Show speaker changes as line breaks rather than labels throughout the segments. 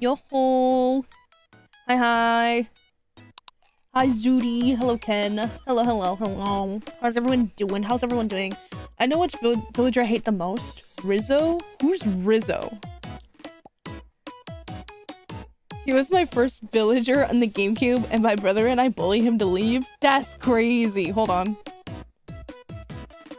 Yo ho. Hi hi. Hi Zudi. Hello Ken. Hello hello hello. How's everyone doing? How's everyone doing? I know which vill villager I hate the most. Rizzo? Who's Rizzo? He was my first villager on the GameCube and my brother and I bully him to leave. That's crazy. Hold on.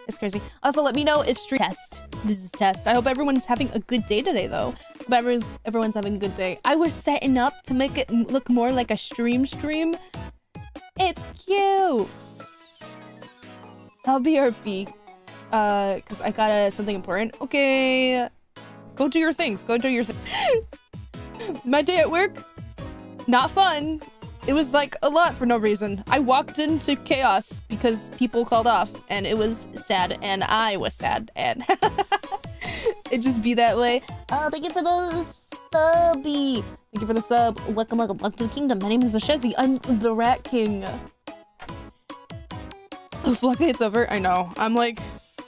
It's crazy. Also, let me know if stream test. This is test. I hope everyone's having a good day today, though. Hope everyone's, everyone's having a good day. I was setting up to make it look more like a stream stream. It's cute. I'll be RP. Uh, because I got uh, something important. Okay. Go do your things. Go do your thing. My day at work, not fun. It was like a lot for no reason. I walked into chaos because people called off and it was sad and I was sad and it just be that way. Oh, thank you for the subby. Thank you for the sub. Welcome, welcome, welcome to the kingdom. My name is Ashezi. I'm the Rat King. Oh, luckily it's over. I know. I'm like,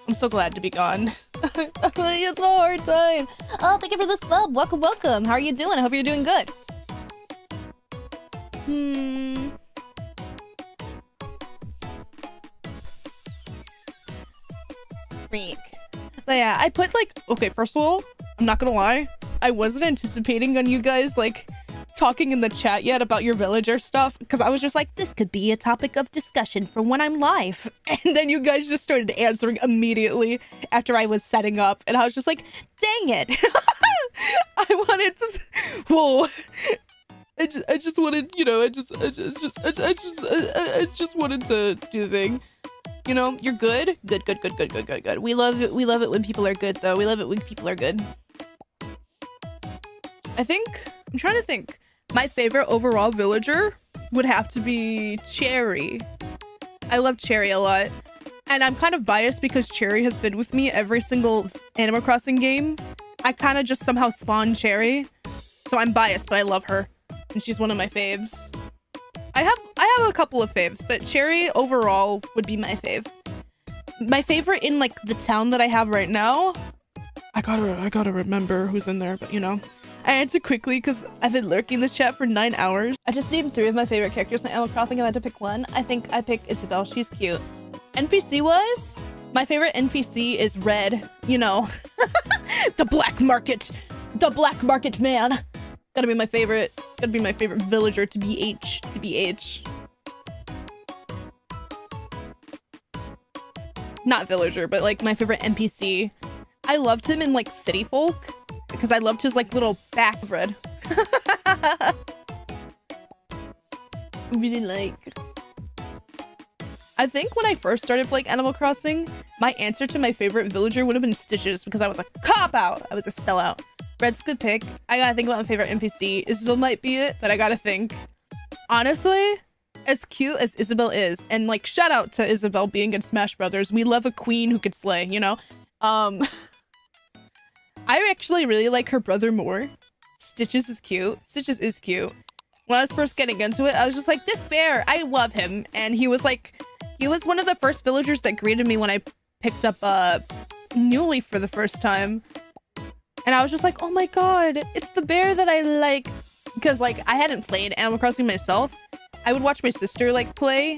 I'm so glad to be gone. it's a hard time. Oh, thank you for the sub. Welcome, welcome. How are you doing? I hope you're doing good. Hmm. Freak. But yeah, I put like, okay, first of all, I'm not gonna lie. I wasn't anticipating on you guys like talking in the chat yet about your villager stuff because I was just like, this could be a topic of discussion for when I'm live. And then you guys just started answering immediately after I was setting up. And I was just like, dang it. I wanted to. Whoa. I just, I just wanted, you know, I just, I just, I just, I just, I, I just wanted to do the thing. You know, you're good. Good, good, good, good, good, good, good. We love it. We love it when people are good, though. We love it when people are good. I think I'm trying to think. My favorite overall villager would have to be Cherry. I love Cherry a lot. And I'm kind of biased because Cherry has been with me every single Animal Crossing game. I kind of just somehow spawned Cherry. So I'm biased, but I love her. And she's one of my faves. I have I have a couple of faves, but Cherry overall would be my fave. My favorite in like the town that I have right now. I gotta I gotta remember who's in there, but you know. I answer quickly because I've been lurking this chat for nine hours. I just named three of my favorite characters in Animal Crossing. I had to pick one. I think I pick Isabelle. She's cute. NPC was my favorite NPC is Redd. You know, the black market, the black market man. Gotta be my favorite. Gotta be my favorite villager to be H. To be H. Not villager, but like my favorite NPC. I loved him in like City Folk because I loved his like little back red. really like. I think when I first started playing Animal Crossing, my answer to my favorite villager would have been Stitches because I was a cop out. I was a sellout. Redd's good pick. I gotta think about my favorite NPC. Isabelle might be it, but I gotta think. Honestly, as cute as Isabelle is, and like shout out to Isabelle being in Smash Brothers. We love a queen who could slay, you know? Um I actually really like her brother more. Stitches is cute. Stitches is cute. When I was first getting into it, I was just like, this bear, I love him. And he was like, he was one of the first villagers that greeted me when I picked up uh, New Leaf for the first time. And I was just like, oh my god, it's the bear that I like. Because like, I hadn't played Animal Crossing myself. I would watch my sister like play.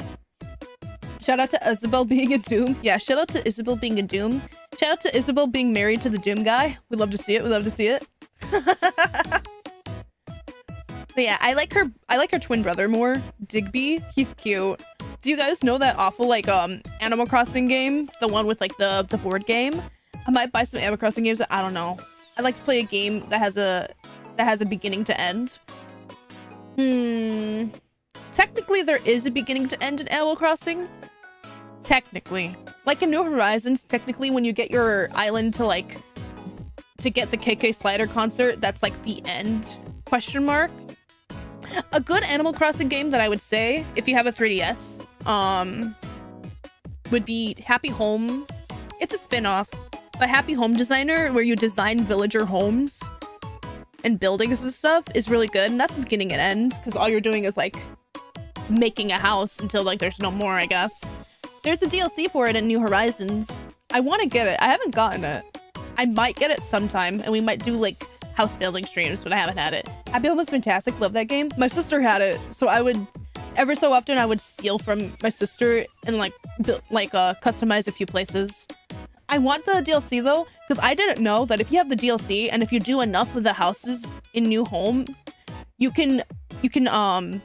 Shout out to Isabelle being a Doom. Yeah, shout out to Isabelle being a Doom. Shout out to Isabelle being married to the Doom guy. We'd love to see it. We'd love to see it. yeah, I like her. I like her twin brother more, Digby. He's cute. Do you guys know that awful like um Animal Crossing game, the one with like the the board game? I might buy some Animal Crossing games. I don't know. I like to play a game that has a that has a beginning to end. Hmm. Technically, there is a beginning to end in Animal Crossing. Technically. Like in New Horizons, technically when you get your island to like to get the KK Slider concert, that's like the end question mark. A good Animal Crossing game that I would say if you have a 3DS um would be Happy Home. It's a spin-off, but Happy Home Designer where you design villager homes and buildings and stuff is really good. And that's beginning and end because all you're doing is like making a house until like there's no more, I guess. There's a DLC for it in New Horizons. I want to get it. I haven't gotten it. I might get it sometime, and we might do like house building streams, but I haven't had it. Happy Home was fantastic. Love that game. My sister had it, so I would every so often I would steal from my sister and like build, like uh customize a few places. I want the DLC though, because I didn't know that if you have the DLC and if you do enough of the houses in New Home, you can you can um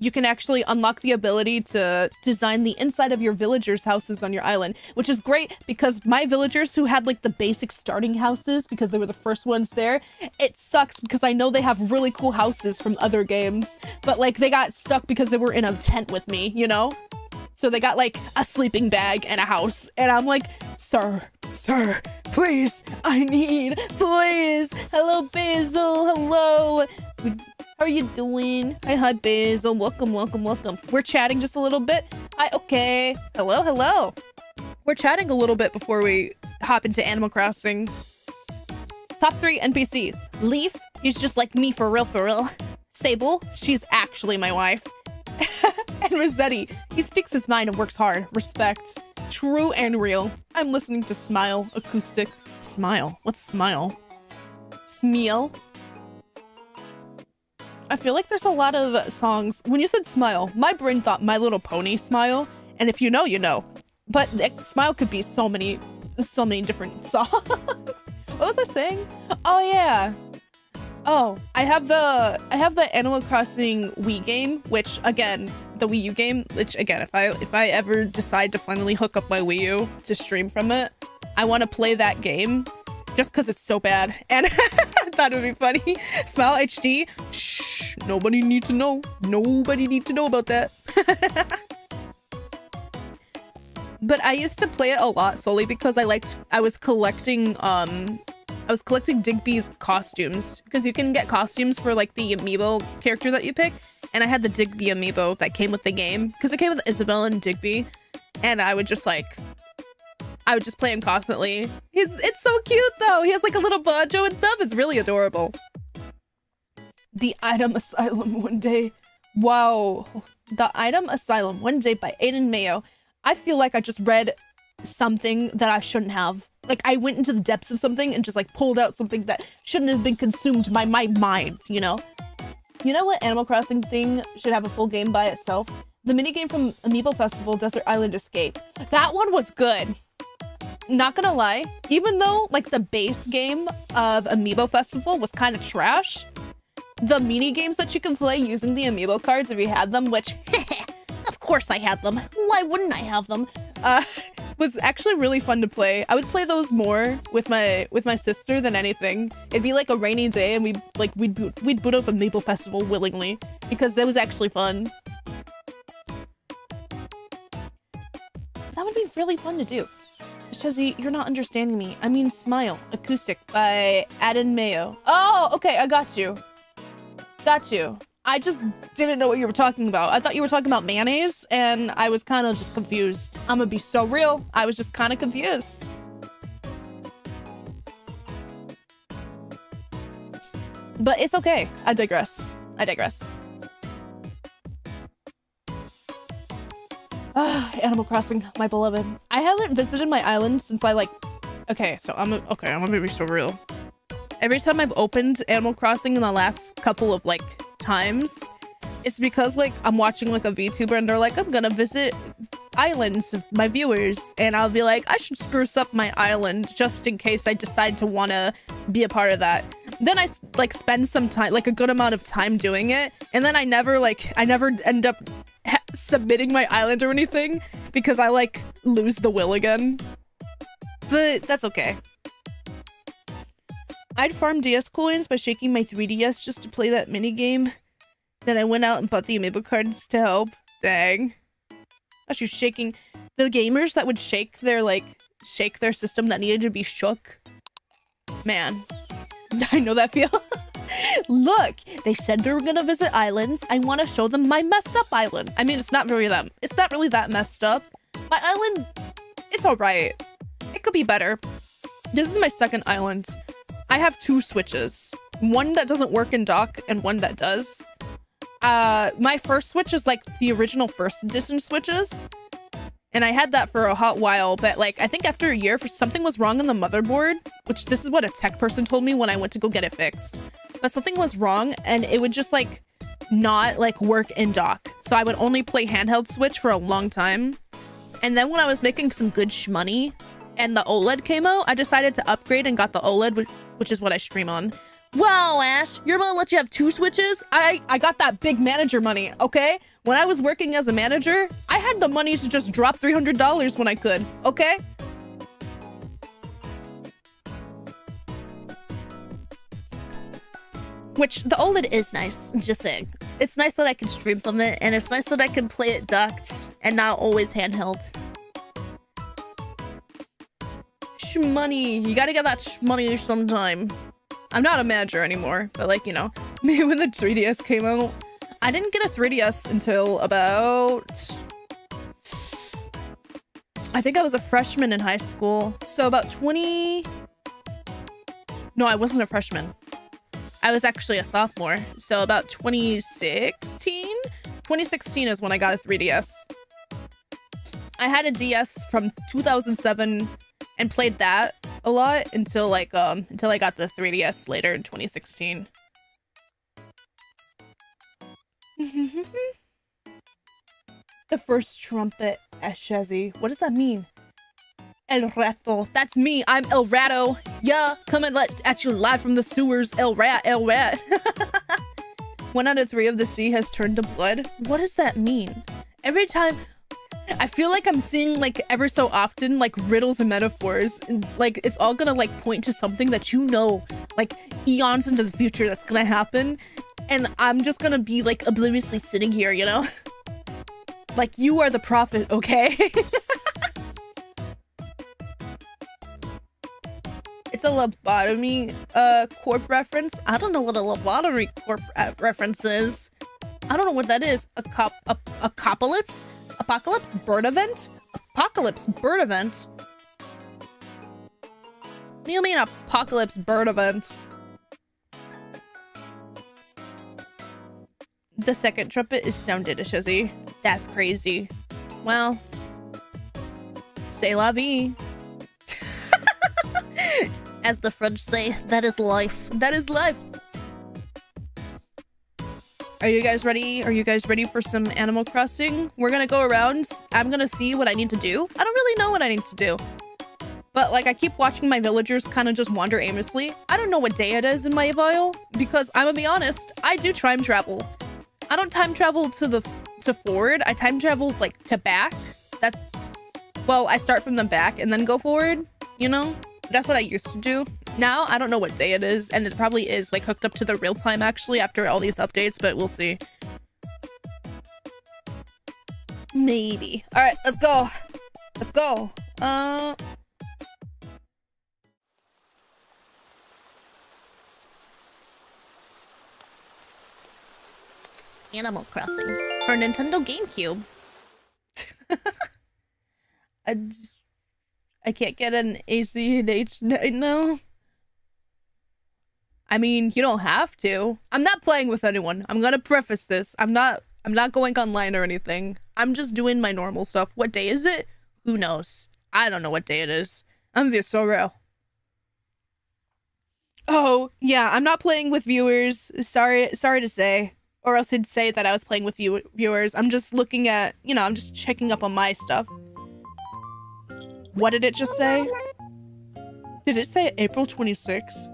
you can actually unlock the ability to design the inside of your villagers' houses on your island, which is great because my villagers who had like the basic starting houses because they were the first ones there, it sucks because I know they have really cool houses from other games, but like they got stuck because they were in a tent with me, you know? So they got like a sleeping bag and a house. And I'm like, sir, sir, please, I need, please. Hello, Basil. Hello. We how are you doing? Hi, hi, Basil. Welcome, welcome, welcome. We're chatting just a little bit. Hi, okay. Hello, hello. We're chatting a little bit before we hop into Animal Crossing. Top three NPCs. Leif, he's just like me for real, for real. Sable, she's actually my wife. and Resetti, he speaks his mind and works hard. Respect. True and real. I'm listening to Smile Acoustic. Smile? What's Smile? Smeal? I feel like there's a lot of songs. When you said smile, my brain thought My Little Pony smile. And if you know, you know. But smile could be so many, so many different songs. what was I saying? Oh yeah. Oh, I have the I have the Animal Crossing Wii game, which again, the Wii U game, which again, if I if I ever decide to finally hook up my Wii U to stream from it, I want to play that game just because it's so bad. And I thought it would be funny. Smile HD. Shh. Nobody need to know. Nobody need to know about that. but I used to play it a lot solely because I liked, I was collecting, um, I was collecting Digby's costumes because you can get costumes for like the amiibo character that you pick. And I had the Digby amiibo that came with the game because it came with Isabelle and Digby. And I would just like I would just play him constantly. He's it's so cute though. He has like a little banjo and stuff. It's really adorable. The Item Asylum one day. Wow. The Item Asylum one day by Aiden Mayo. I feel like I just read something that I shouldn't have. Like I went into the depths of something and just like pulled out something that shouldn't have been consumed by my mind, you know? You know what Animal Crossing thing should have a full game by itself? The minigame from Amiibo Festival Desert Island Escape. That one was good not gonna lie, even though like the base game of Amiibo Festival was kind of trash, the mini games that you can play using the Amiibo cards if you had them, which course I had them. Why wouldn't I have them? Uh, was actually really fun to play. I would play those more with my with my sister than anything. It'd be like a rainy day and we like we'd boot, we'd boot up Amiibo Festival willingly because that was actually fun. That would be really fun to do. Shezzy, you're not understanding me. I mean Smile, Acoustic by Adam Mayo. Oh, okay, I got you. Got you. I just didn't know what you were talking about. I thought you were talking about mayonnaise, and I was kind of just confused. I'm gonna be so real. I was just kind of confused. But it's okay. I digress. I digress. Ah, Animal Crossing, my beloved. I haven't visited my island since I like... Okay, so I'm... Okay, I'm gonna be so real. Every time I've opened Animal Crossing in the last couple of, like, times, it's because, like, I'm watching, like, a VTuber and they're like, I'm gonna visit islands of my viewers. And I'll be like, I should spruce up my island just in case I decide to want to be a part of that. Then I, like, spend some time, like, a good amount of time doing it. And then I never, like, I never end up submitting my island or anything because I like lose the will again. But that's okay. I'd farm DS coins by shaking my 3DS just to play that mini game. Then I went out and bought the amiibo cards to help. Dang. Actually shaking the gamers that would shake their like shake their system that needed to be shook. Man, I know that feel. Look, they said they were gonna visit islands. I want to show them my messed up island. I mean, it's not really them. It's not really that messed up. My island, it's all right. It could be better. This is my second island. I have two switches. One that doesn't work in dock and one that does. Uh, my first switch is like the original first edition switches. And I had that for a hot while, but like I think after a year, for something was wrong on the motherboard, which this is what a tech person told me when I went to go get it fixed. but something was wrong and it would just like not like work in dock. So I would only play handheld Switch for a long time. And then when I was making some good money and the OLED came out, I decided to upgrade and got the OLED, which is what I stream on. Wow, Ash, you're gonna let you have two Switches? I, I got that big manager money, okay? When I was working as a manager, I had the money to just drop $300 when I could, okay? Which, the OLED is nice, just saying. It's nice that I can stream from it, and it's nice that I can play it docked and not always handheld. Shmoney. You gotta get that shmoney sometime. I'm not a manager anymore, but like, you know, me when the 3DS came out, I didn't get a 3DS until about... I think I was a freshman in high school. So about 20... No, I wasn't a freshman. I was actually a sophomore. So about 2016? 2016 is when I got a 3DS. I had a DS from 2007 and played that a lot until like um until I got the 3DS later in 2016. the first trumpet at Shezzy. What does that mean? El Rato. That's me. I'm El Rato. Yeah, coming let at you live from the sewers. El Rat, El Rat. One out of three of the sea has turned to blood. What does that mean? Every time I feel like I'm seeing like ever so often like riddles and metaphors and like it's all gonna like point to something that you know like eons into the future that's gonna happen and I'm just gonna be like obliviously sitting here, you know? like you are the prophet, okay? It's a lobotomy uh, corp reference. I don't know what a lobotomy corp uh, reference is. I don't know what that is. A cop, a, apocalypse? Apocalypse bird event? Apocalypse bird event? What do you mean apocalypse bird event? The second trumpet is sounded a shizzy. That's crazy. Well, c'est la vie. As the French say, that is life. That is life. Are you guys ready? Are you guys ready for some Animal Crossing? We're gonna go around. I'm gonna see what I need to do. I don't really know what I need to do. But like I keep watching my villagers kind of just wander aimlessly. I don't know what day it is in my bio because I'm gonna be honest, I do time travel. I don't time travel to the to forward. I time travel like to back. That well, I start from the back and then go forward, you know? That's what I used to do. Now, I don't know what day it is, and it probably is like hooked up to the real time actually after all these updates, but we'll see. Maybe. All right, let's go. Let's go. Uh... Animal Crossing for Nintendo GameCube. I can't get an AC and H now. I mean, you don't have to. I'm not playing with anyone. I'm gonna preface this. I'm not I'm not going online or anything. I'm just doing my normal stuff. What day is it? Who knows? I don't know what day it is. I'm just so real. Oh, yeah, I'm not playing with viewers. Sorry sorry to say. Or else I'd say that I was playing with view viewers. I'm just looking at, you know, I'm just checking up on my stuff. What did it just say? Did it say April 26?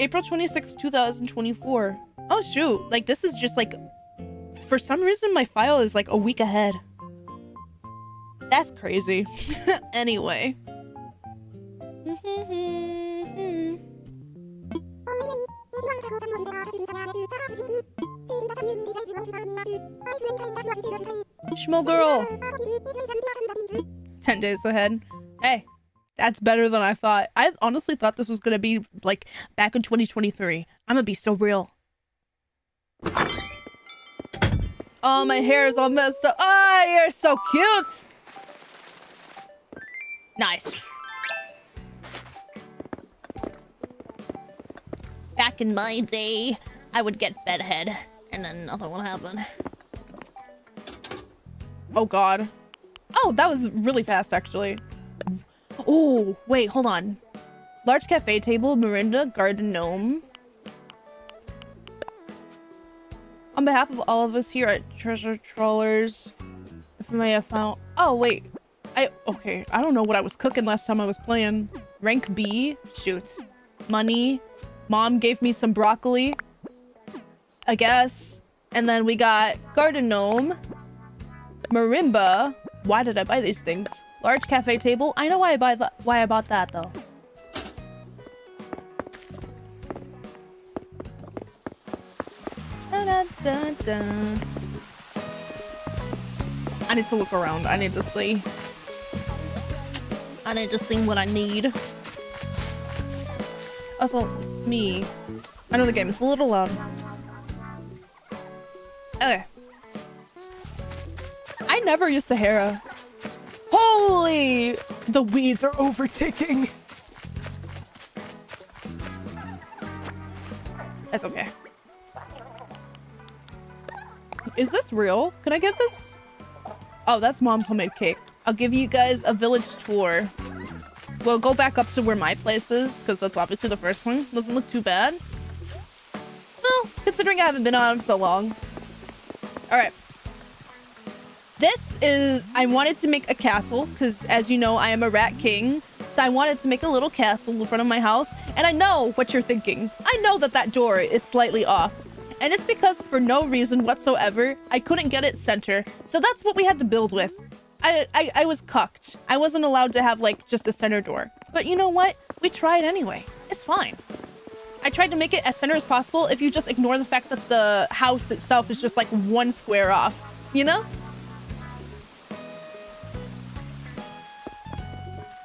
April 26, 2024. Oh shoot, like this is just like, for some reason my file is like a week ahead. That's crazy. anyway. Schmo girl. 10 days ahead. Hey, that's better than I thought. I honestly thought this was gonna be like back in 2023. I'm gonna be so real. Oh, my hair is all messed up. Oh, you're so cute. Nice. Back in my day, I would get bedhead, and then nothing would happen. Oh god. Oh, that was really fast, actually. Oh, wait, hold on. Large cafe table, Marinda, garden gnome. On behalf of all of us here at Treasure Trawlers, if I may have found- Oh, wait. I- okay, I don't know what I was cooking last time I was playing. Rank B? Shoot. Money. Mom gave me some broccoli. I guess. And then we got garden gnome. Marimba. Why did I buy these things? Large cafe table. I know why I buy. Why I bought that though. Dun, dun, dun. I need to look around. I need to see. I need to see what I need. Also, me. I know the game is a little loud. Okay. I never use Saharah. Holy! The weeds are overtaking. That's okay. Is this real? Can I get this? Oh, that's mom's homemade cake. I'll give you guys a village tour. We'll go back up to where my place is, because that's obviously the first one. Doesn't look too bad. Well, considering I haven't been on so long. Alright. This is... I wanted to make a castle, because as you know, I am a rat king. So I wanted to make a little castle in front of my house. And I know what you're thinking. I know that that door is slightly off. And it's because for no reason whatsoever, I couldn't get it center. So that's what we had to build with. I, I, I was cucked. I wasn't allowed to have like just a center door. But you know what? We tried anyway. It's fine. I tried to make it as center as possible if you just ignore the fact that the house itself is just like one square off, you know?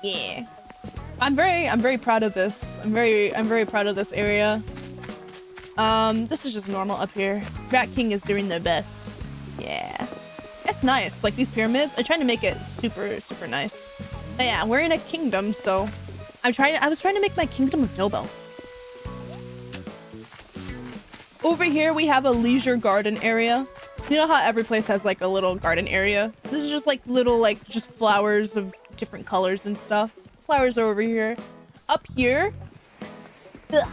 Yeah. I'm very I'm very proud of this. I'm very I'm very proud of this area. Um, this is just normal up here. Rat King is doing their best. Yeah. It's nice. Like these pyramids, I'm trying to make it super, super nice. But yeah, we're in a kingdom, so I'm trying I was trying to make my kingdom of Nobel. Over here we have a leisure garden area. You know how every place has like a little garden area? This is just like little like just flowers of different colors and stuff. Flowers are over here. Up here, ugh,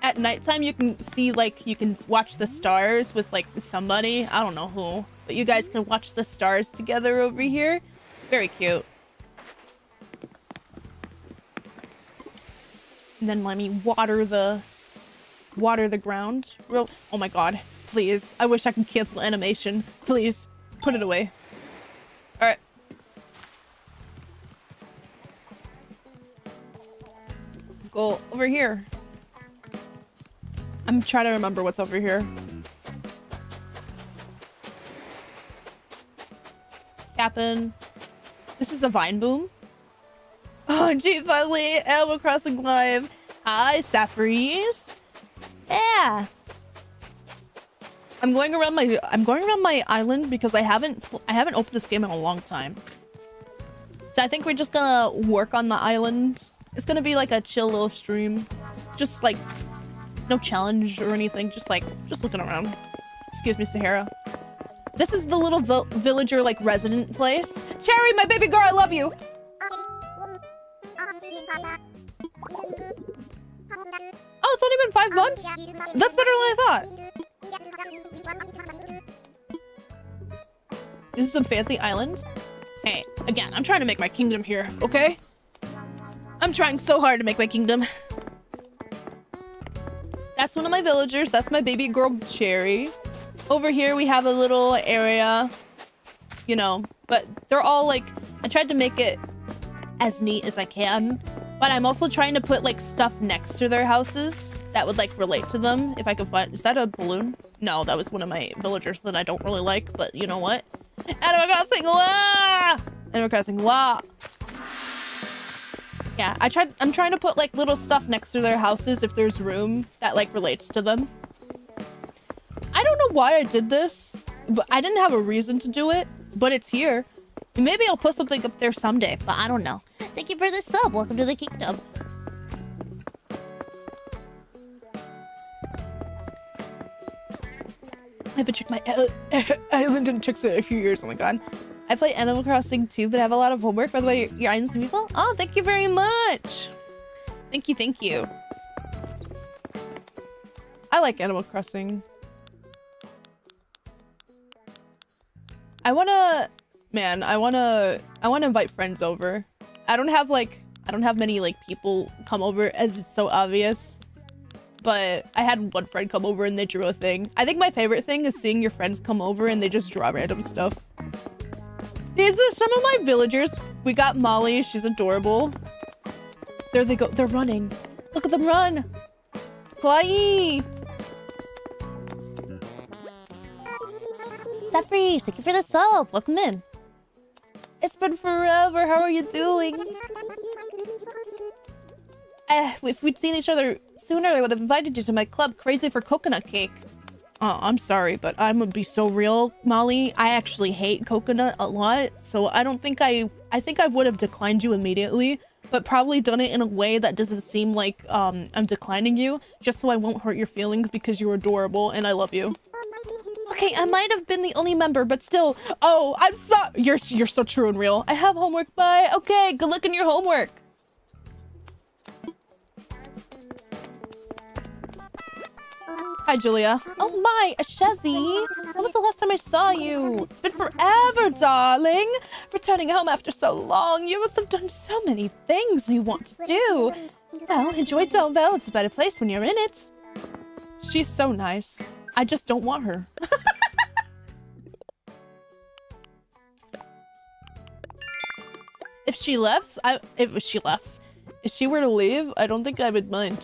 at nighttime you can see like you can watch the stars with like somebody. I don't know who, but you guys can watch the stars together over here. Very cute. And then let me water the water the ground. Real oh my god. Please. I wish I could cancel animation. Please. Put it away. Alright. Let's go over here. I'm trying to remember what's over here. Cap'n. This is a vine boom. Oh, gee, Finally, Animal Crossing Live. Hi, Safaris. Yeah. I'm going around my I'm going around my island because I haven't I haven't opened this game in a long time. So I think we're just gonna work on the island. It's gonna be like a chill little stream. Just like no challenge or anything, just like just looking around. Excuse me, Saharah. This is the little vil villager like resident place. Cherry, my baby girl, I love you. Oh, it's only been five months? That's better than I thought. This is some fancy island. Hey, again, I'm trying to make my kingdom here, okay? I'm trying so hard to make my kingdom. That's one of my villagers. That's my baby girl, Cherry. Over here, we have a little area, you know, but they're all like, I tried to make it as neat as I can, but I'm also trying to put like stuff next to their houses that would like relate to them. If I could find, is that a balloon? No, that was one of my villagers that I don't really like, but you know what? Animal Crossing, wah! Animal Crossing, wah! Yeah, I tried, I'm trying to put like little stuff next to their houses if there's room that like relates to them. I don't know why I did this, but I didn't have a reason to do it, but it's here. Maybe I'll put something up there someday, but I don't know. Thank you for the sub. Welcome to the kingdom. I haven't checked my island and checks it a few years. Oh my god. I play Animal Crossing too, but I have a lot of homework. By the way, you're eyeing some people? Oh, thank you very much. Thank you, thank you. I like Animal Crossing. I wanna, man, I wanna, I wanna invite friends over. I don't have like, I don't have many like people come over as it's so obvious. But I had one friend come over and they drew a thing. I think my favorite thing is seeing your friends come over and they just draw random stuff. These are some of my villagers. We got Molly. She's adorable. There they go. They're running. Look at them run. Kawaii. Zephyr, thank you for the sub. Welcome in. It's been forever. How are you doing? Uh, if we'd seen each other sooner, I would have invited you to my club, Crazy for Coconut Cake. Oh, I'm sorry, but I'm gonna be so real, Molly. I actually hate coconut a lot, so I don't think I... I think I would have declined you immediately, but probably done it in a way that doesn't seem like um, I'm declining you, just so I won't hurt your feelings because you're adorable and I love you. Okay, I might have been the only member, but still. Oh, I'm so- You're, you're so true and real. I have homework, bye. Okay, good luck in your homework. Hi, Julia. Oh my, Ashezi. When was the last time I saw you? It's been forever, darling. Returning home after so long, you must have done so many things you want to do. Well, enjoy Donbell. It's a better place when you're in it. She's so nice. I just don't want her. if she left, I if she left, if she were to leave, I don't think I would mind.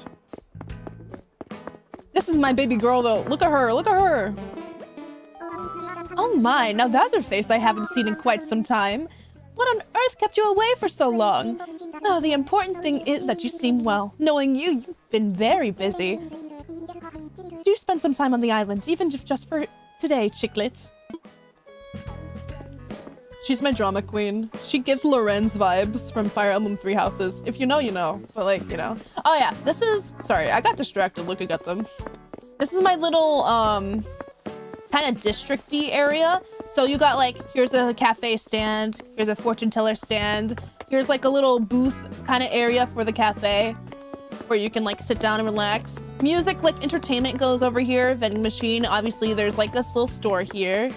This is my baby girl though. Look at her, look at her. Oh my, now that's a face I haven't seen in quite some time. What on earth kept you away for so long? Oh, the important thing is that you seem well. Knowing you, you've been very busy. Do spend some time on the island, even if just for today, Chicklet. She's my drama queen. She gives Lorenz vibes from Fire Emblem Three Houses. If you know, you know. But like, you know. Oh yeah, this is... Sorry, I got distracted looking at them. This is my little, um... Kind of districty area. So you got like, here's a cafe stand. Here's a fortune teller stand. Here's like a little booth kind of area for the cafe. Where you can like sit down and relax. Music, like entertainment goes over here. Vending machine. Obviously there's like this little store here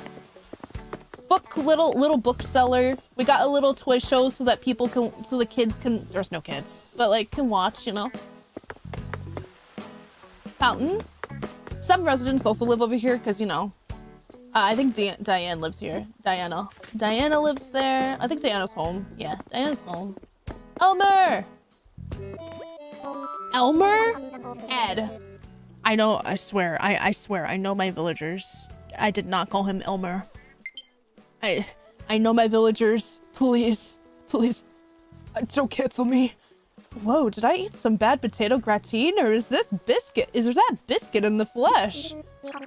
book little little bookseller. We got a little toy show so that people can so the kids can there's no kids, but like can watch, you know. Fountain. Some residents also live over here because you know. Uh, I think Di Diane lives here. Diana. Diana lives there. I think Diana's home. Yeah, Diana's home. Elmer. Elmer? Ed. I know, I swear, I, I swear, I know my villagers. I did not call him Elmer. I, I know my villagers. Please, please, uh, don't cancel me. Whoa, did I eat some bad potato gratin or is this biscuit? Is there that biscuit in the flesh?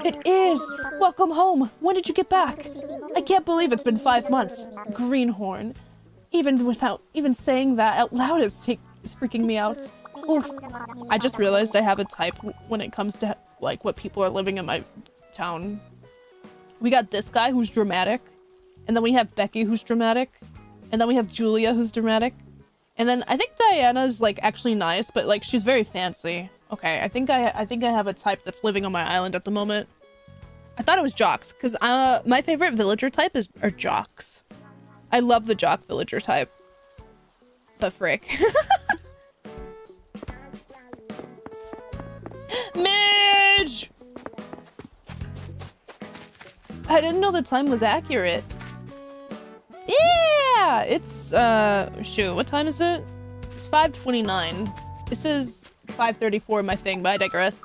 It is! Welcome home! When did you get back? I can't believe it's been five months. Greenhorn. Even without even saying that out loud is, take, is freaking me out. Oof. I just realized I have a type when it comes to like what people are living in my town. We got this guy who's dramatic. And then we have Becky, who's dramatic. And then we have Julia, who's dramatic. And then I think Diana's like actually nice, but like she's very fancy. Okay, I think I I think I have a type that's living on my island at the moment. I thought it was jocks because uh my favorite villager type is are jocks. I love the jock villager type. But frick. Midge! I didn't know the time was accurate. Yeah, it's, uh, shoot, what time is it? It's 5.29. This is 5.34 my thing, but I digress.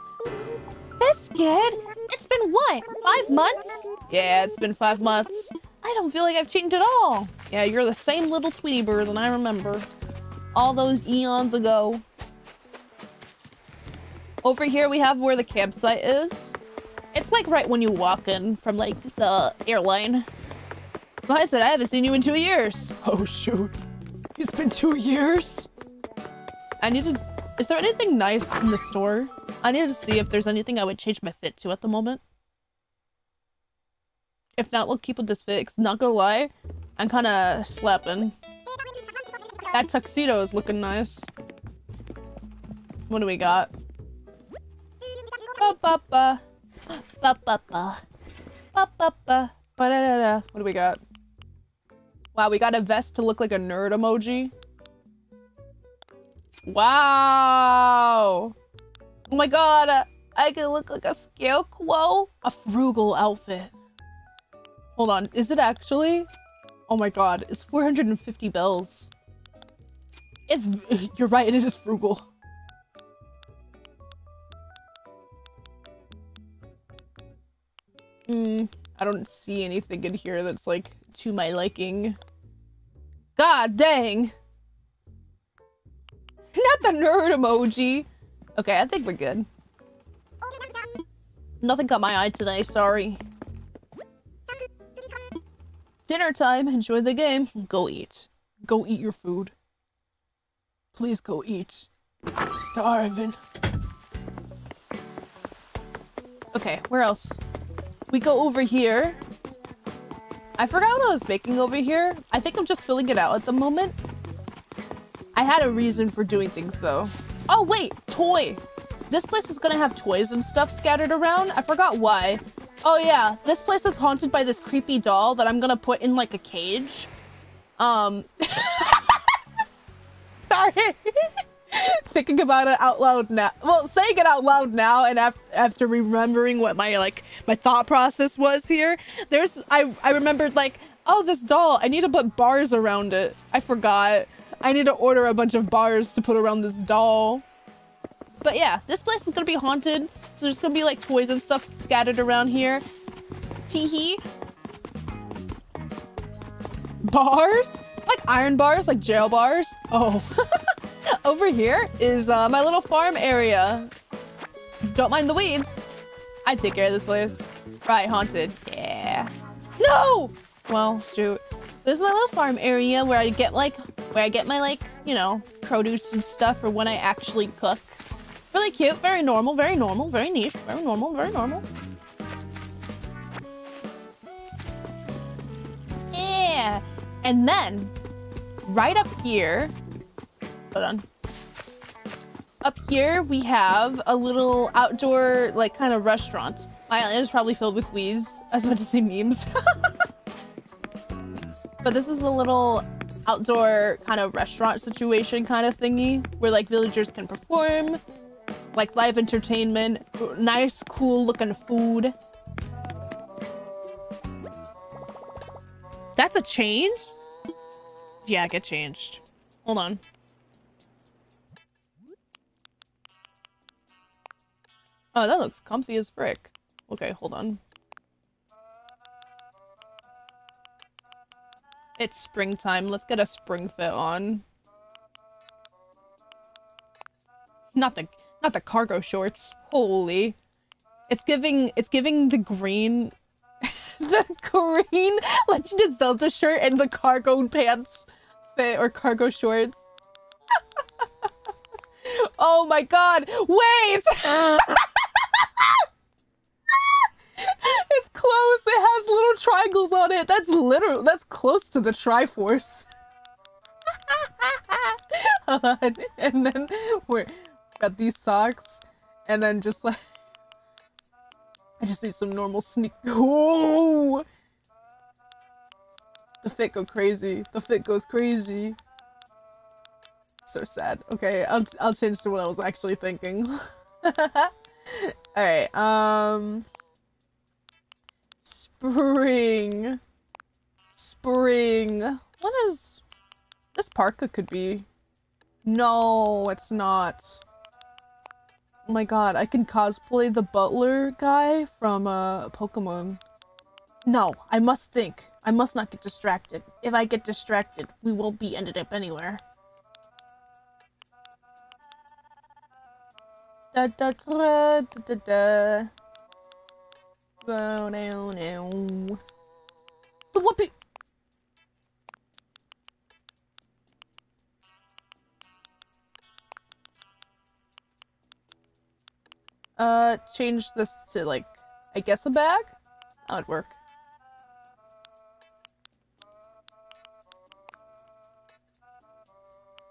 Biscuit? It's been what, five months? Yeah, it's been five months. I don't feel like I've changed at all. Yeah, you're the same little Tweety bird than I remember. All those eons ago. Over here we have where the campsite is. It's like right when you walk in from like the airline. I said I haven't seen you in two years. Oh shoot. It's been two years? I need to... Is there anything nice in the store? I need to see if there's anything I would change my fit to at the moment. If not, we'll keep with this fit, cause not gonna lie, I'm kind of slapping. That tuxedo is looking nice. What do we got? Ba ba ba. Ba ba ba. Ba ba ba. Ba da da da. What do we got? Wow, we got a vest to look like a nerd emoji. Wow. Oh my god. Uh, I can look like a scarecrow. A frugal outfit. Hold on. Is it actually? Oh my god. It's 450 bells. It's- You're right. It is frugal. Hmm. I don't see anything in here that's like to my liking. God dang! Not the nerd emoji! Okay, I think we're good. Nothing caught my eye today, sorry. Dinner time, enjoy the game. Go eat. Go eat your food. Please go eat. Starving. Okay, where else? We go over here. I forgot what I was making over here. I think I'm just filling it out at the moment. I had a reason for doing things though. Oh wait, toy. This place is gonna have toys and stuff scattered around. I forgot why. Oh yeah, this place is haunted by this creepy doll that I'm gonna put in like a cage. Um. Sorry. Thinking about it out loud now. Well, saying it out loud now and af after remembering what my like my thought process was here, there's I I remembered like, oh, this doll, I need to put bars around it. I forgot. I need to order a bunch of bars to put around this doll. But yeah, this place is gonna be haunted. So there's gonna be like toys and stuff scattered around here. Teehee. Bars? Like iron bars, like jail bars? Oh. Over here is uh, my little farm area. Don't mind the weeds. I take care of this place. Right, haunted. Yeah. No! Well, shoot. This is my little farm area where I get like, where I get my like, you know, produce and stuff for when I actually cook. Really cute, very normal, very normal, very niche, very normal, very normal. Yeah. And then, right up here, hold on. Up here, we have a little outdoor, like, kind of restaurant. My island is probably filled with weeds. I was about to say memes. but this is a little outdoor kind of restaurant situation kind of thingy where like villagers can perform like live entertainment nice cool looking food that's a change yeah get changed hold on oh that looks comfy as frick okay hold on It's springtime. Let's get a spring fit on. Not the not the cargo shorts. Holy. It's giving it's giving the green the green Legend of Zelda shirt and the cargo pants fit or cargo shorts. oh my god. Wait! it's close. It has little triangles on it. That's literal. That's close to the Triforce. and then we're got these socks, and then just like I just need some normal sneak. Oh, the fit go crazy. The fit goes crazy. So sad. Okay, I'll I'll change to what I was actually thinking. All right. Um. Spring. Spring. What is... This parka could be... No, it's not. Oh my god, I can cosplay the butler guy from uh, Pokemon. No, I must think. I must not get distracted. If I get distracted, we won't be ended up anywhere. Da da da da da da. So now, now. The whoopee! Uh, change this to like, I guess a bag? That would work.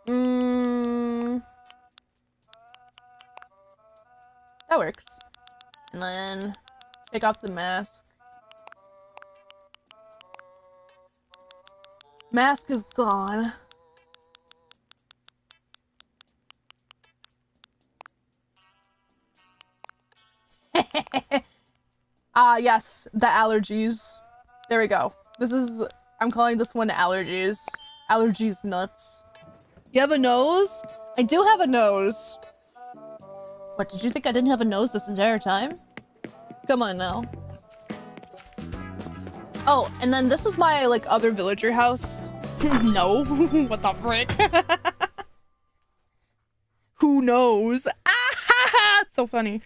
Mmm. That works. And then take off the mask. Mask is gone. Ah, uh, yes, the allergies. There we go. This is, I'm calling this one allergies. Allergies nuts. You have a nose? I do have a nose. What, did you think I didn't have a nose this entire time? Come on now. Oh, and then this is my, like, other villager house. no. what the frick? Who knows? Ah, so funny.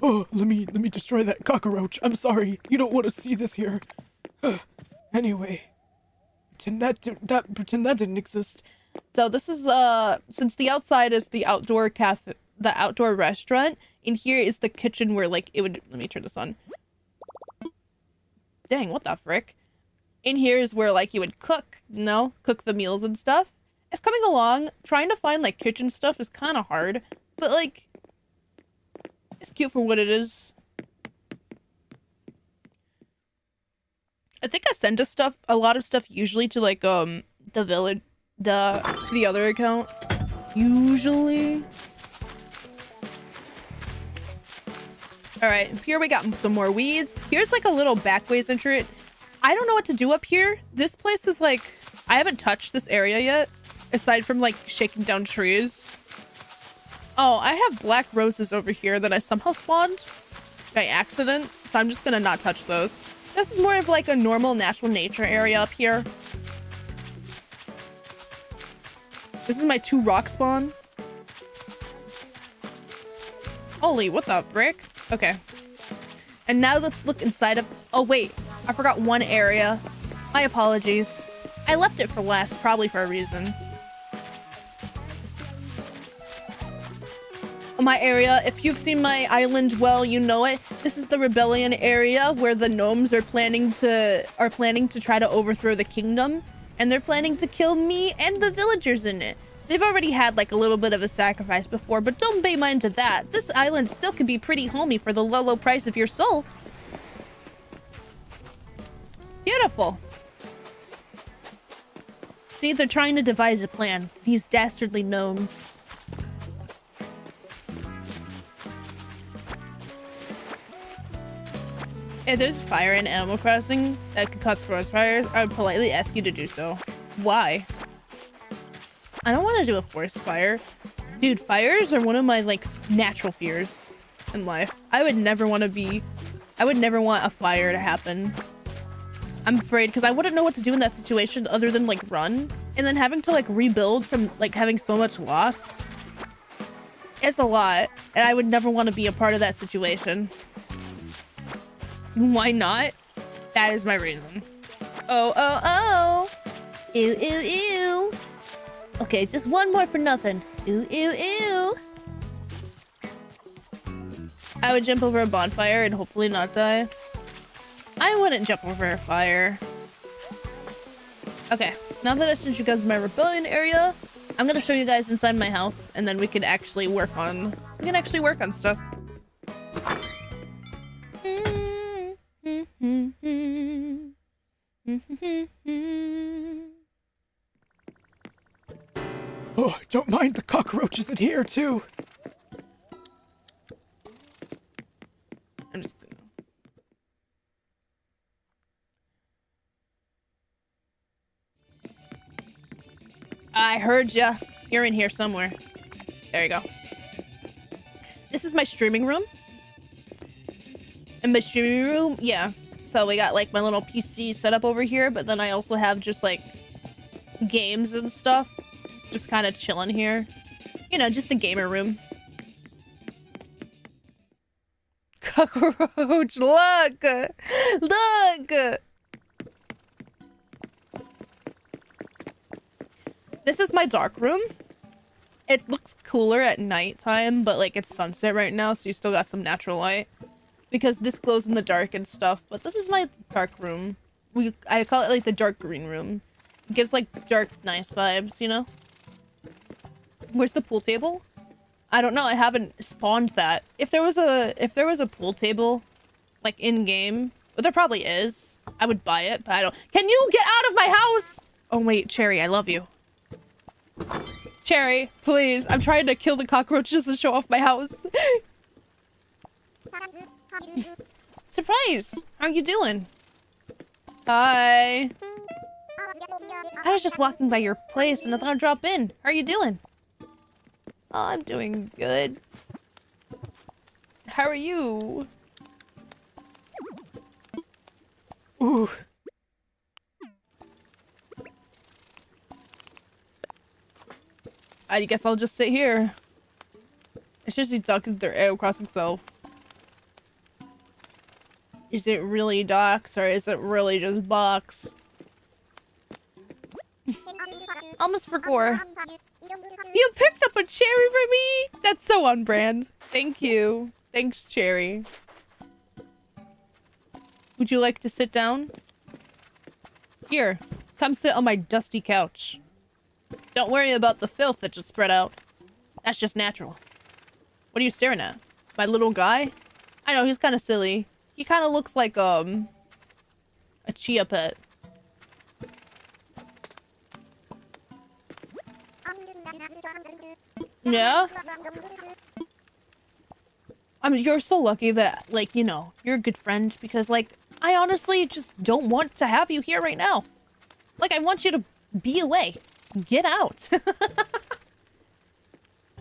oh, let me let me destroy that cockroach. I'm sorry. You don't want to see this here. anyway, pretend that that pretend that didn't exist.
So this is uh since the outside is the outdoor cafe, the outdoor restaurant. In here is the kitchen where like it would. Let me turn this on. Dang, what the frick? In here is where like you would cook, you know, cook the meals and stuff. It's coming along. Trying to find like kitchen stuff is kind of hard, but like it's cute for what it is. I think I send a stuff a lot of stuff usually to like um the village the the other account. Usually. Alright, here we got some more weeds. Here's like a little backways entrance. I don't know what to do up here. This place is like I haven't touched this area yet. Aside from like shaking down trees. Oh, I have black roses over here that I somehow spawned by accident. So I'm just gonna not touch those. This is more of like a normal natural nature area up here. This is my two rock spawn. Holy, what the frick? Okay. And now let's look inside of- Oh wait, I forgot one area. My apologies. I left it for last, probably for a reason. My area, if you've seen my island well, you know it. This is the rebellion area where the gnomes are planning to- are planning to try to overthrow the kingdom and they're planning to kill me and the villagers in it. They've already had like a little bit of a sacrifice before, but don't pay mind to that. This island still can be pretty homey for the low, low price of your soul. Beautiful. See, they're trying to devise a plan. These dastardly gnomes. If there's fire in Animal Crossing that could cause forest fires, I would politely ask you to do so. Why? I don't want to do a forest fire. Dude, fires are one of my, like, natural fears in life. I would never want to be... I would never want a fire to happen. I'm afraid, because I wouldn't know what to do in that situation other than, like, run. And then having to, like, rebuild from, like, having so much loss. It's a lot. And I would never want to be a part of that situation. Why not? That is my reason. Oh, oh, oh. Ew, ew, ew. Okay, just one more for nothing. Ew, ew, ew. I would jump over a bonfire and hopefully not die. I wouldn't jump over a fire. Okay, now that I sent you guys my rebellion area, I'm gonna show you guys inside my house, and then we can actually work on- we can actually work on stuff.
Oh, don't mind the cockroaches in here too.
I'm just gonna. I heard ya. You're in here somewhere. There you go. This is my streaming room. In my streaming room, yeah. So we got like my little PC set up over here, but then I also have just like games and stuff. Just kind of chilling here. You know, just the gamer room. Cockroach, look! Look! This is my dark room. It looks cooler at nighttime, but like it's sunset right now, so you still got some natural light. Because this glows in the dark and stuff, but this is my dark room. We I call it like the dark green room. It gives like dark nice vibes, you know? Where's the pool table? I don't know. I haven't spawned that. If there was a if there was a pool table, like in game, well, there probably is. I would buy it, but I don't. Can you get out of my house? Oh wait, Cherry, I love you. Cherry, please. I'm trying to kill the cockroaches and show off my house. Surprise! How are you doing? Hi. I was just walking by your place and I thought I'd drop in. How are you doing? Oh, I'm doing good. How are you? Ooh. I guess I'll just sit here. It's just ducks their Animal Crossing self. Is it really ducks or is it really just bucks? Almost forgot. You picked up a cherry for me? That's so on brand. Thank you. Thanks, Cherry. Would you like to sit down? Here, come sit on my dusty couch. Don't worry about the filth that just spread out. That's just natural. What are you staring at? My little guy? I know, he's kind of silly. He kind of looks like, um, a chia pet. Yeah? I mean, you're so lucky that, like, you know, you're a good friend because, like, I honestly just don't want to have you here right now. Like, I want you to be away. Get out.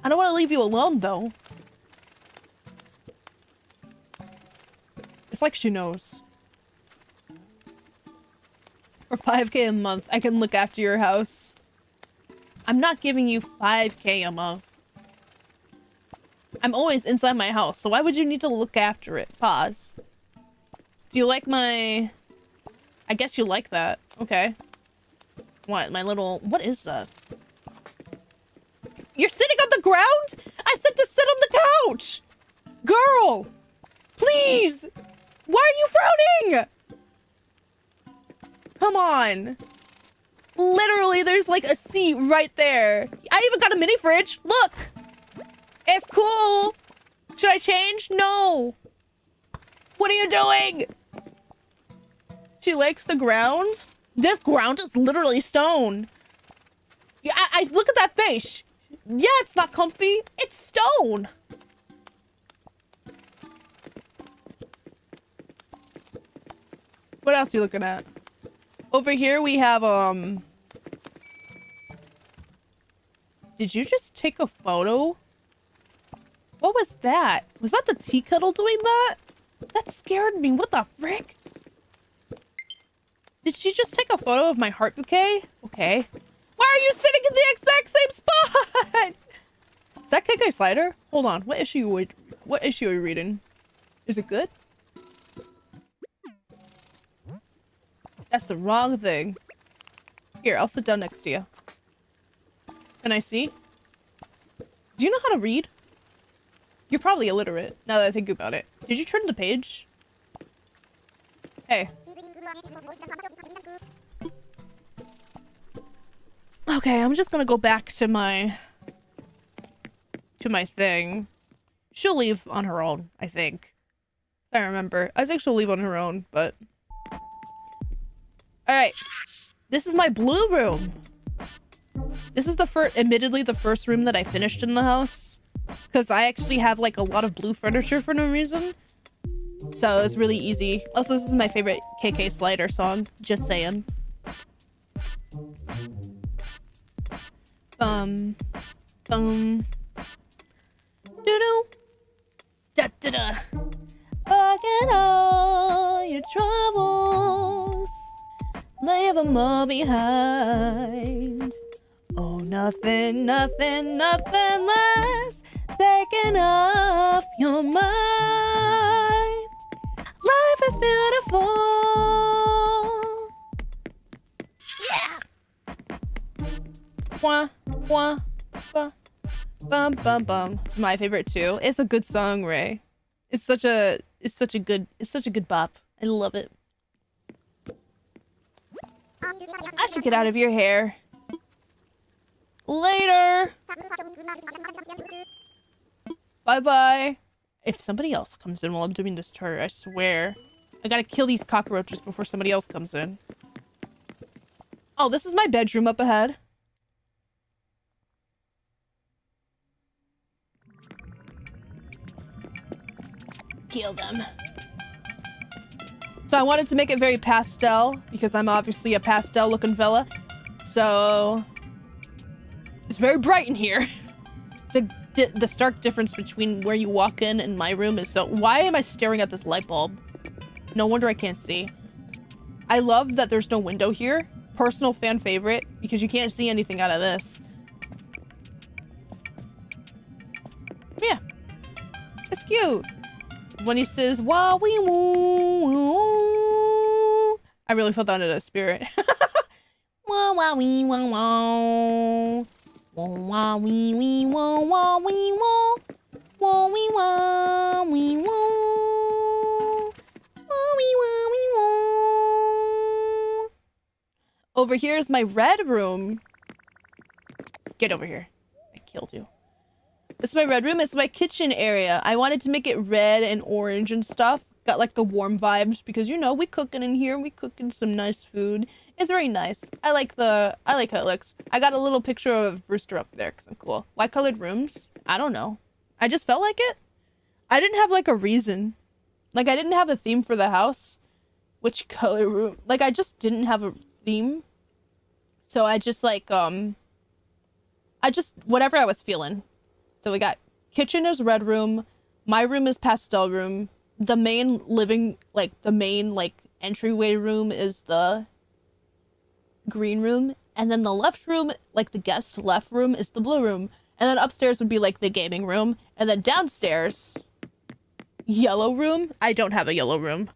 I don't want to leave you alone, though. It's like she knows. For 5k a month, I can look after your house. I'm not giving you 5k a month. I'm always inside my house, so why would you need to look after it? Pause. Do you like my... I guess you like that. Okay. What, my little... What is that? You're sitting on the ground? I said to sit on the couch! Girl! Please! Why are you frowning? Come on. Literally, there's like a seat right there. I even got a mini fridge. Look. It's cool. Should I change? No. What are you doing? She likes the ground? This ground is literally stone. Yeah, I, I look at that face. Yeah, it's not comfy. It's stone. What else are you looking at? Over here we have, um... Did you just take a photo? What was that? Was that the tea kettle doing that? That scared me. What the frick? Did she just take a photo of my heart bouquet? Okay. Why are you sitting in the exact same spot? Is that KK Slider? Hold on. What issue would what issue are you reading? Is it good? That's the wrong thing. Here, I'll sit down next to you. Can I see? Do you know how to read? You're probably illiterate, now that I think about it. Did you turn the page? Hey. Okay, I'm just gonna go back to my... to my thing. She'll leave on her own, I think. I remember. I think she'll leave on her own, but... Alright. This is my blue room. This is the first, admittedly, the first room that I finished in the house. Because I actually have, like, a lot of blue furniture for no reason. So it's really easy. Also, this is my favorite KK Slider song. Just saying. Bum. Bum. Doo-doo. Da-da-da. Forget all your troubles. Leave them all behind. Oh, nothing, nothing, nothing less taking off your mind. Life is beautiful. Yeah. Wah, wah, wah. Bum, bum, bum. It's my favorite too. It's a good song, Ray. It's such a, it's such a good, it's such a good bop. I love it. Um, I should get out of your hair. Later. Bye-bye. If somebody else comes in while I'm doing this tour, I swear. I gotta kill these cockroaches before somebody else comes in. Oh, this is my bedroom up ahead. Kill them. So I wanted to make it very pastel because I'm obviously a pastel looking fella. So it's very bright in here. the the stark difference between where you walk in and my room is so why am I staring at this light bulb? No wonder I can't see. I love that there's no window here. Personal fan favorite because you can't see anything out of this. Yeah. It's cute. When he says, wah wee woo. I really felt that in a spirit. wah wah wee wah wah. Wah wee wee wah wah wee wah. Wee wah wee. Wah wee wah wee wah. Over here is my red room. Get over here. I killed you. This is my red room. It's my kitchen area. I wanted to make it red and orange and stuff. Got like the warm vibes because you know we cooking in here. We cooking some nice food. It's very nice. I like the I like how it looks. I got a little picture of Rooster up there because I'm cool. Why colored rooms? I don't know. I just felt like it. I didn't have like a reason. Like I didn't have a theme for the house. Which color room? Like I just didn't have a theme. So I just like um I just whatever I was feeling. So we got kitchen is red room, my room is pastel room, the main living like the main like entryway room is the green room, and then the left room, like the guest left room is the blue room. And then upstairs would be like the gaming room, and then downstairs yellow room. I don't have a yellow room.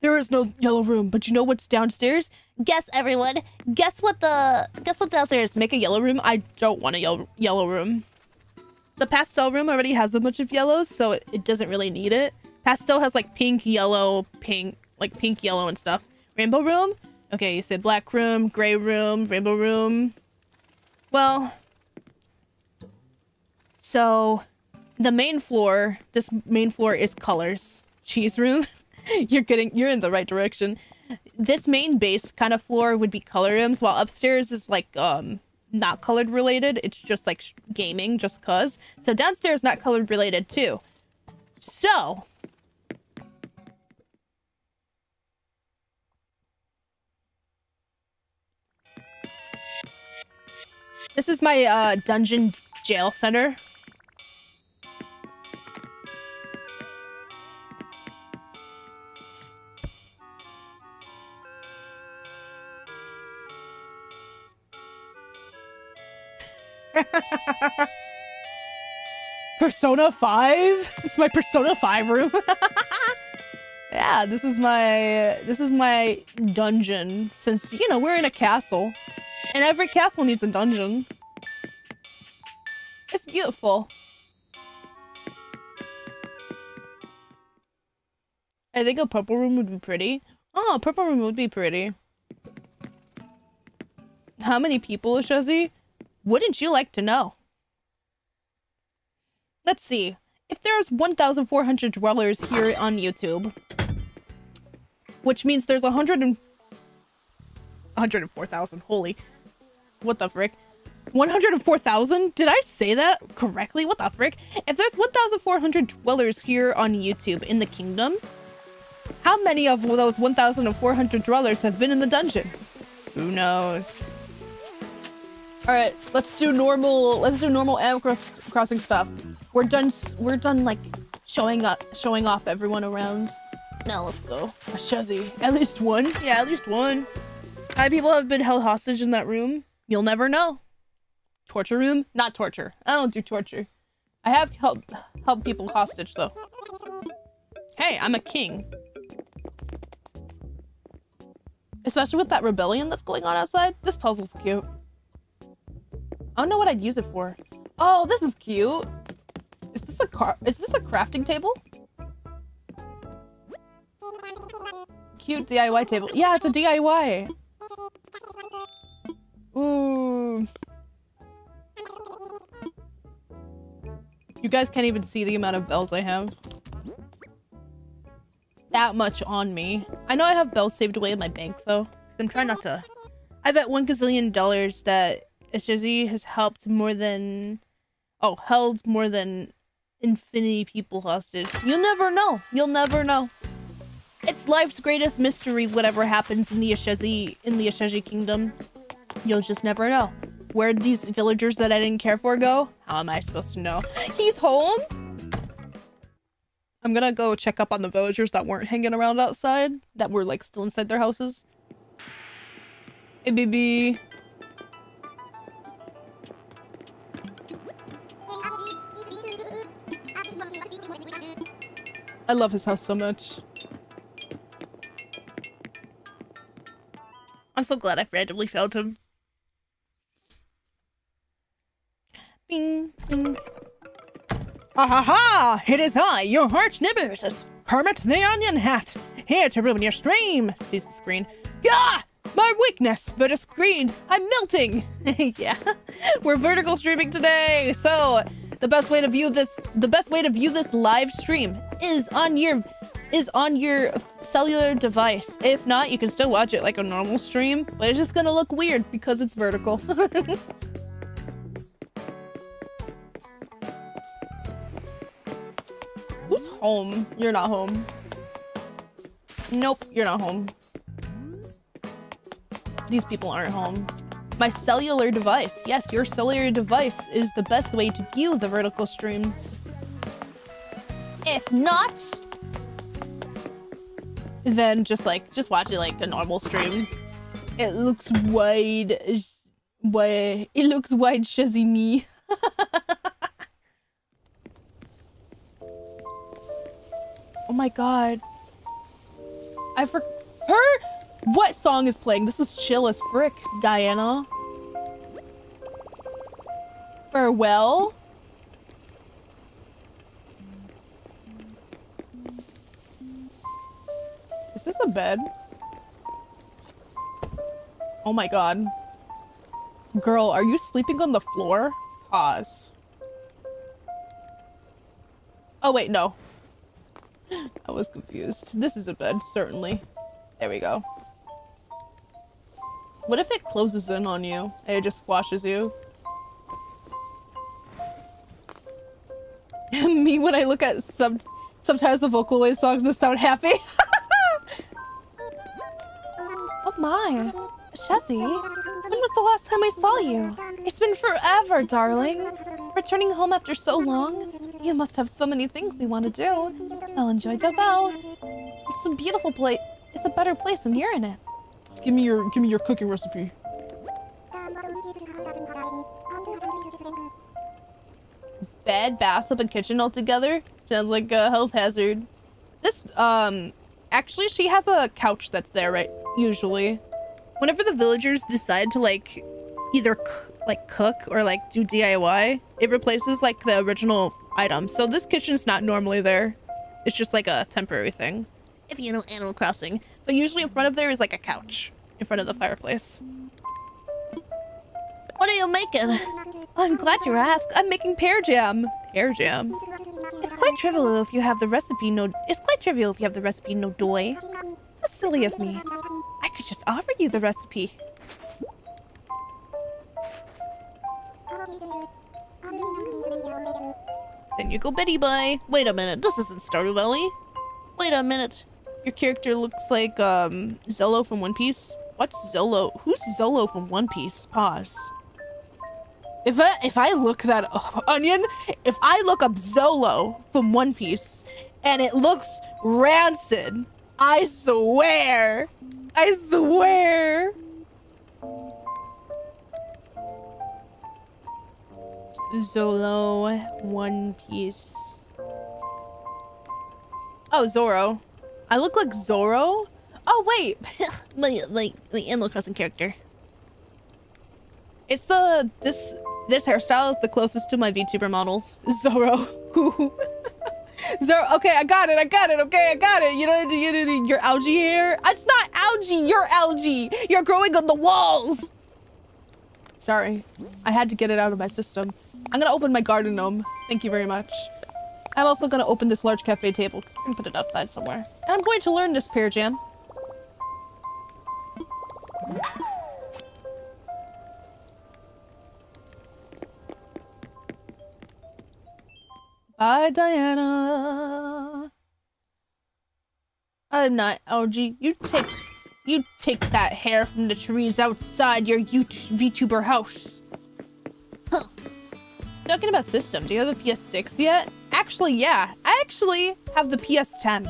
There is no yellow room, but you know what's downstairs? Guess everyone. Guess what the guess what downstairs? Make a yellow room. I don't want a yellow yellow room. The pastel room already has a bunch of yellows, so it, it doesn't really need it. Pastel has like pink, yellow, pink, like pink, yellow, and stuff. Rainbow room? Okay, you said black room, gray room, rainbow room. Well, so the main floor, this main floor is colors. Cheese room. you're getting, you're in the right direction. This main base kind of floor would be color rooms, while upstairs is like um not colored related. It's just like gaming, just cause. So downstairs not colored related too. So This is my uh, dungeon jail center. Persona 5? It's my Persona 5 room. yeah, this is my this is my dungeon since you know, we're in a castle. And every castle needs a dungeon. It's beautiful. I think a purple room would be pretty. Oh, a purple room would be pretty. How many people, Shuzzy? Wouldn't you like to know? Let's see. If there's 1,400 dwellers here on YouTube, which means there's 100 and 104,000. Holy. What the frick? 104,000? Did I say that correctly? What the frick? If there's 1,400 dwellers here on YouTube in the kingdom, how many of those 1,400 dwellers have been in the dungeon? Who knows? Alright, let's do normal, let's do normal Animal Cross Crossing stuff. We're done, we're done like showing up, showing off everyone around. Now let's go. A Shuzzy. At least one? Yeah, at least one. Many people have been held hostage in that room? You'll never know. Torture room? Not torture. I don't do torture. I have helped help people hostage though. Hey, I'm a king. Especially with that rebellion that's going on outside. This puzzle's cute. I don't know what I'd use it for. Oh, this is cute. Is this a car? Is this a crafting table? Cute DIY table. Yeah, it's a DIY. Ooh. You guys can't even see the amount of bells I have. That much on me. I know I have bells saved away in my bank though. I'm trying not to. I bet one gazillion dollars that Ishizzy has helped more than, oh, held more than infinity people hostage. You'll never know. You'll never know. It's life's greatest mystery. Whatever happens in the Ashezi in the Ashezi kingdom, you'll just never know. Where did these villagers that I didn't care for go? How am I supposed to know? He's home. I'm gonna go check up on the villagers that weren't hanging around outside, that were like still inside their houses. Hey, baby. I love his house so much. I'm so glad I randomly found him. Bing, bing.
Ha ha ha! It is I, your arch nemesis, Kermit the Onion Hat, here to ruin your stream. Sees the screen. Yeah! My weakness, a screen. I'm melting.
yeah, we're vertical streaming today. So the best way to view this, the best way to view this live stream is on your, is on your cellular device. If not, you can still watch it like a normal stream, but it's just gonna look weird because it's vertical. home? You're not home. Nope, you're not home. These people aren't home. My cellular device. Yes, your cellular device is the best way to view the vertical streams. If not, then just like, just watch it like a normal stream. It looks wide, wide, it looks wide shizzy me. oh my god. I for- her- what song is playing? This is chill as frick, Diana. Farewell? Is this a bed? Oh my god. Girl, are you sleeping on the floor? Pause. Oh wait, no. I was confused. This is a bed, certainly. There we go. What if it closes in on you it just squashes you? Me when I look at some sometimes the Vocaloid songs that sound happy.
oh my, Shezzy, when was the last time I saw you? It's been forever, darling. Returning home after so long, you must have so many things you want to do. I'll enjoy Dobell. It's a beautiful place. It's a better place when you're in it.
Give me your give me your cooking recipe.
Bed, bathtub, and kitchen all together? Sounds like a health hazard. This, um, actually she has a couch that's there, right? Usually. Whenever the villagers decide to, like, either like cook or like do DIY, it replaces like the original item. So this kitchen's not normally there. It's just like a temporary thing. If you know Animal Crossing. But usually in front of there is like a couch in front of the fireplace. What are you making?
Oh, I'm glad you asked. I'm making pear jam.
Pear jam?
It's quite trivial if you have the recipe no- It's quite trivial if you have the recipe no doy. That's silly of me. I could just offer you the recipe.
Then you go Betty Bye. Wait a minute, this isn't Stardew Valley. Wait a minute. Your character looks like, um, Zolo from One Piece. What's Zolo? Who's Zolo from One Piece? Pause. If I, if I look that up, Onion, if I look up Zolo from One Piece and it looks rancid, I swear, I swear. Zolo, One Piece. Oh, Zoro. I look like Zoro? Oh, wait. my, my Animal Crossing character. It's the, this, this hairstyle is the closest to my VTuber models. Zoro. Zoro, okay, I got it, I got it, okay, I got it. You know, you know your algae hair? Ah, it's not algae, you're algae. You're growing on the walls. Sorry, I had to get it out of my system. I'm gonna open my garden gnome. Thank you very much. I'm also gonna open this large cafe table. I'm put it outside somewhere. And I'm going to learn this pear jam. Bye, Diana. I'm not oh, LG. You take you take that hair from the trees outside your YouTube VTuber house. Huh. Talking about system, do you have a PS6 yet? Actually, yeah. I actually have the PS10.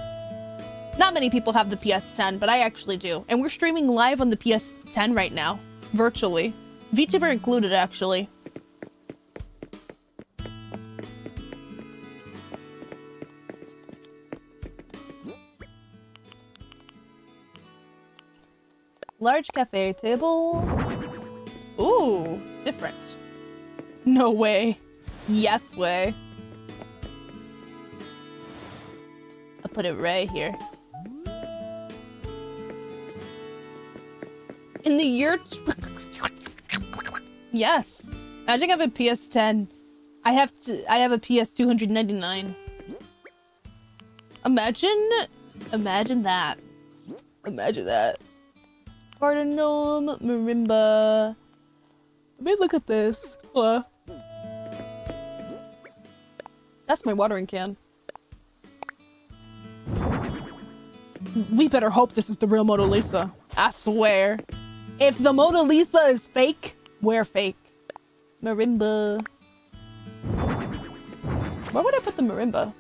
Not many people have the PS10, but I actually do. And we're streaming live on the PS10 right now. Virtually. VTuber included, actually. Large cafe table. Ooh, different. No way. Yes way. I'll put it right here. In the year... yes. Imagine I have a PS10. I have to... I have a PS 299. Imagine... Imagine that. Imagine that. Garden gnome, marimba. Let me look at this. Hello. That's my watering can. We better hope this is the real Mona Lisa. I swear. If the Mona Lisa is fake, we're fake. Marimba. Where would I put the marimba?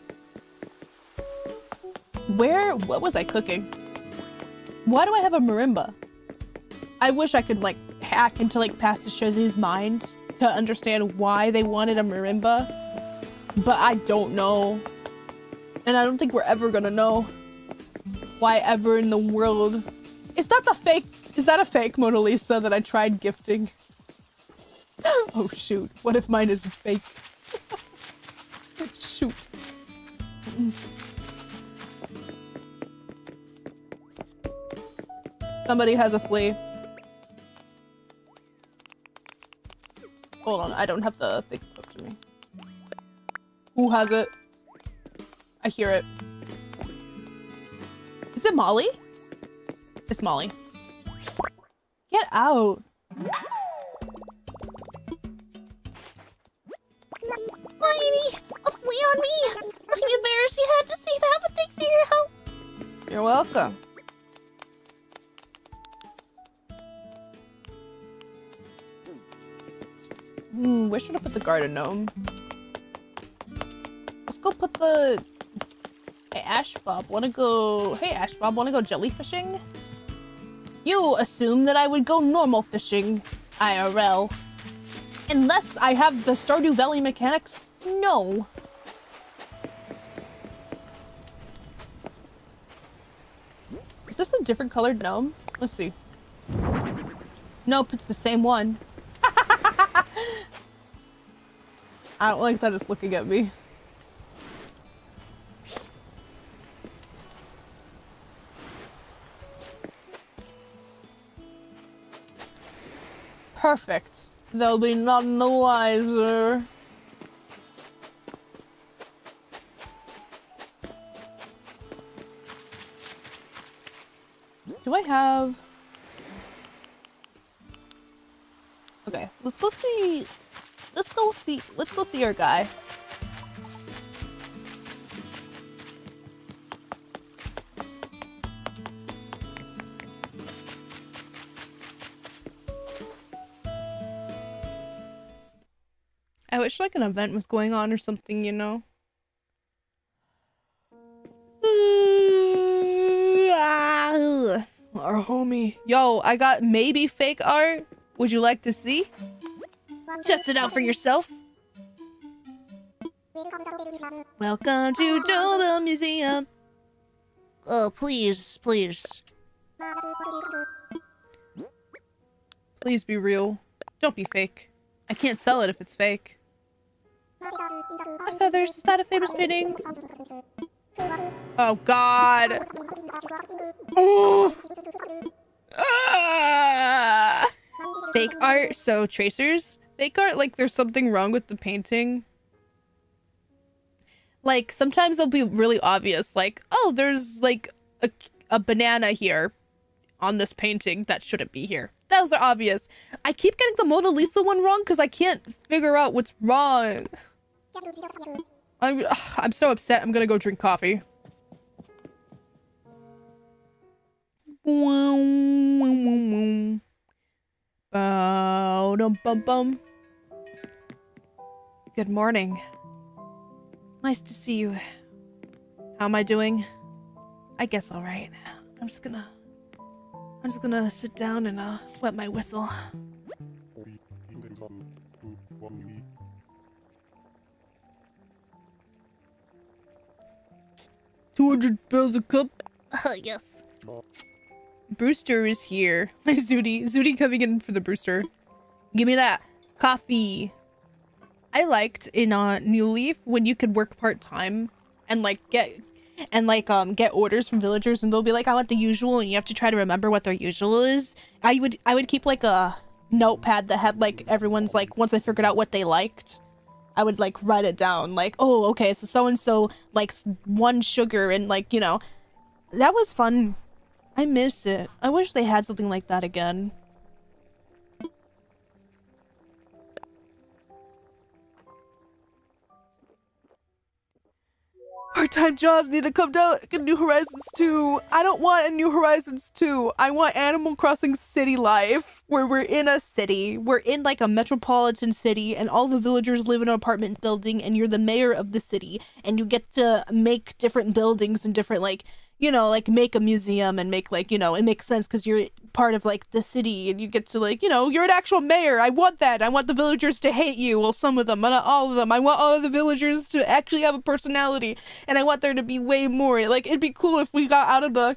Where? What was I cooking? Why do I have a marimba? I wish I could like hack into like Pastor Shezzy's mind to understand why they wanted a marimba, but I don't know. And I don't think we're ever gonna know why ever in the world. Is that the fake? Is that a fake Mona Lisa that I tried gifting? oh shoot, what if mine is fake? shoot. Somebody has a flea. Hold on, I don't have the thing up to me. Who has it? I hear it. Is it Molly? It's Molly. Get out.
Miney, a flea on me. I'm embarrassed you had to see that, but thanks for your help.
You're welcome. Hmm, where should I put the garden gnome? Let's go put the... Hey, Ash Bob, wanna go... Hey, Ash Bob, wanna go jellyfishing? You assume that I would go normal fishing, IRL. Unless I have the Stardew Valley mechanics? No. Is this a different colored gnome? Let's see. Nope, it's the same one. I don't like that it's looking at me. Perfect. They'll be none the wiser. Do I have... Okay, let's go see... Let's go see... Let's go see our guy. I wish like an event was going on or something, you know? Ah, our homie. Yo, I got maybe fake art. Would you like to see? Test it out for yourself. Welcome to Jobo Museum. Oh, please, please. Please be real. Don't be fake. I can't sell it if it's fake. My feathers, is that a famous painting? Oh god. Oh. Ah. Fake art, so tracers. Fake art, like there's something wrong with the painting. Like sometimes they'll be really obvious, like, oh, there's like a, a banana here on this painting that shouldn't be here. Those are obvious. I keep getting the Mona Lisa one wrong because I can't figure out what's wrong. I'm, ugh, I'm so upset. I'm gonna go drink coffee. Bow-dum-bum-bum. Good morning. Nice to see you. How am I doing? I guess all right. I'm just gonna... I'm just gonna sit down and uh, wet my whistle. Two hundred bills a cup.
Uh, yes.
Brewster is here. My Zooty. Zooty coming in for the Brewster. Give me that. Coffee. I liked in uh, New Leaf when you could work part-time and like get and like um get orders from villagers and they'll be like I want the usual and you have to try to remember what their usual is. I would I would keep like a notepad that had like everyone's like once I figured out what they liked I would like write it down like oh okay so so and so likes one sugar and like you know that was fun I miss it. I wish they had something like that again. Part-time jobs need to come down New Horizons 2. I don't want a New Horizons 2. I want Animal Crossing city life, where we're in a city. We're in like a metropolitan city, and all the villagers live in an apartment building, and you're the mayor of the city, and you get to make different buildings and different like you know, like make a museum and make like, you know, it makes sense because you're part of like the city and you get to like, you know, you're an actual mayor. I want that. I want the villagers to hate you. Well, some of them, not all of them. I want all of the villagers to actually have a personality and I want there to be way more. Like, it'd be cool if we got out of the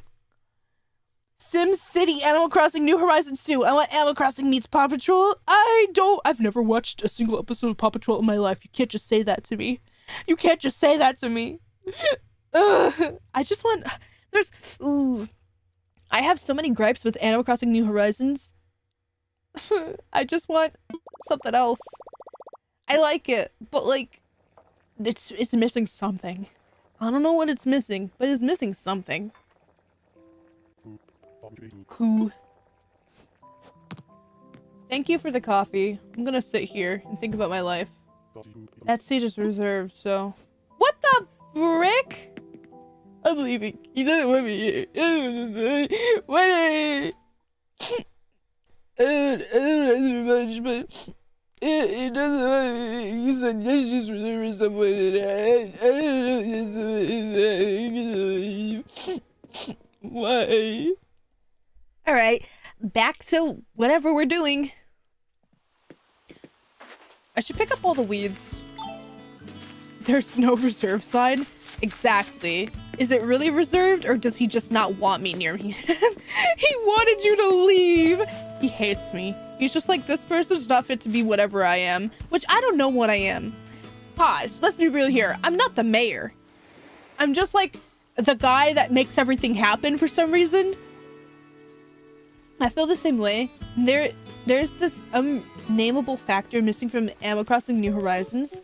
Sim City Animal Crossing New Horizons 2. I want Animal Crossing meets Paw Patrol. I don't, I've never watched a single episode of Paw Patrol in my life. You can't just say that to me. You can't just say that to me. Ugh, I just want there's ooh. I have so many gripes with Animal Crossing New Horizons. I just want something else. I like it, but like it's it's missing something. I don't know what it's missing, but it's missing something. Cool. Thank you for the coffee. I'm gonna sit here and think about my life. That seat is reserved, so... What the frick? I'm leaving. He doesn't want me here. What I... Don't, I don't much, but it, doesn't want me. He said, yes, just reserve someone, and I, I don't know if someone is gonna leave. Why? Alright, back to whatever we're doing. I should pick up all the weeds. There's no reserve sign. Exactly. Is it really reserved or does he just not want me near me? he wanted you to leave. He hates me. He's just like, this person's not fit to be whatever I am, which I don't know what I am. Pause. Let's be real here. I'm not the mayor. I'm just like the guy that makes everything happen for some reason. I feel the same way. There, there's this unnameable factor missing from Animal Crossing New Horizons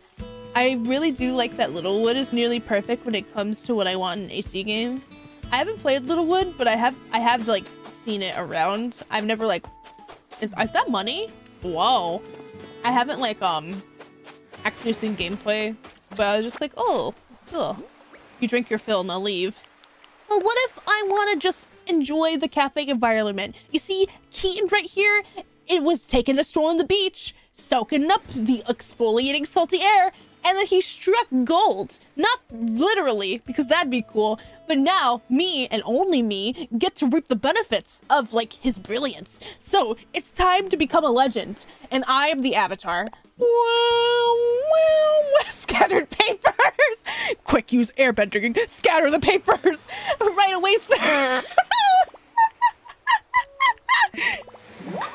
I really do like that Littlewood is nearly perfect when it comes to what I want in an AC game. I haven't played Littlewood, but I have I have like seen it around. I've never like is is that money? Whoa. I haven't like um actually seen gameplay, but I was just like, oh, cool. You drink your fill and I'll leave. Well, what if I want to just enjoy the cafe environment? You see, Keaton right here, it was taking a stroll on the beach, soaking up the exfoliating salty air, and then he struck gold. Not literally, because that'd be cool, but now me and only me get to reap the benefits of like his brilliance. So it's time to become a legend, and I am the avatar. Scattered papers! Quick, use airbending. Scatter the papers! Right away, sir!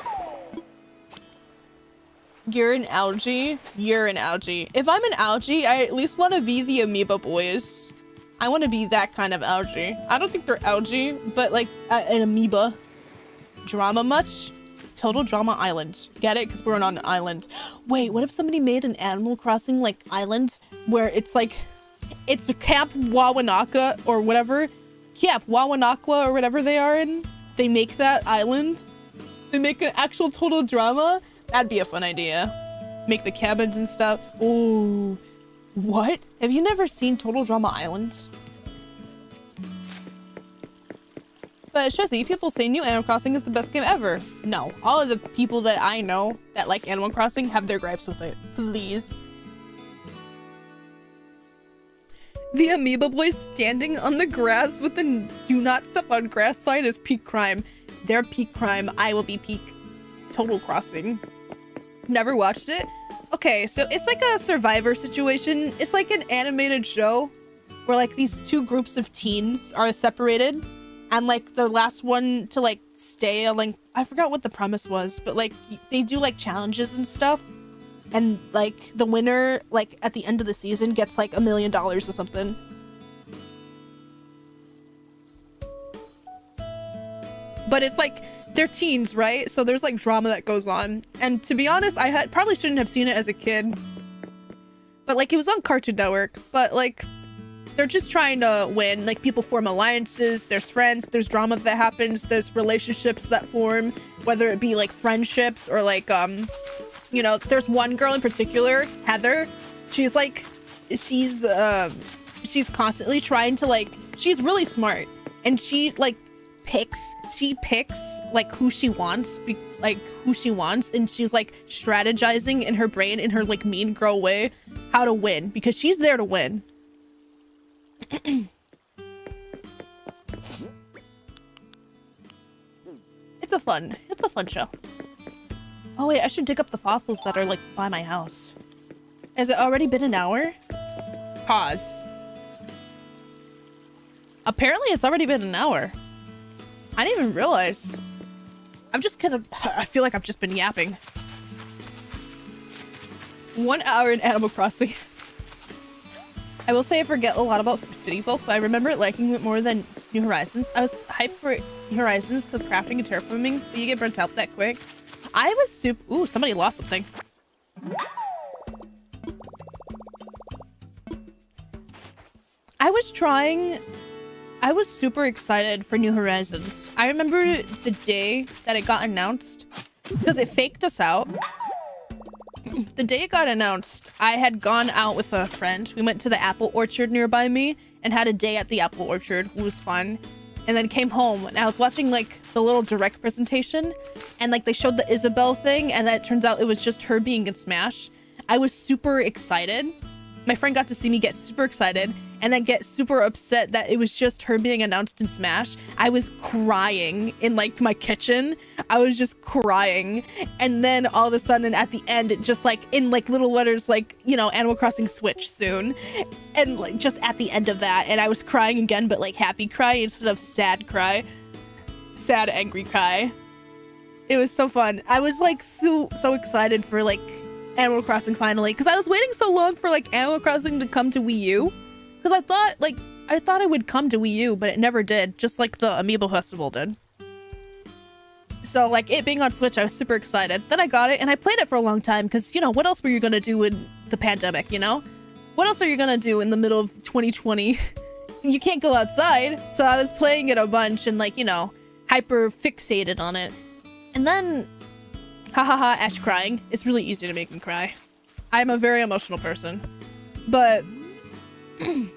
You're an algae. You're an algae. If I'm an algae, I at least want to be the amoeba boys. I want to be that kind of algae. I don't think they're algae, but like uh, an amoeba. Drama much?
Total Drama Island. Get it? Because we're on an island. Wait, what if somebody made an Animal Crossing like island where it's like it's a Camp Wawanaka or whatever. Camp Wawanakwa or whatever they are in. They make that island. They make an actual total drama. That'd be a fun idea. Make the cabins and stuff. Oh, what? Have you never seen Total Drama Island? But Shezzy, people say New Animal Crossing is the best game ever. No, all of the people that I know that like Animal Crossing have their gripes with it. Please.
The Amoeba Boys standing on the grass with the do not step on grass sign is peak crime. Their peak crime, I will be peak Total Crossing. Never watched it. Okay, so it's like a survivor situation. It's like an animated show where like these two groups of teens are separated and like the last one to like stay like I forgot what the premise was, but like they do like challenges and stuff and like the winner like at the end of the season gets like a million dollars or something but it's like they're teens right? So there's like drama that goes on. And to be honest i had probably shouldn't have seen it as a kid. But like it was on cartoon network. But like they're just trying to win. Like people form alliances. There's friends. There's drama that happens. There's relationships that form whether it be like friendships or like um you know, there's one girl in particular, Heather. She's like, she's um, she's constantly trying to like, she's really smart, and she like picks, she picks like who she wants, be, like who she wants, and she's like strategizing in her brain in her like mean girl way how to win because she's there to win. it's a fun, it's a fun show. Oh wait, I should dig up the fossils that are like by my house. Has it already been an hour? Pause. Apparently it's already been an hour. I didn't even realize. I'm just kind of, I feel like I've just been yapping. One hour in Animal Crossing. I will say I forget a lot about City Folk, but I remember liking it more than New Horizons. I was hyped for Horizons because crafting and terraforming, but you get burnt out that quick. I was super- ooh, somebody lost something. I was trying- I was super excited for New Horizons. I remember the day that it got announced because it faked us out. the day it got announced, I had gone out with a friend. We went to the apple orchard nearby me and had a day at the apple orchard. It was fun and then came home and I was watching like the little direct presentation and like they showed the Isabelle thing and that turns out it was just her being in Smash. I was super excited. My friend got to see me get super excited and then get super upset that it was just her being announced in Smash. I was crying in like my kitchen. I was just crying. And then all of a sudden at the end, it just like in like little letters, like, you know, Animal Crossing Switch soon. And like just at the end of that, and I was crying again, but like happy cry instead of sad cry. Sad, angry cry. It was so fun. I was like so, so excited for like Animal Crossing finally because I was waiting so long for like Animal Crossing to come to Wii U because I thought, like, I thought it would come to Wii U, but it never did, just like the Amiibo Festival did. So, like, it being on Switch, I was super excited. Then I got it, and I played it for a long time, because, you know, what else were you gonna do in the pandemic, you know? What else are you gonna do in the middle of 2020? you can't go outside, so I was playing it a bunch and, like, you know, hyper fixated on it. And then, hahaha, ha, ha, Ash crying. It's really easy to make me cry. I'm a very emotional person. But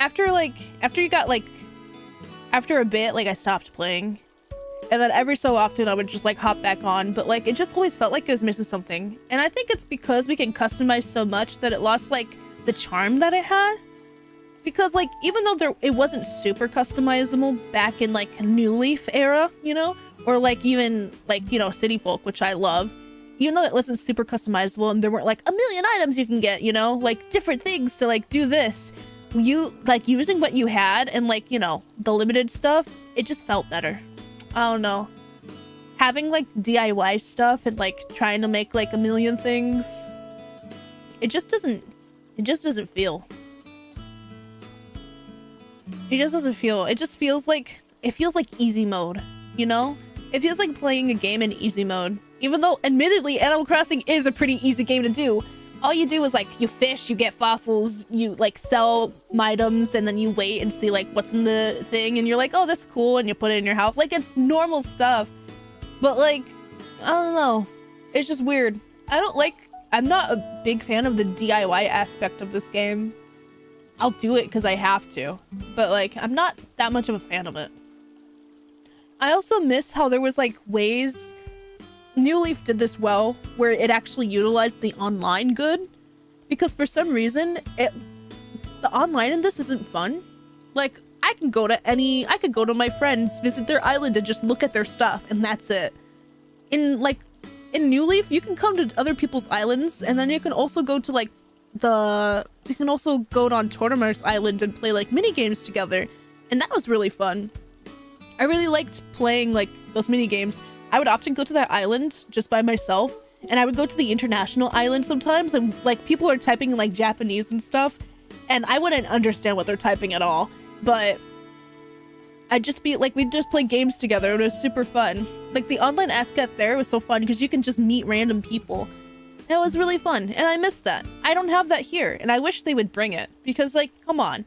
after like after you got like after a bit like I stopped playing. And then every so often I would just like hop back on. But like it just always felt like it was missing something. And I think it's because we can customize so much that it lost like the charm that it had. Because like even though there it wasn't super customizable back in like New Leaf era you know? Or like even like you know City Folk which I love even though it wasn't super customizable and there weren't like a million items you can get, you know, like different things to like do this, you like using what you had and like, you know, the limited stuff, it just felt better. I don't know. Having like DIY stuff and like trying to make like a million things, it just doesn't, it just doesn't feel. It just doesn't feel, it just feels like, it feels like easy mode, you know? It feels like playing a game in easy mode. Even though, admittedly, Animal Crossing is a pretty easy game to do. All you do is like, you fish, you get fossils, you like sell items, and then you wait and see like what's in the thing, and you're like, oh, that's cool, and you put it in your house. Like, it's normal stuff. But like, I don't know. It's just weird. I don't like, I'm not a big fan of the DIY aspect of this game. I'll do it because I have to. But like, I'm not that much of a fan of it. I also miss how there was like ways New Leaf did this well where it actually utilized the online good because for some reason it the online in this isn't fun. Like I can go to any I could go to my friends, visit their island and just look at their stuff and that's it. In like in New Leaf, you can come to other people's islands and then you can also go to like the you can also go on Tortimer's island and play like mini games together. And that was really fun. I really liked playing like those mini games. I would often go to that island just by myself, and I would go to the international island sometimes, and like people are typing in like Japanese and stuff, and I wouldn't understand what they're typing at all. But I'd just be like, we'd just play games together, and it was super fun. Like the online aspect there was so fun because you can just meet random people. It was really fun, and I missed that. I don't have that here, and I wish they would bring it because, like, come on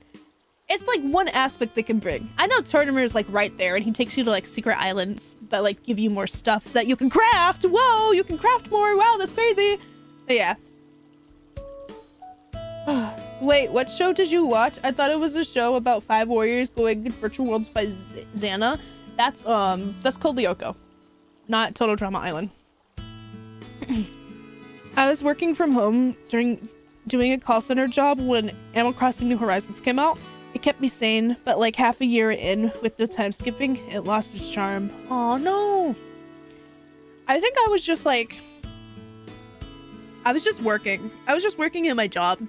it's like one aspect they can bring. I know Tortimer is like right there and he takes you to like secret islands that like give you more stuff so that you can craft. Whoa, you can craft more. Wow, that's crazy. But yeah. Wait, what show did you watch? I thought it was a show about five warriors going in virtual worlds by Z Xana. That's um that's called Lyoko. Not Total Drama Island. I was working from home during doing a call center job when Animal Crossing New Horizons came out it kept me sane, but like half a year in with the time skipping, it lost its charm. Oh no. I think I was just like I was just working. I was just working in my job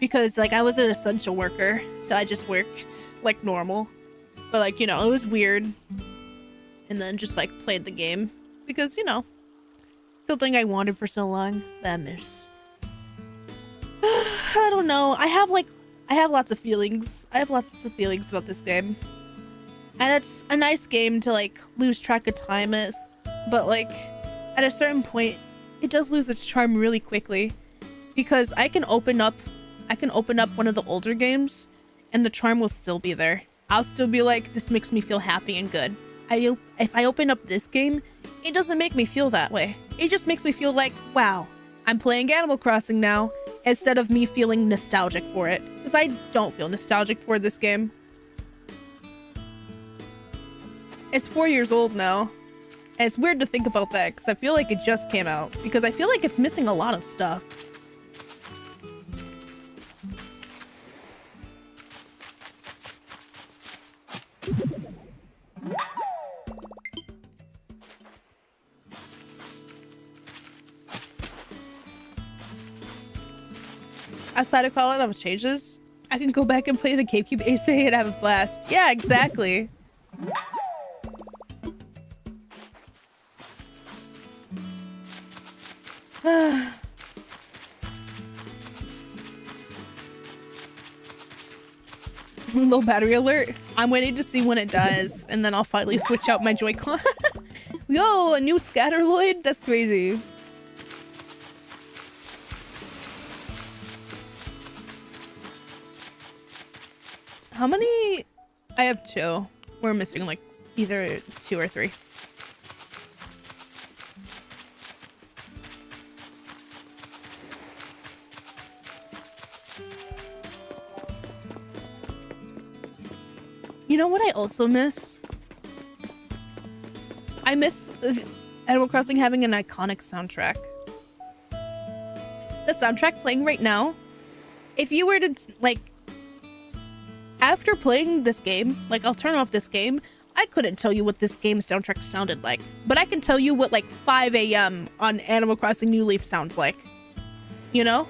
because like I was an essential worker, so I just worked like normal. But like, you know, it was weird. And then just like played the game because, you know, something I wanted for so long that I miss. I don't know. I have like I have lots of feelings. I have lots of feelings about this game. And it's a nice game to like lose track of time with, but like at a certain point it does lose its charm really quickly because I can open up I can open up one of the older games and the charm will still be there. I'll still be like this makes me feel happy and good. I if I open up this game, it doesn't make me feel that way. It just makes me feel like, wow, I'm playing Animal Crossing now instead of me feeling nostalgic for it. Because I don't feel nostalgic for this game. It's four years old now. And it's weird to think about that because I feel like it just came out. Because I feel like it's missing a lot of stuff. Outside of of changes, I can go back and play the GameCube Ace and have a blast. Yeah, exactly. Low battery alert. I'm waiting to see when it does, and then I'll finally switch out my Joy-Con. Yo, a new Scatterloid? That's crazy. How many? I have two. We're missing like either two or three. You know what I also miss? I miss Animal Crossing having an iconic soundtrack. The soundtrack playing right now, if you were to like after playing this game, like I'll turn off this game, I couldn't tell you what this game's soundtrack sounded like, but I can tell you what like 5 a.m. on Animal Crossing New Leaf sounds like. You know?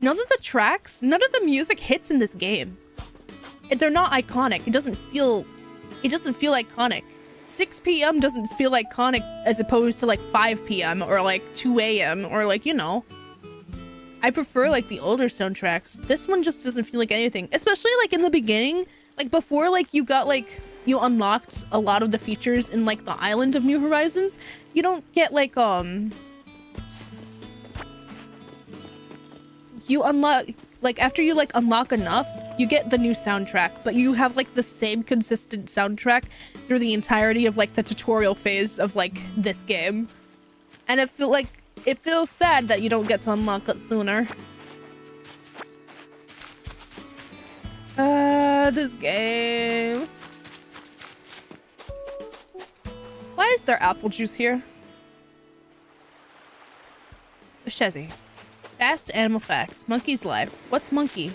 None of the tracks, none of the music hits in this game. They're not iconic. It doesn't feel, it doesn't feel iconic. 6 p.m. doesn't feel iconic as opposed to like 5 p.m. or like 2 a.m. or like, you know. I prefer like the older soundtracks. This one just doesn't feel like anything, especially like in the beginning, like before like you got like you unlocked a lot of the features in like the island of New Horizons. You don't get like um you unlock like after you like unlock enough, you get the new soundtrack, but you have like the same consistent soundtrack through the entirety of like the tutorial phase of like this game. And it feel like it feels sad that you don't get to unlock it sooner. Uh, this game. Why is there apple juice here? Shezzy. Fast animal facts. Monkey's life. What's monkey?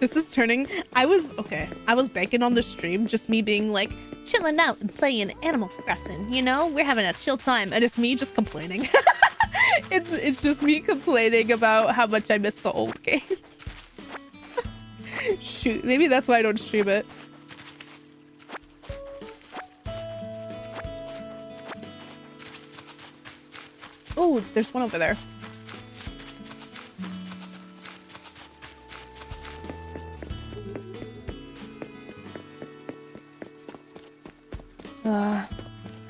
This is turning. I was okay. I was banking on the stream, just me being like chilling out and playing Animal Crossing. You know, we're having a chill time, and it's me just complaining. it's it's just me complaining about how much I miss the old games. Shoot, maybe that's why I don't stream it. Oh, there's one over there. Uh,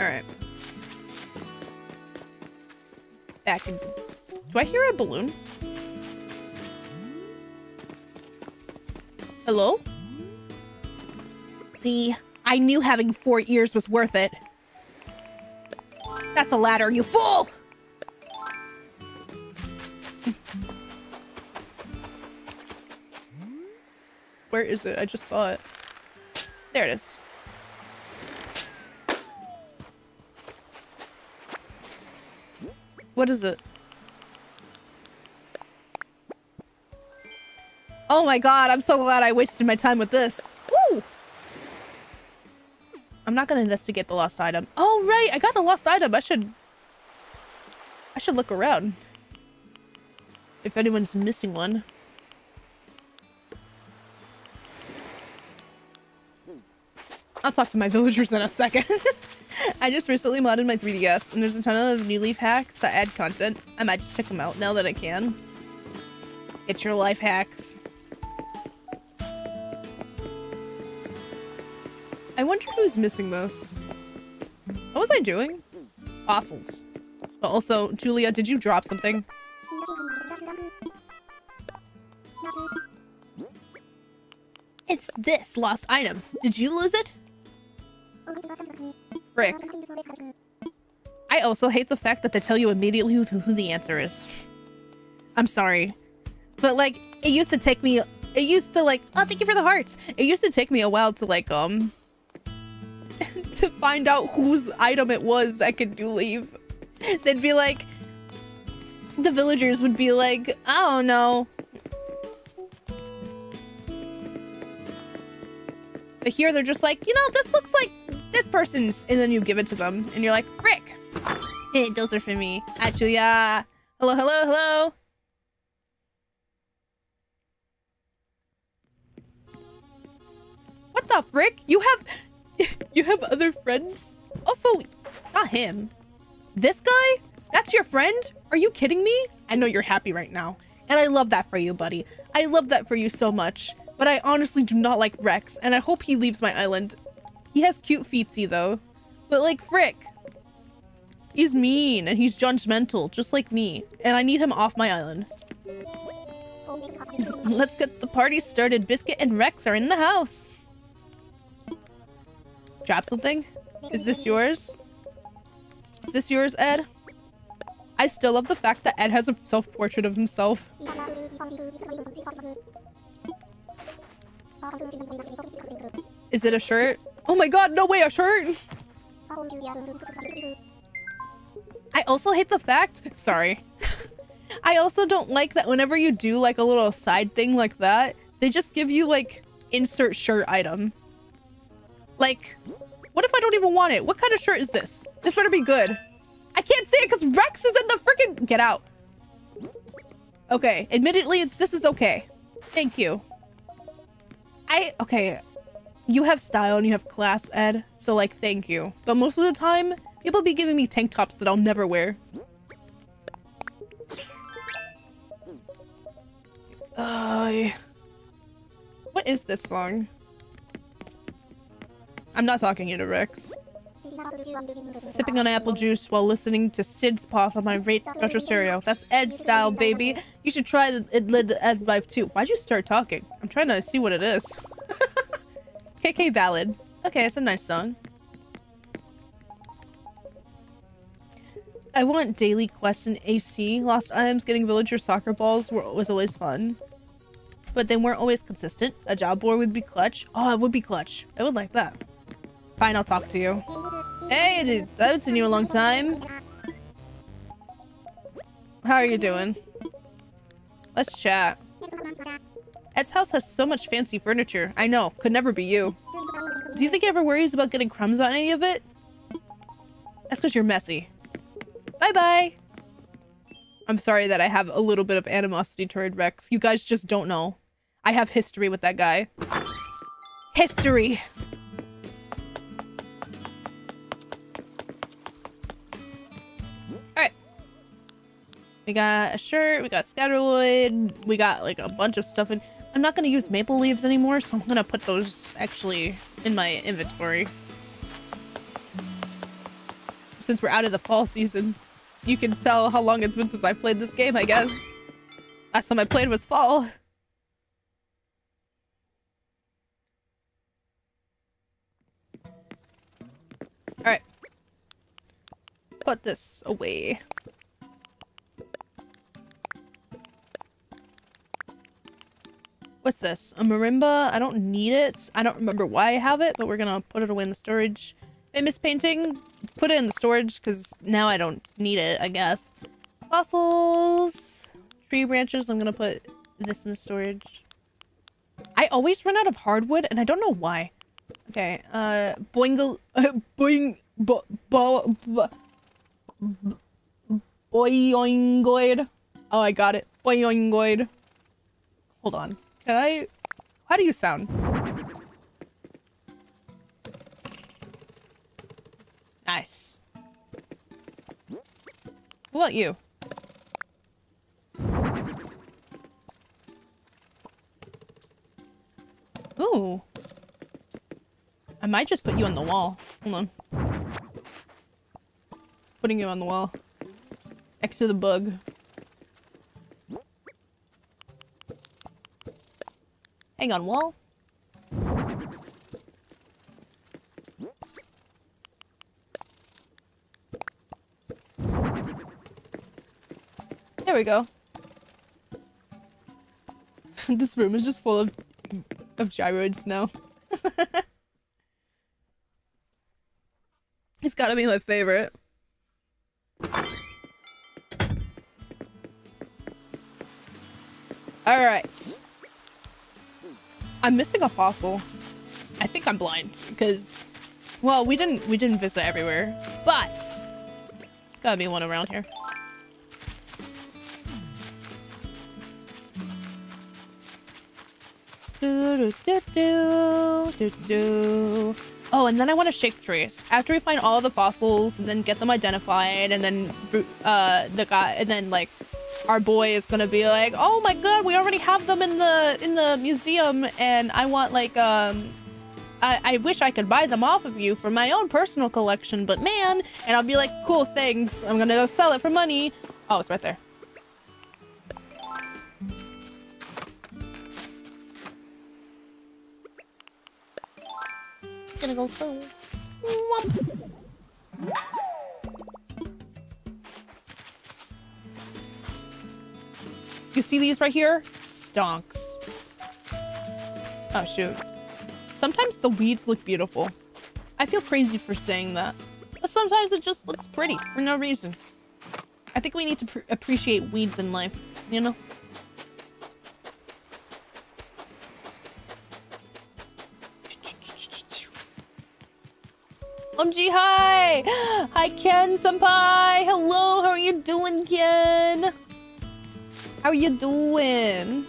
all right. Back in. Do I hear a balloon? Hello? See, I knew having four ears was worth it. That's a ladder, you fool! Where is it? I just saw it. There it is. What is it? Oh my god, I'm so glad I wasted my time with this. Woo! I'm not gonna investigate the lost item. Oh right, I got a lost item. I should... I should look around. If anyone's missing one. I'll talk to my villagers in a second. I just recently modded my 3DS, and there's a ton of New Leaf hacks that add content. I might just check them out now that I can. Get your life hacks. I wonder who's missing this. What was I doing? Fossils. But also, Julia, did you drop something? It's this lost item. Did you lose it? Frick. I also hate the fact that they tell you immediately who, who the answer is. I'm sorry. But like, it used to take me, it used to like, oh, thank you for the hearts. It used to take me a while to like, um, to find out whose item it was back in New Leaf. They'd be like, the villagers would be like, I don't know. But here they're just like, you know, this looks like this person's, and then you give it to them, and you're like, frick. Hey, those are for me. Actually, yeah. Hello, hello, hello. What the frick? You have, you have other friends? Also, not him. This guy? That's your friend? Are you kidding me? I know you're happy right now. And I love that for you, buddy. I love that for you so much. But I honestly do not like Rex, and I hope he leaves my island. He has cute feetsy, though. But, like, frick. He's mean, and he's judgmental, just like me. And I need him off my island. Let's get the party started. Biscuit and Rex are in the house. Drop something? Is this yours? Is this yours, Ed? I still love the fact that Ed has a self-portrait of himself. Is it a shirt? Oh my god, no way, a shirt! I also hate the fact- sorry. I also don't like that whenever you do like a little side thing like that, they just give you like insert shirt item. Like, what if I don't even want it? What kind of shirt is this? This better be good. I can't say it because Rex is in the freaking- get out. Okay, admittedly, this is okay. Thank you. I- okay, you have style and you have class, Ed, so like, thank you. But most of the time, People be giving me tank tops that I'll never wear. Uh, what is this song? I'm not talking to Rex. Sipping on apple juice while listening to Poth on my retro stereo. That's Ed style, baby. You should try the Ed, Vibe too. Why'd you start talking? I'm trying to see what it is. KK Ballad. Okay, it's a nice song. I want daily quests in AC. Lost items, getting villager soccer balls were, was always fun. But they weren't always consistent. A job board would be clutch. Oh, it would be clutch. I would like that. Fine, I'll talk to you. Hey, dude. I haven't seen you a long time. How are you doing? Let's chat. Ed's house has so much fancy furniture. I know. Could never be you. Do you think he ever worries about getting crumbs on any of it? That's because you're messy. Bye-bye. I'm sorry that I have a little bit of animosity toward Rex. You guys just don't know. I have history with that guy. History! Alright. We got a shirt, we got scatterwood, we got like a bunch of stuff in- I'm not gonna use maple leaves anymore, so I'm gonna put those actually in my inventory. Since we're out of the fall season. You can tell how long it's been since I played this game, I guess. Last time I played was fall. Alright. Put this away. What's this? A marimba? I don't need it. I don't remember why I have it, but we're gonna put it away in the storage. Famous painting? Put it in the storage, because now I don't need it, I guess. Fossils. Tree branches. I'm gonna put this in the storage. I always run out of hardwood, and I don't know why. Okay, uh, boingle, uh, boing, bo, bo, bo, boingoid. Oh, I got it. Boingoid. Hold on. Can I, how do you sound? Nice. What about you? Ooh. I might just put you on the wall. Hold on. Putting you on the wall. Next to the bug. Hang on, wall. There we go. this room is just full of of gyroids now. He's gotta be my favorite. Alright. I'm missing a fossil. I think I'm blind because well, we didn't we didn't visit everywhere, but it's gotta be one around here. Do, do, do, do, do. Oh, and then I want to shake trace. After we find all the fossils and then get them identified, and then uh, the guy, and then like our boy is gonna be like, "Oh my god, we already have them in the in the museum, and I want like um." I, I wish I could buy them off of you for my own personal collection, but man, and I'll be like, cool, thanks. I'm gonna go sell it for money. Oh, it's right there. Gonna go soon. You see these right here? Stonks. Oh, shoot. Sometimes the weeds look beautiful. I feel crazy for saying that. But sometimes it just looks pretty for no reason. I think we need to appreciate weeds in life, you know? OMG, hi! Hi, Ken Senpai! Hello, how are you doing, Ken? How you doing?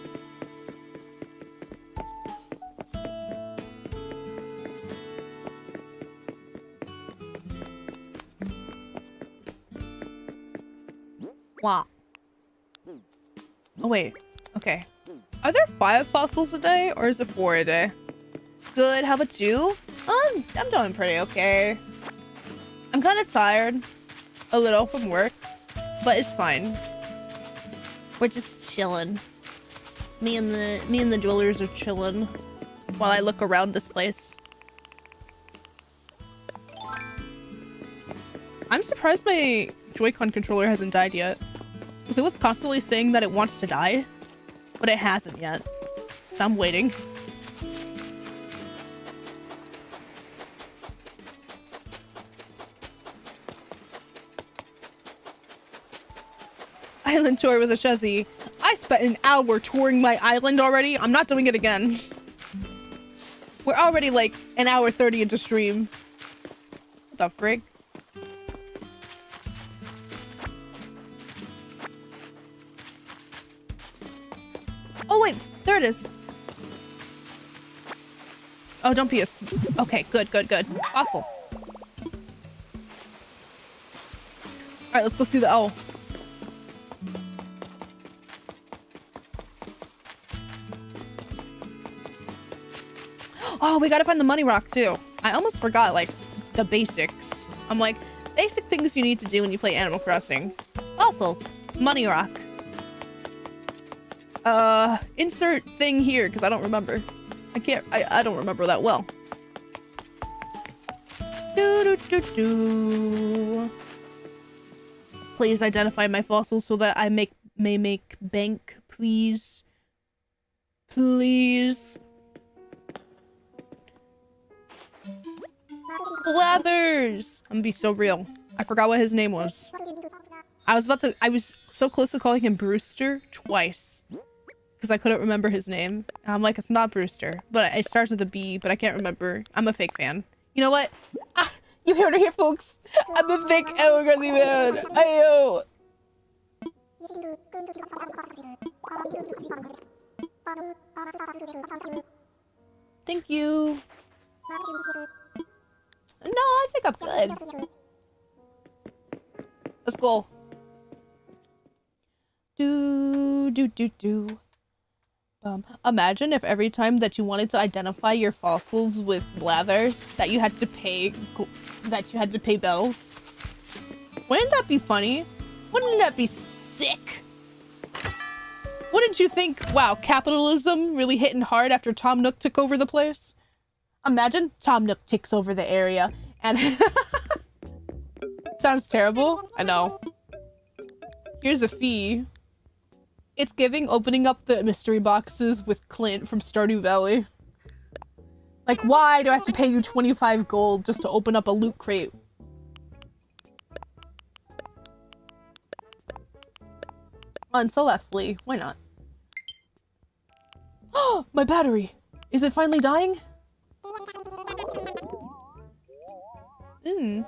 Wow. Oh, wait. Okay. Are there five fossils a day or is it four a day? Good. How about you? Um, I'm doing pretty okay. I'm kind of tired. A little from work. But it's fine. We're just chilling. Me and the me and the jewelers are chilling while I look around this place. I'm surprised my Joy-Con controller hasn't died yet. Because it was constantly saying that it wants to die, but it hasn't yet. So I'm waiting. Island tour with a Shezzy. I spent an hour touring my island already. I'm not doing it again. We're already like an hour 30 into stream. What the frick? Oh wait, there it is. Oh, don't be a... Okay, good, good, good. Awesome. Alright, let's go see the owl. Oh, we gotta find the money rock too. I almost forgot, like, the basics. I'm like, basic things you need to do when you play Animal Crossing. Fossils. Money rock. Uh, insert thing here, because I don't remember. I can't, I, I don't remember that well. Do, do, do, do. Please identify my fossils so that I make may make bank, please. Please. Blathers! I'm gonna be so real. I forgot what his name was. I was about to- I was so close to calling him Brewster twice. Because I couldn't remember his name. I'm like, it's not Brewster. But it starts with a B, but I can't remember. I'm a fake fan. You know what? Ah, you heard it here, folks. I'm a fake Crossing fan. Ayo! Thank you. No, I think I'm good. Let's go. Do do do do. Um, imagine if every time that you wanted to identify your fossils with blathers, that you had to pay, that you had to pay bells. Wouldn't that be funny? Wouldn't that be sick? Wouldn't you think, wow, capitalism really hitting hard after Tom Nook took over the place? Imagine Tom Nook takes over the area and sounds terrible. I know. Here's a fee. It's giving opening up the mystery boxes with Clint from Stardew Valley. Like, why do I have to pay you 25 gold just to open up a loot crate? That. Why not? Oh, my battery! Is it finally dying? Hmm.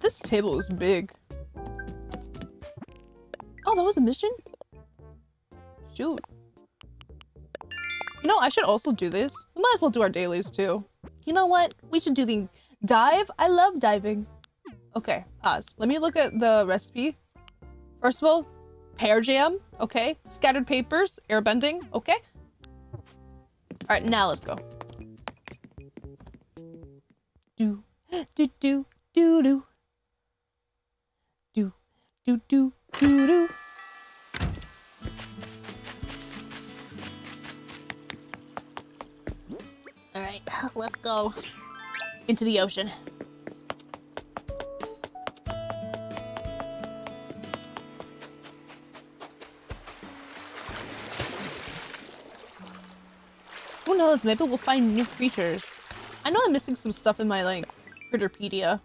This table is big. Oh, that was a mission? Shoot. You know, I should also do this. We might as well do our dailies too. You know what? We should do the dive. I love diving. Okay, pause. Let me look at the recipe. First of all, pear jam, okay? Scattered papers, airbending, okay? All right, now let's go. Do, do, do, do, do. Do, do, do, do, do. All right, let's go into the ocean. Who knows, maybe we'll find new creatures. I know I'm missing some stuff in my, like, Critterpedia.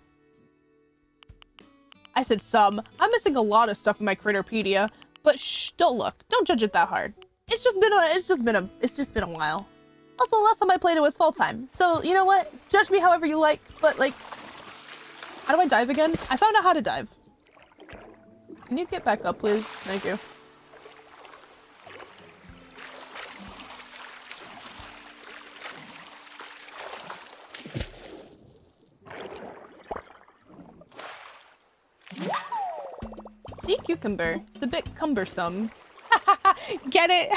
I said some. I'm missing a lot of stuff in my Critterpedia, but shh, don't look. Don't judge it that hard. It's just been a, it's just been a, it's just been a while. Also, last time I played it was fall time, so you know what? Judge me however you like, but like, how do I dive again? I found out how to dive. Can you get back up, please? Thank you. Cucumber. It's a bit cumbersome.
Get it?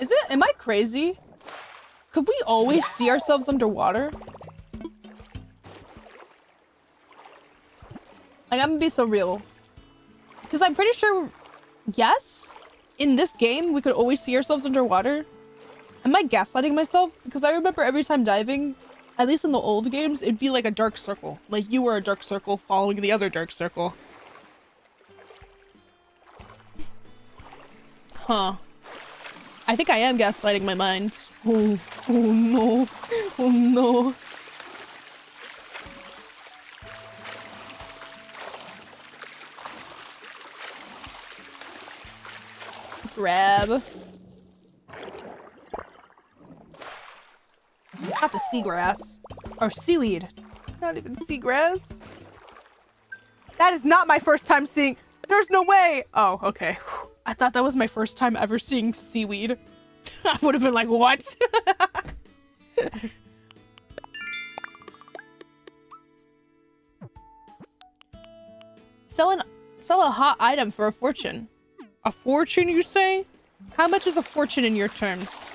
Is it? Am I crazy? Could we always see ourselves underwater? Like, I'm gonna be so real. Because I'm pretty sure, yes, in this game, we could always see ourselves underwater. Am I gaslighting myself? Because I remember every time diving, at least in the old games, it'd be like a dark circle. Like you were a dark circle following the other dark circle. Huh. I think I am gaslighting my mind. Oh, oh no. Oh no. Grab. Not the seagrass. Or seaweed. Not even seagrass.
that is not my first time seeing. There's no way.
Oh, okay. I thought that was my first time ever seeing seaweed. I would have been like, what? sell an sell a hot item for a fortune. A fortune, you say? How much is a fortune in your terms?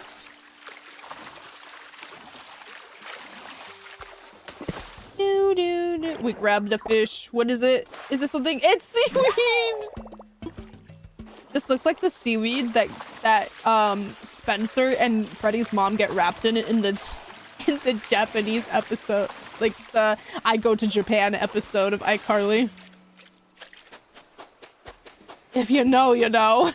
Do, do, do. We grabbed a fish. What is it? Is this something? It's seaweed! This looks like the seaweed that that um Spencer and Freddy's mom get wrapped in in the in the Japanese episode, like the I go to Japan episode of iCarly. If you know, you know.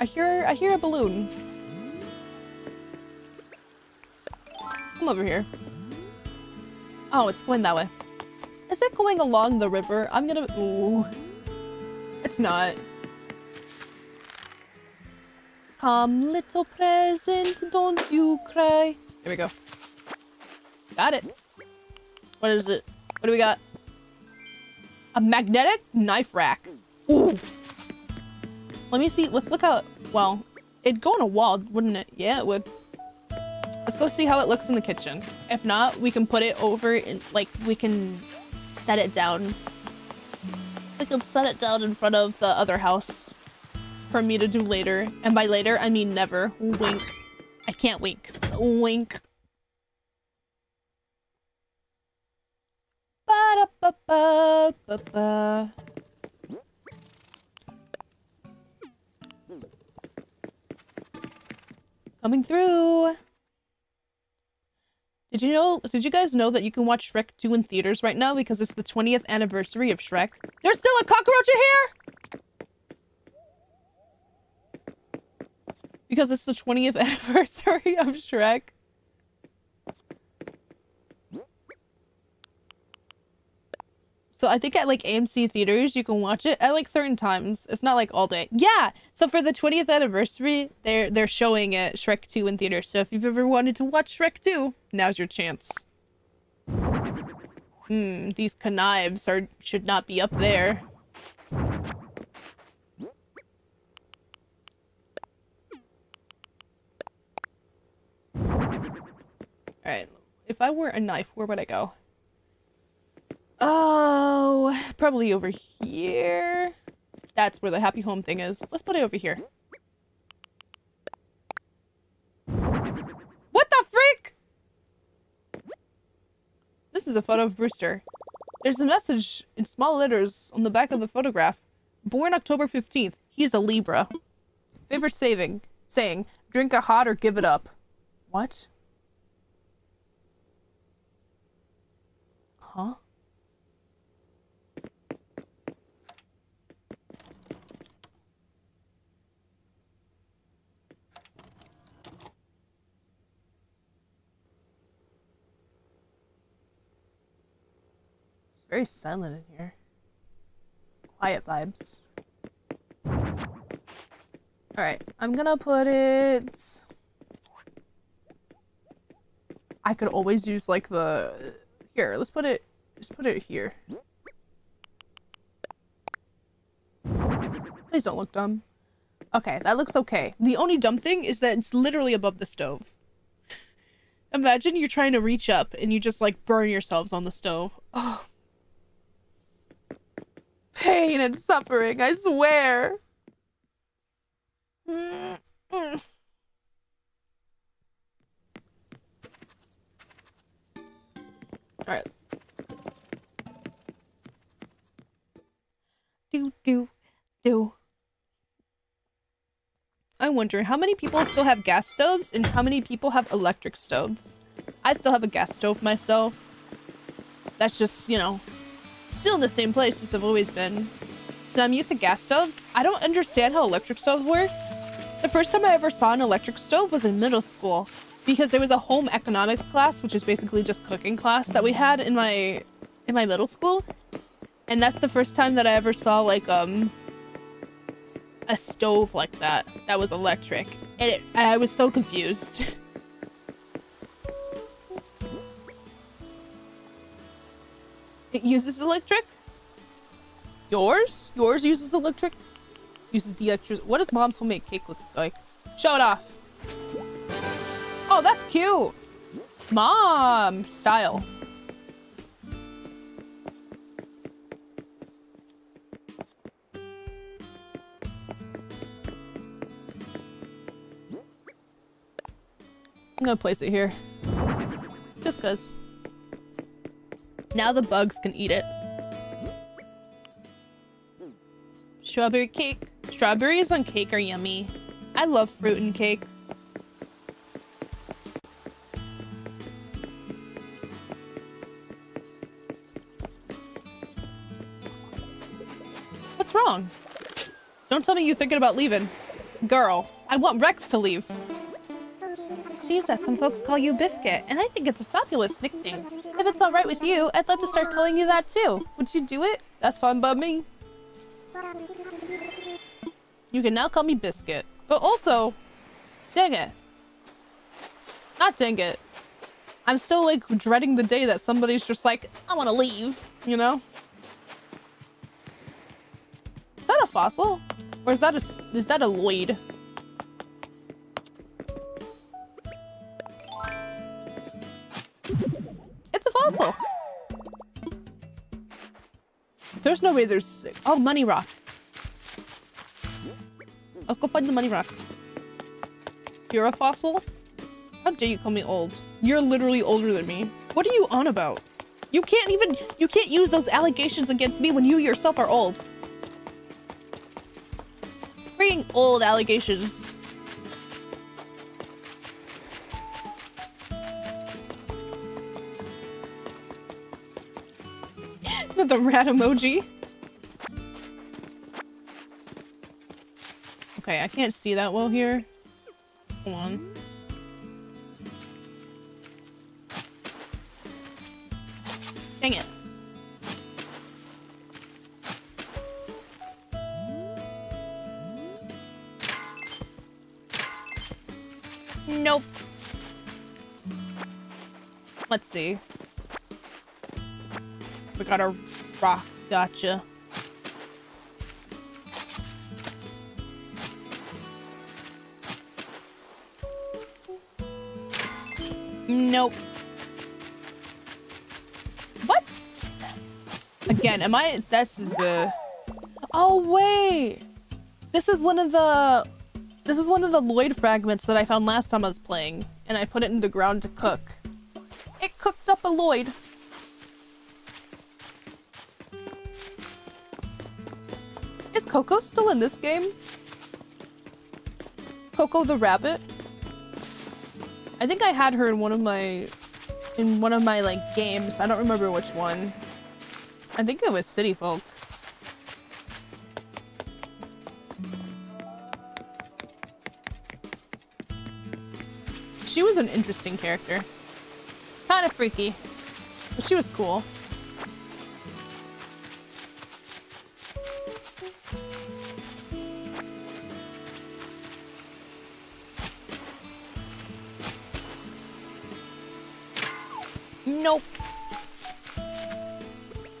I hear I hear a balloon. Come over here. Oh, it's going that way. Is it going along the river? I'm gonna... Ooh. It's not. Come, little present, don't you cry. Here we go. Got it. What is it? What do we got? A magnetic knife rack. Ooh. Let me see. Let's look how... Well, it'd go on a wall, wouldn't it? Yeah, it would. Let's go see how it looks in the kitchen. If not, we can put it over and like we can set it down. We can set it down in front of the other house for me to do later. And by later, I mean never. Wink. I can't wink. Wink. Ba-da-ba-ba-ba-ba. Coming through. Did you know, did you guys know that you can watch Shrek 2 in theaters right now because it's the 20th anniversary of Shrek? There's still a cockroach in here? Because it's the 20th anniversary of Shrek. So I think at like AMC theaters, you can watch it at like certain times. It's not like all day. Yeah. So for the 20th anniversary, they're they're showing it Shrek 2 in theaters. So if you've ever wanted to watch Shrek 2, now's your chance. Hmm, these connives are should not be up there. Alright. If I were a knife, where would I go? Oh, probably over here. That's where the happy home thing is. Let's put it over here. What the freak? This is a photo of Brewster. There's a message in small letters on the back of the photograph. Born October 15th. He's a Libra. Favorite saving. Saying, drink a hot or give it up. What? Huh? very silent in here. Quiet vibes. All right, I'm gonna put it. I could always use like the here. Let's put it. Just put it here. Please don't look dumb. Okay, that looks okay. The only dumb thing is that it's literally above the stove. Imagine you're trying to reach up and you just like burn yourselves on the stove. Oh. Pain and suffering, I swear. Alright. Do, do, do. I wonder how many people still have gas stoves and how many people have electric stoves. I still have a gas stove myself. That's just, you know, still in the same place as I've always been. So I'm used to gas stoves. I don't understand how electric stoves work. The first time I ever saw an electric stove was in middle school because there was a home economics class, which is basically just cooking class that we had in my in my middle school. And that's the first time that I ever saw like um a stove like that that was electric. And, it, and I was so confused. it uses electric? Yours? Yours uses electric? Uses the electric. What does mom's homemade cake look like? Show it off. Oh, that's cute. Mom style. I'm gonna place it here. Just cause. Now the bugs can eat it. Strawberry cake. Strawberries on cake are yummy. I love fruit and cake. What's wrong? Don't tell me you're thinking about leaving. Girl, I want Rex to leave. Seems that some folks call you Biscuit, and I think it's a fabulous nickname. If it's alright with you, I'd love to start calling you that too. Would you do it? That's fine by me. You can now call me Biscuit. But also, dang it. Not dang it. I'm still like dreading the day that somebody's just like, I want to leave, you know? Is that a fossil? Or is that a, is that a Lloyd? It's a fossil. There's no way there's... Oh, money rock. Let's go find the money rock. You're a fossil? How dare you call me old? You're literally older than me. What are you on about? You can't even- you can't use those allegations against me when you yourself are old. Bringing old allegations. the rat emoji. Okay, I can't see that well here. Hold on. Dang it. Nope. Let's see. We got a rock. Gotcha. Nope. What? Again, am I- this is Oh, wait! This is one of the- This is one of the Lloyd fragments that I found last time I was playing, and I put it in the ground to cook. It cooked up a Lloyd. Coco still in this game? Coco the rabbit? I think I had her in one of my in one of my like games. I don't remember which one. I think it was City Folk. She was an interesting character. Kind of freaky, but she was cool. Nope.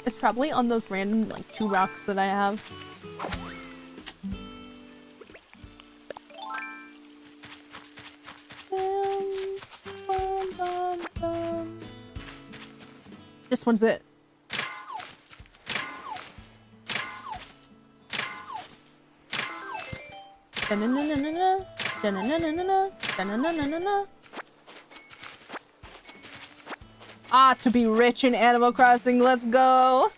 It's probably on those random, like, two rocks that I have. This one's it. Da-na-na-na-na-na. Da-na-na-na-na-na. Da-na-na-na-na-na. Ah, to be rich in Animal Crossing, let's go!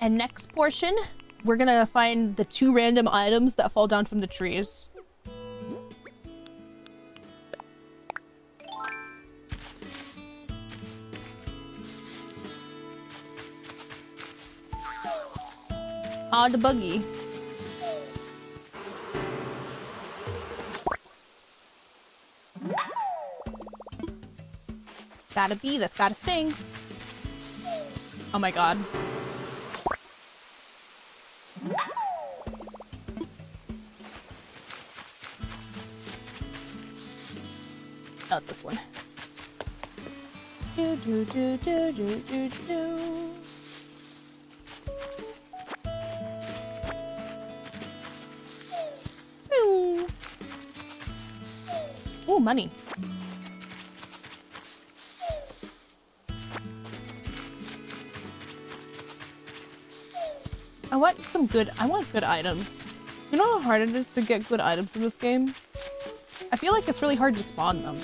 And next portion, we're gonna find the two random items that fall down from the trees. Ah, the buggy. Gotta be, that's gotta sting. Oh my god. Not this one. Do, do, do, do, do, do, do. Ooh, money. Want some good- I want good items. You know how hard it is to get good items in this game? I feel like it's really hard to spawn them.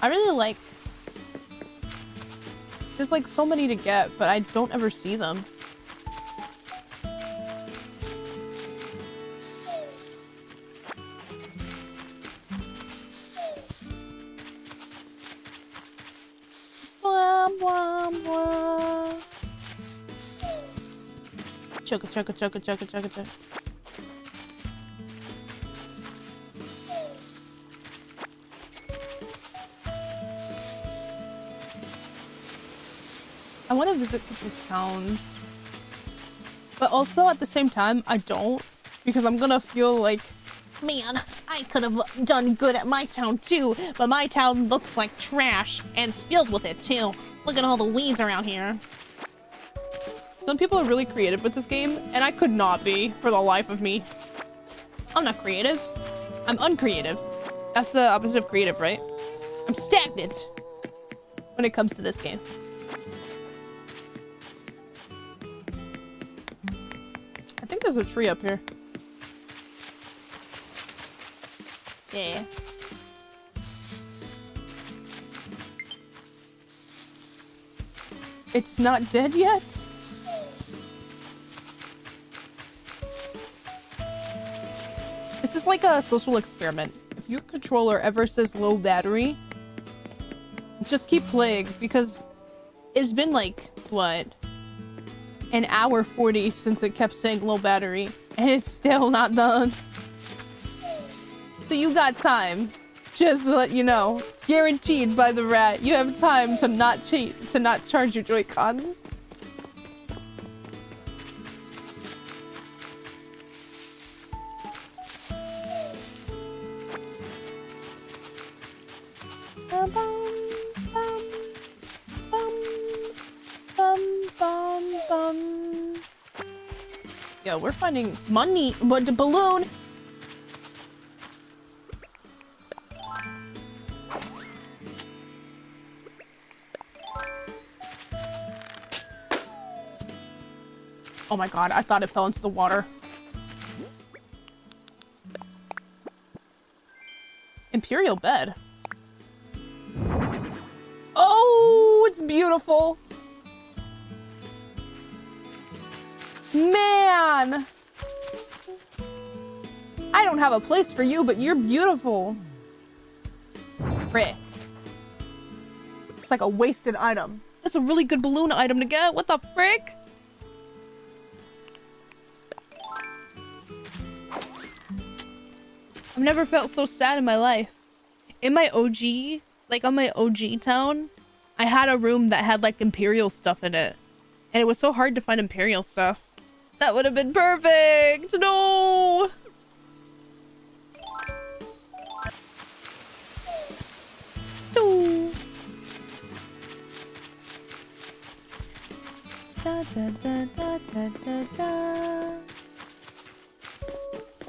I really like... There's like so many to get, but I don't ever see them. Choka, choka, choka, choka, choka. I want to visit people's towns. But also at the same time, I don't. Because I'm gonna feel like, man, I could have done good at my town too. But my town looks like trash. And it's filled with it too. Look at all the weeds around here. Some people are really creative with this game, and I could not be for the life of me. I'm not creative. I'm uncreative. That's the opposite of creative, right? I'm stagnant when it comes to this game. I think there's a tree up here. Yeah. It's not dead yet? Like a social experiment. If your controller ever says low battery, just keep playing because it's been like, what? An hour 40 since it kept saying low battery and it's still not done. So you got time. Just to let you know. Guaranteed by the rat. You have time to not cheat, to not charge your Joy-Cons. Bum. Yeah, we're finding money, but the balloon. Oh my god, I thought it fell into the water. Imperial bed. Oh, it's beautiful. Man. I don't have a place for you, but you're beautiful. Frick. It's like a wasted item. That's a really good balloon item to get. What the frick? I've never felt so sad in my life. In my OG, like on my OG town, I had a room that had like Imperial stuff in it. And it was so hard to find Imperial stuff. That would have been perfect! No! No! Da, da, da, da, da, da, da.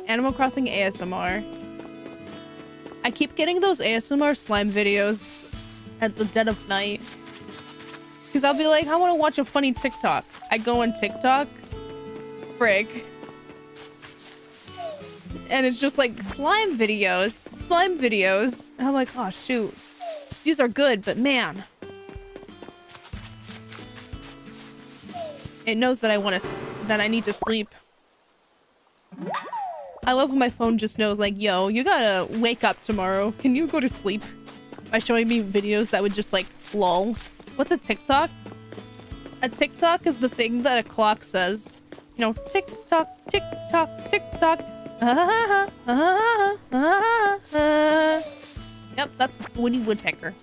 Animal Crossing ASMR. I keep getting those ASMR slime videos at the dead of night. Because I'll be like, I want to watch a funny TikTok. I go on TikTok. Frig. And it's just like slime videos. Slime videos. And I'm like, oh shoot. These are good, but man. It knows that I want to, that I need to sleep. I love when my phone just knows like, yo, you gotta wake up tomorrow. Can you go to sleep? By showing me videos that would just like, lol. What's a TikTok? A TikTok is the thing that a clock says. You know, tick tock, tick tock, tick tock. Yep, that's Woody Woodpecker.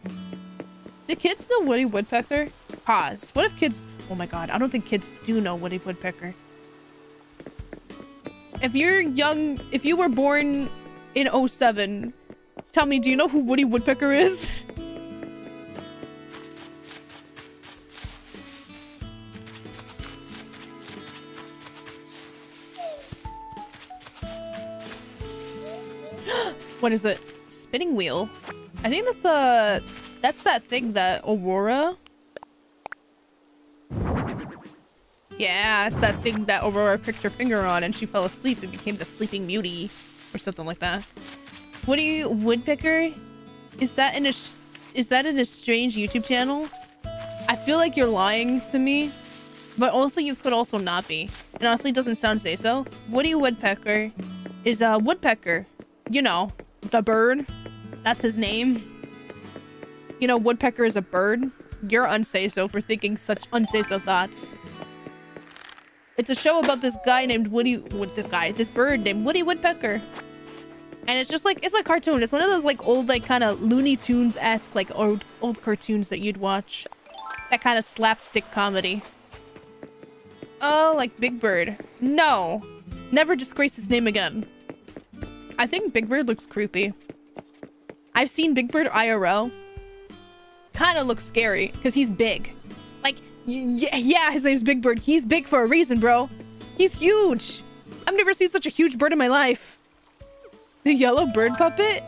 Do kids know Woody Woodpecker? Pause. What if kids... Oh my god, I don't think kids do know Woody Woodpecker. If you're young, if you were born in 07, tell me, do you know who Woody Woodpecker is? what is it? Spinning wheel. I think that's a that's that thing that Aurora. Yeah, it's that thing that Aurora pricked her finger on and she fell asleep and became the sleeping beauty or something like that. Woody Woodpecker? Is that in a is that in a strange YouTube channel? I feel like you're lying to me, but also you could also not be. It honestly doesn't sound seiso. Woody Woodpecker is a woodpecker. You know, the bird. That's his name. You know, woodpecker is a bird. You're unseiso for thinking such unseiso thoughts. It's a show about this guy named Woody. What this guy? This bird named Woody Woodpecker. And it's just like it's a cartoon. It's one of those like old like kind of Looney Tunes esque like old old cartoons that you'd watch. That kind of slapstick comedy. Oh, like Big Bird. No, never disgrace his name again. I think Big Bird looks creepy. I've seen Big Bird IRL. Kind of looks scary because he's big. Like, yeah, yeah, his name's Big Bird. He's big for a reason, bro. He's huge. I've never seen such a huge bird in my life. The yellow bird puppet?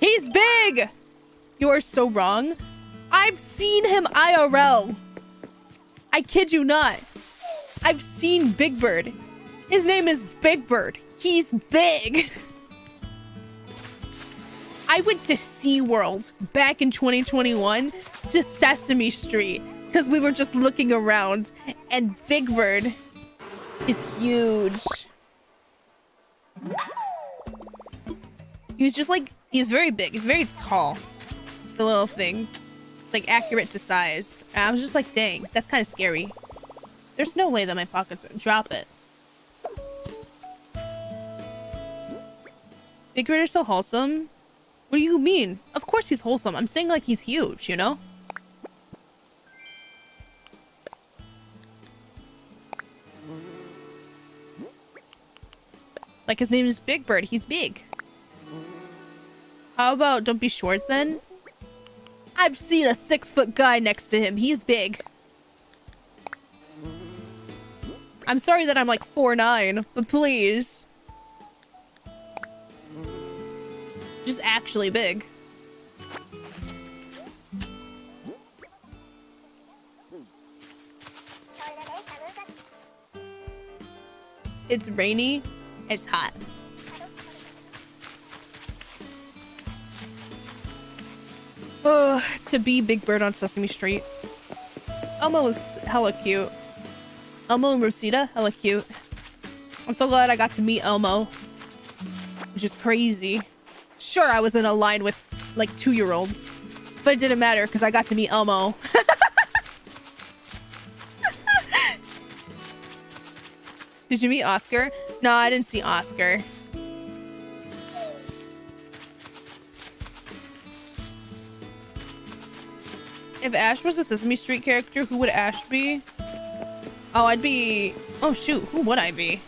He's big! You are so wrong. I've seen him IRL. I kid you not. I've seen Big Bird. His name is Big Bird. He's big. I went to SeaWorld back in 2021 to Sesame Street because we were just looking around and Big Bird is huge. He's just like, he's very big. He's very tall. The little thing. Like accurate to size. And I was just like, dang, that's kind of scary. There's no way that my pockets drop it. Big is so wholesome. What do you mean? Of course he's wholesome. I'm saying like he's huge, you know? Like his name is Big Bird. He's big. How about don't be short then? I've seen a six foot guy next to him. He's big. I'm sorry that I'm like four nine, but please. Just actually big. It's rainy. It's hot. Oh, to be Big Bird on Sesame Street. Elmo was hella cute. Elmo and Rosita, hella cute. I'm so glad I got to meet Elmo. Which is crazy. Sure, I was in a line with like two-year-olds. But it didn't matter because I got to meet Elmo. Did you meet Oscar? No, I didn't see Oscar. If Ash was a Sesame Street character, who would Ash be? Oh, I'd be... Oh, shoot. Who would I be?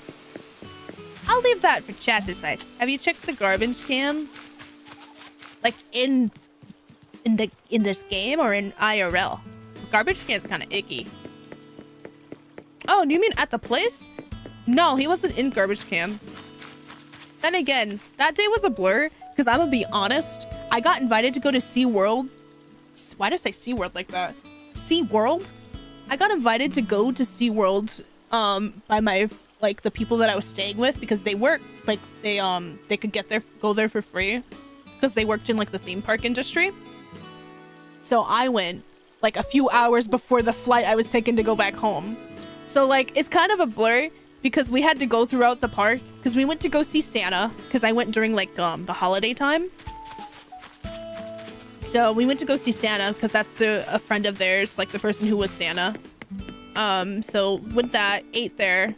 I'll leave that for chat to decide. Have you checked the garbage cans? Like, in... In the in this game or in IRL? Garbage cans kind of icky. Oh, do you mean at the place? No, he wasn't in garbage cans. Then again, that day was a blur because I'm gonna be honest. I got invited to go to SeaWorld. Why did I say SeaWorld like that? SeaWorld? I got invited to go to SeaWorld um by my like the people that I was staying with because they work like they um they could get there go there for free because they worked in like the theme park industry. So I went like a few hours before the flight I was taking to go back home. So like it's kind of a blur because we had to go throughout the park because we went to go see Santa because I went during like um the holiday time. So we went to go see Santa because that's the a friend of theirs, like the person who was Santa. Um, so with that, ate there,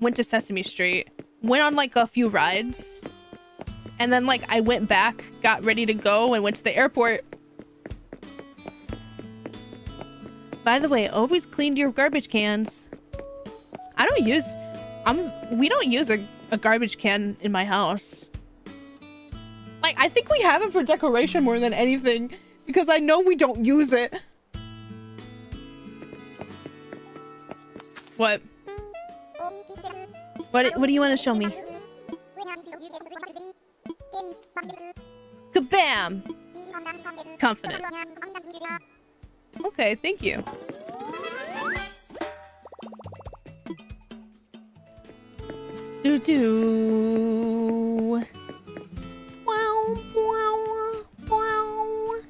went to Sesame Street, went on like a few rides, and then like I went back, got ready to go, and went to the airport. By the way, always clean your garbage cans. I don't use, I'm, we don't use a, a garbage can in my house. Like, I think we have it for decoration more than anything because I know we don't use it. What? What, what do you want to show me? Kabam! Confident. Okay, thank you. Do do. Wow, wow, wow.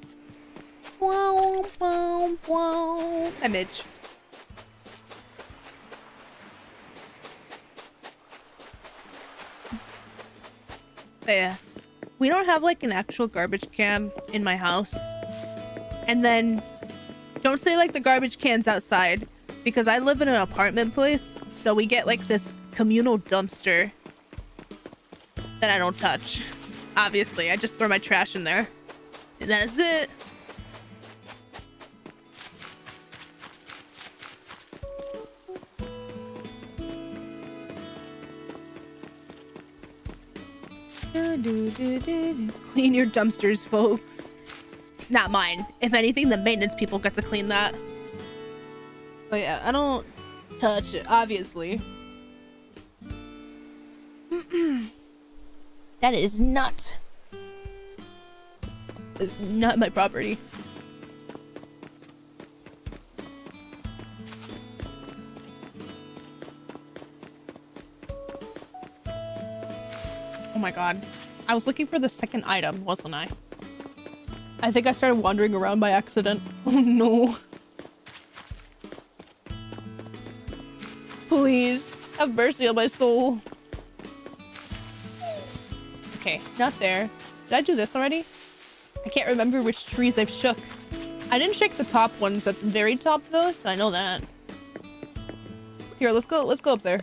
Wow, wow, wow. Image. But yeah. We don't have like an actual garbage can in my house. And then don't say like the garbage cans outside because I live in an apartment place, so we get like this communal dumpster that I don't touch. Obviously, I just throw my trash in there. And that's it. Clean your dumpsters, folks. It's not mine. If anything, the maintenance people get to clean that. But yeah, I don't touch it, obviously. that is not. Is not my property. Oh my god. I was looking for the second item, wasn't I? I think I started wandering around by accident. Oh no. Please, have mercy on my soul. Okay, not there. Did I do this already? I can't remember which trees I've shook. I didn't shake the top ones at the very top though, so I know that. Here, let's go, let's go up there.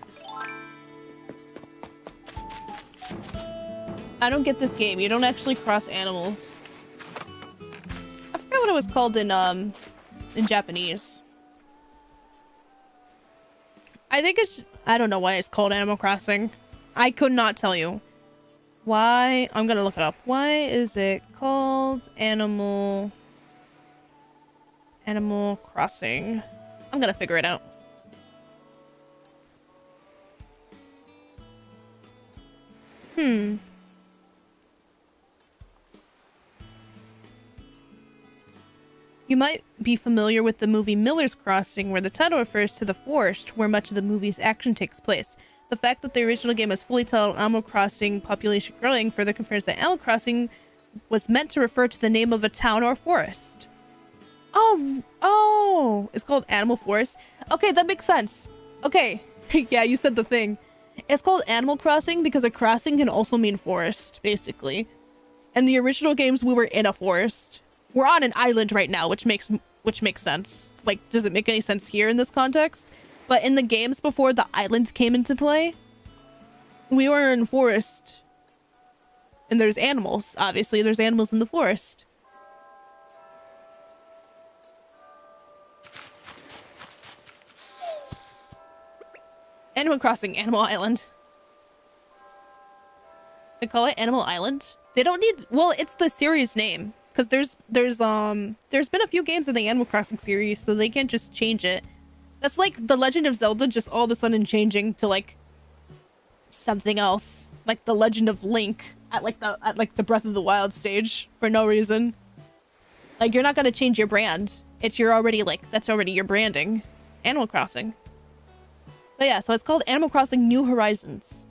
I don't get this game. You don't actually cross animals. I forgot what it was called in um in Japanese. I think it's I don't know why it's called Animal Crossing. I could not tell you. Why? I'm gonna look it up. Why is it called Animal Animal Crossing? I'm gonna figure it out. Hmm. You might be familiar with the movie Miller's Crossing, where the title refers to the forest where much of the movie's action takes place. The fact that the original game is fully titled Animal Crossing Population Growing further confirms that Animal Crossing was meant to refer to the name of a town or forest. Oh, oh, it's called Animal Forest. Okay, that makes sense. Okay, yeah, you said the thing. It's called Animal Crossing because a crossing can also mean forest, basically. In the original games, we were in a forest. We're on an island right now, which makes which makes sense. Like, does it make any sense here in this context? But in the games before the islands came into play, we were in forest. And there's animals, obviously. There's animals in the forest. Animal Crossing, Animal Island. They call it Animal Island. They don't need well, it's the series name. Because there's there's um there's been a few games in the Animal Crossing series, so they can't just change it That's like The Legend of Zelda just all of a sudden changing to like something else. Like The Legend of Link at like the at like the Breath of the Wild stage for no reason. Like you're not gonna change your brand. It's you're already like that's already your branding. Animal Crossing. But yeah, so it's called Animal Crossing New Horizons.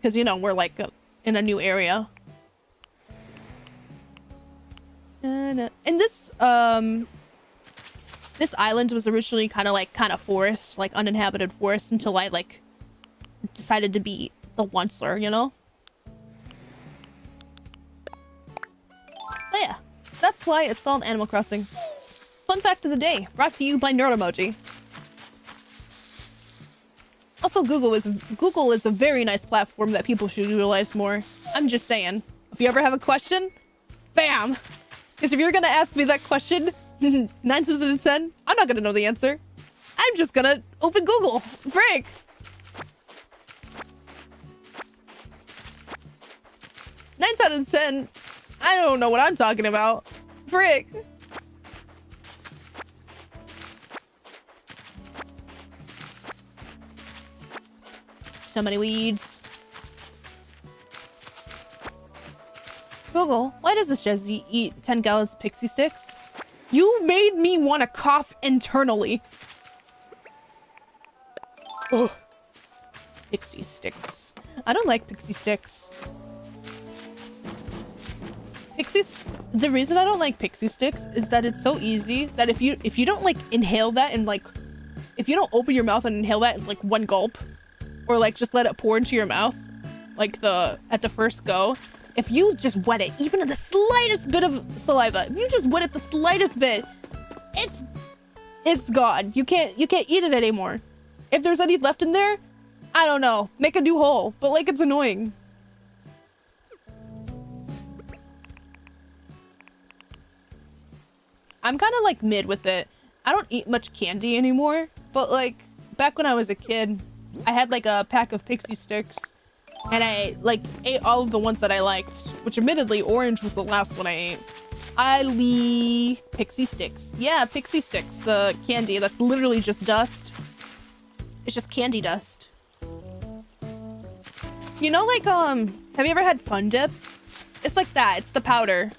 Because you know we're like uh, in a new area. And this um this island was originally kind of like kind of forest, like uninhabited forest until I like decided to be the Once-ler, you know? But yeah, that's why it's called Animal Crossing. Fun fact of the day, brought to you by Nerdemoji. Also, Google is Google is a very nice platform that people should utilize more. I'm just saying. If you ever have a question, bam! Because if you're gonna ask me that question, nine times out of ten, I'm not gonna know the answer. I'm just gonna open Google. Frick! Nine out of ten, I don't know what I'm talking about. Frick! So many weeds. Google, why does this Jesse eat 10 gallons of pixie sticks? You made me want to cough internally. Ugh. Pixie sticks. I don't like pixie sticks. Pixies the reason I don't like pixie sticks is that it's so easy that if you if you don't like inhale that and like if you don't open your mouth and inhale that in like one gulp or like just let it pour into your mouth like the at the first go if you just wet it, even the slightest bit of saliva, if you just wet it the slightest bit, it's it's gone. You can't you can't eat it anymore. If there's any left in there, I don't know. Make a new hole. But like it's annoying. I'm kind of like mid with it. I don't eat much candy anymore, but like back when I was a kid, I had like a pack of pixie sticks and I like ate all of the ones that I liked, which admittedly orange was the last one I ate. I pixie sticks. Yeah, pixie sticks, the candy that's literally just dust. It's just candy dust. You know like um have you ever had fun dip? It's like that. It's the powder.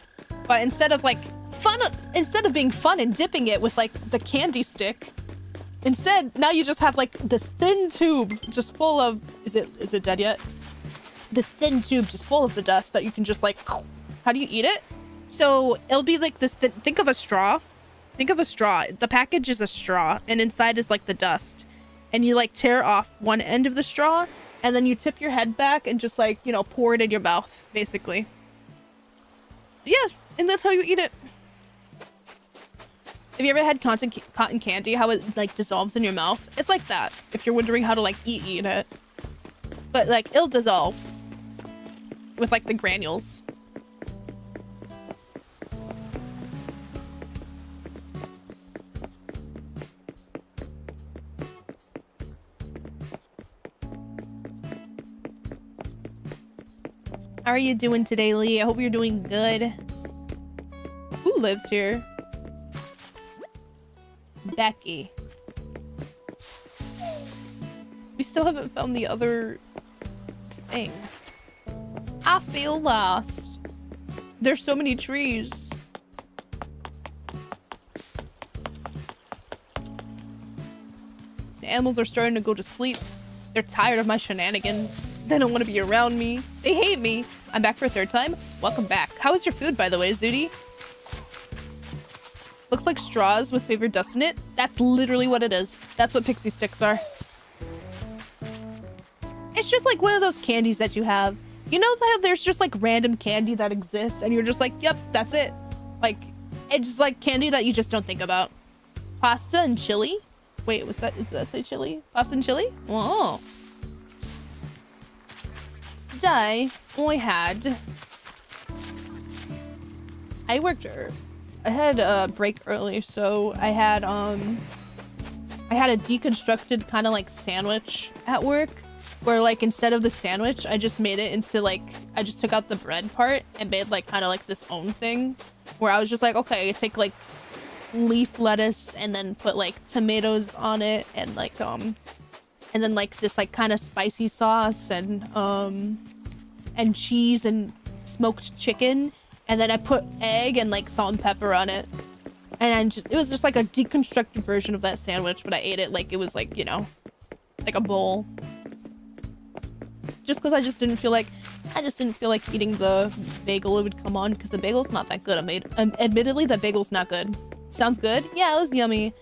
But instead of like fun instead of being fun and dipping it with like the candy stick, instead now you just have like this thin tube just full of is it is it dead yet? This thin tube just full of the dust that you can just like how do you eat it? So it'll be like this th think of a straw. Think of a straw. The package is a straw and inside is like the dust. And you like tear off one end of the straw and then you tip your head back and just like you know pour it in your mouth basically. Yeah and that's how you eat it. Have you ever had cotton, cotton candy how it like dissolves in your mouth? It's like that if you're wondering how to like eat eat it. But like it'll dissolve with like the granules. How are you doing today, Lee? I hope you're doing good. Who lives here? Becky. We still haven't found the other thing. I feel lost. There's so many trees. The animals are starting to go to sleep. They're tired of my shenanigans. They don't want to be around me. They hate me. I'm back for a third time. Welcome back. How is your food, by the way, Zooty? Looks like straws with flavored dust in it. That's literally what it is. That's what pixie sticks are. It's just like one of those candies that you have you know that there's just like random candy that exists and you're just like, yep, that's it. Like, it's just like candy that you just don't think about. Pasta and chili? Wait, was that, is that say chili? Pasta and chili? Whoa. Today, I had... I worked, I had a break early, so I had, um... I had a deconstructed kind of like sandwich at work where like instead of the sandwich i just made it into like i just took out the bread part and made like kind of like this own thing where i was just like okay i take like leaf lettuce and then put like tomatoes on it and like um and then like this like kind of spicy sauce and um and cheese and smoked chicken and then I put egg and like salt and pepper on it. And just, it was just like a deconstructed version of that sandwich, but I ate it like it was like, you know, like a bowl. Just because I just didn't feel like, I just didn't feel like eating the bagel it would come on because the bagel's not that good. I made, um, admittedly, the bagel's not good. Sounds good? Yeah, it was yummy.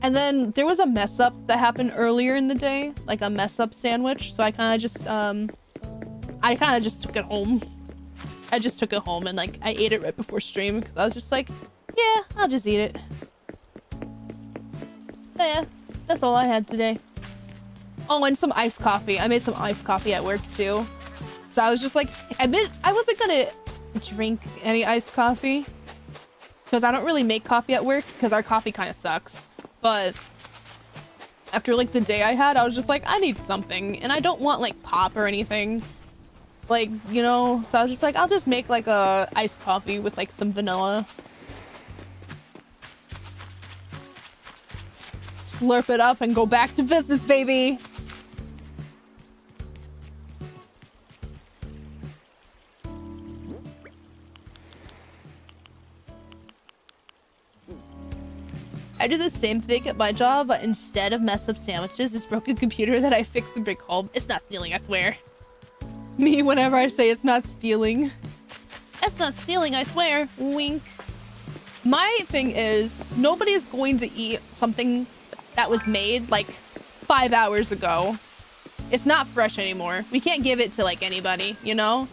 And then there was a mess up that happened earlier in the day, like a mess up sandwich. So I kind of just, um, I kind of just took it home. I just took it home and like I ate it right before stream because I was just like, yeah, I'll just eat it. But yeah, that's all I had today. Oh, and some iced coffee. I made some iced coffee at work too. So I was just like, admit I wasn't gonna drink any iced coffee because I don't really make coffee at work because our coffee kind of sucks. But after like the day I had, I was just like, I need something, and I don't want like pop or anything. Like, you know, so I was just like, I'll just make like a iced coffee with like some vanilla. Slurp it up and go back to business, baby. I do the same thing at my job, but instead of mess up sandwiches, it's broken computer that I fix and bring home. It's not stealing, I swear. Me whenever I say it's not stealing. It's not stealing, I swear. Wink. My thing is, nobody is going to eat something that was made like five hours ago. It's not fresh anymore. We can't give it to like anybody, you know?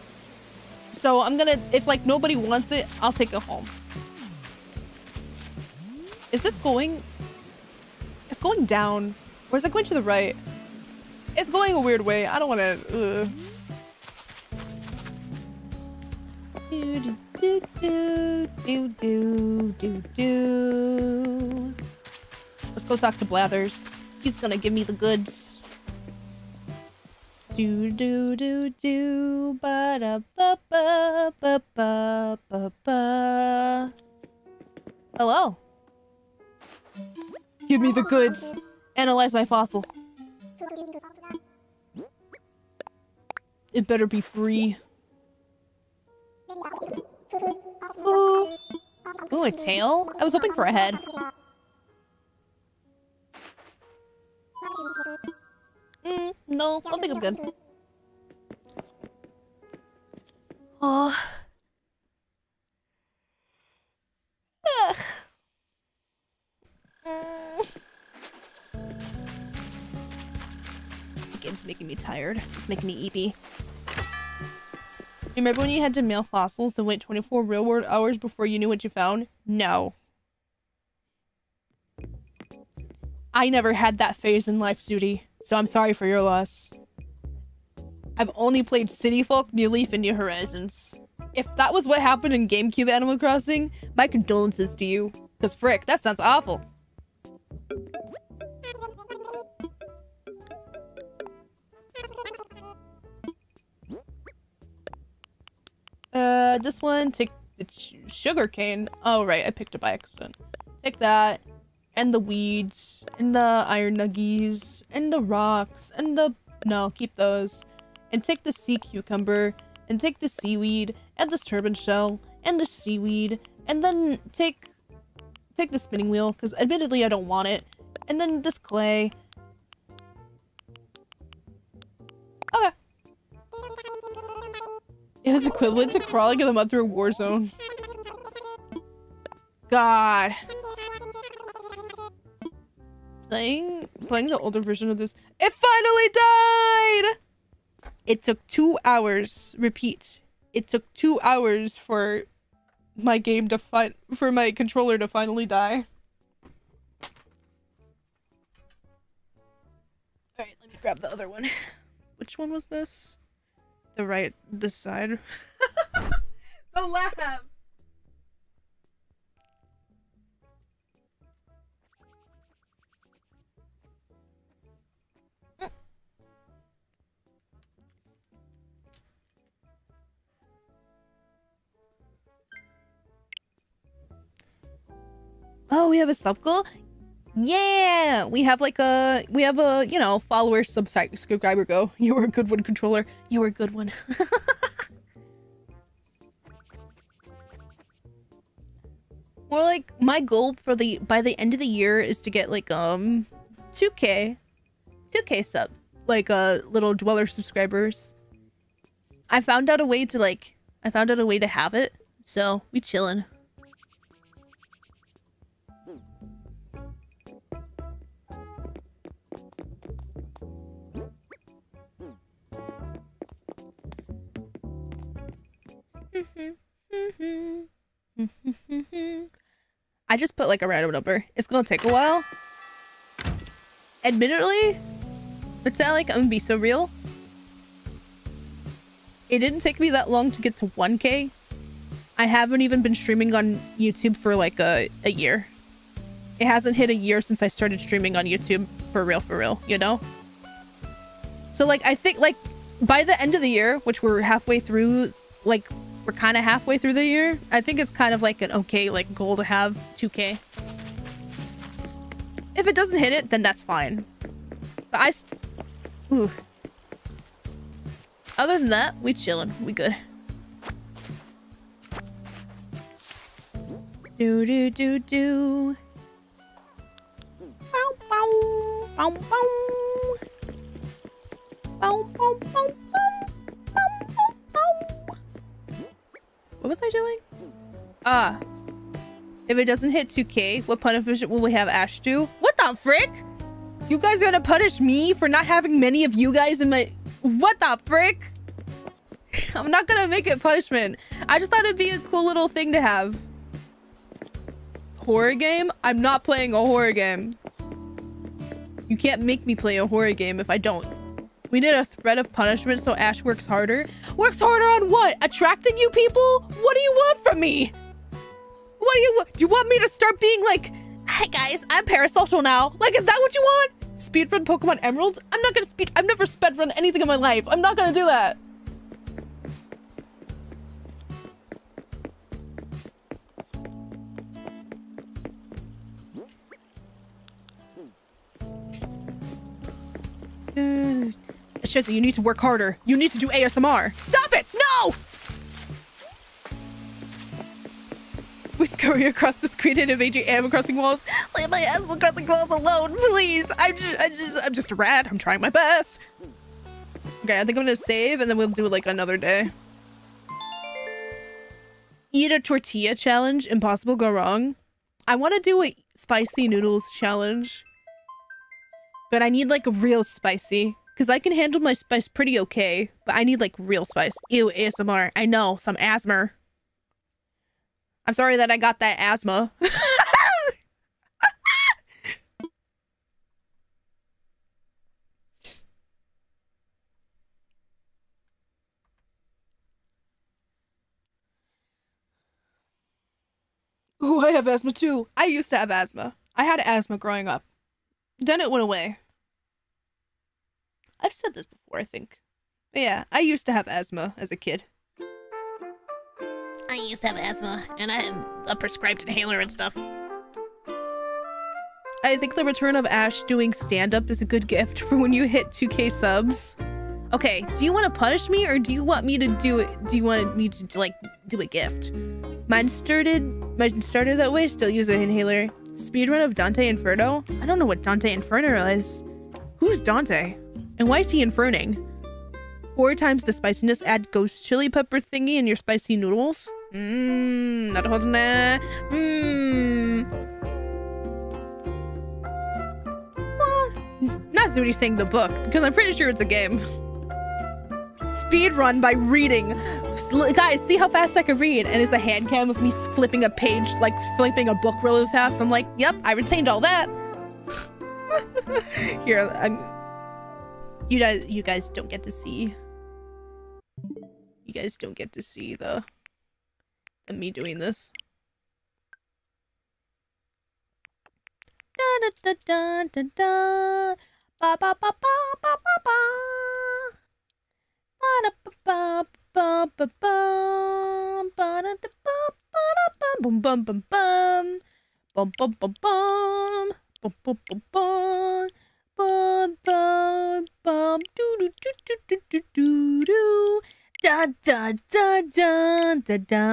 So I'm gonna, if like nobody wants it, I'll take it home. Is this going? It's going down. Or is it going to the right? It's going a weird way. I don't want to. Let's go talk to Blathers. He's gonna give me the goods. Do do do do ba da ba ba ba ba ba ba. Hello. Give me the goods. Analyze my fossil. It better be free. Ooh. Ooh, a tail? I was hoping for a head. Mm, no, I don't think I'm good. Oh. Ugh. The game's making me tired. It's making me eepy. Remember when you had to mail fossils and wait 24 real world hours before you knew what you found? No. I never had that phase in life, Zooty, so I'm sorry for your loss. I've only played City Folk, New Leaf, and New Horizons. If that was what happened in GameCube Animal Crossing, my condolences to you. Cause frick, that sounds awful. Uh, this one, take the sugar cane. Oh, right, I picked it by accident. Take that, and the weeds, and the iron nuggies, and the rocks, and the... No, keep those. And take the sea cucumber, and take the seaweed, and this turban shell, and the seaweed, and then take... Take the spinning wheel, because admittedly I don't want it. And then this clay. Okay. It is equivalent to crawling in the mud through a war zone. God. Playing playing the older version of this. It finally died! It took two hours. Repeat. It took two hours for my game to find for my controller to finally die. Alright, let me grab the other one. Which one was this? The right, this side. the lab. Oh we have a sub goal. Yeah, we have like a we have a you know follower subscriber go. You were a good one controller. You were a good one. More like my goal for the by the end of the year is to get like um 2k 2k sub like uh little dweller subscribers. I found out a way to like I found out a way to have it. So, we chillin'. I just put like a random number. It's gonna take a while. Admittedly, like I'm gonna be so real. It didn't take me that long to get to 1k. I haven't even been streaming on YouTube for like a, a year. It hasn't hit a year since I started streaming on YouTube for real, for real, you know? So like, I think like by the end of the year, which we're halfway through, like we're kind of halfway through the year, I think it's kind of like an okay like goal to have 2k. If it doesn't hit it, then that's fine. But I, ooh. Other than that, we chilling. We good. Do do do do. Bow bow bow bow. Bow bow bow What was I doing? Ah. If it doesn't hit 2k, what punishment will we have Ash do? What the frick? You guys are gonna punish me for not having many of you guys in my... What the frick? I'm not gonna make it punishment. I just thought it'd be a cool little thing to have. Horror game? I'm not playing a horror game. You can't make me play a horror game if I don't. We did a threat of punishment so Ash works harder. Works harder on what? Attracting you people? What do you want from me? What do you want? Do you want me to start being like, Hey guys, I'm parasocial now. Like, is that what you want? Speedrun Pokemon Emeralds? I'm not gonna speed- I've never speedrun anything in my life. I'm not gonna do that. Shizzy, you need to work harder. You need to do ASMR. Stop it! No! We scurry across the screen and evade Animal Crossing walls. Leave my Animal Crossing walls alone, please. I'm just, I'm just, I'm just a rat. I'm trying my best. Okay, I think I'm gonna save and then we'll do like another day. Eat a tortilla challenge. Impossible go wrong. I want to do a spicy noodles challenge. But I need like a real spicy. Because I can handle my spice pretty okay. But I need like real spice. Ew, ASMR. I know, some asthma. I'm sorry that I got that asthma. Ooh, I have asthma too. I used to have asthma. I had asthma growing up. Then it went away. I've said this before, I think. But yeah, I used to have asthma as a kid.
I used to have asthma, and I have a prescribed inhaler and stuff.
I think the return of Ash doing stand-up is a good gift for when you hit 2k subs. Okay, do you want to punish me or do you want me to do it? Do you want me to like do a gift? Mine started, mine started that way. Still use an inhaler. Speedrun of Dante Inferno? I don't know what Dante Inferno is. Who's Dante? And why is he inferning? Four times the spiciness, add ghost chili pepper thingy in your spicy noodles. Mmm, 나도네. Mmm. Not Zooty saying the book, because I'm pretty sure it's a game. Speed run by reading. S- Guys, see how fast I can read. And it's a hand cam of me flipping a page, like flipping a book really fast. I'm like, yep, I retained all that. Here, I'm. you guys, you guys don't get to see. You guys don't get to see the, the me doing this. Da da da da da da. Ba ba ba ba ba ba ba. Ba da ba ba ba ba ba. Ba da da ba ba da ba. Bum bum bum bum. Bum bum bum bum. Bum bum bum bum bum bum bum. Doo doo doo doo doo doo doo doo da da da da da da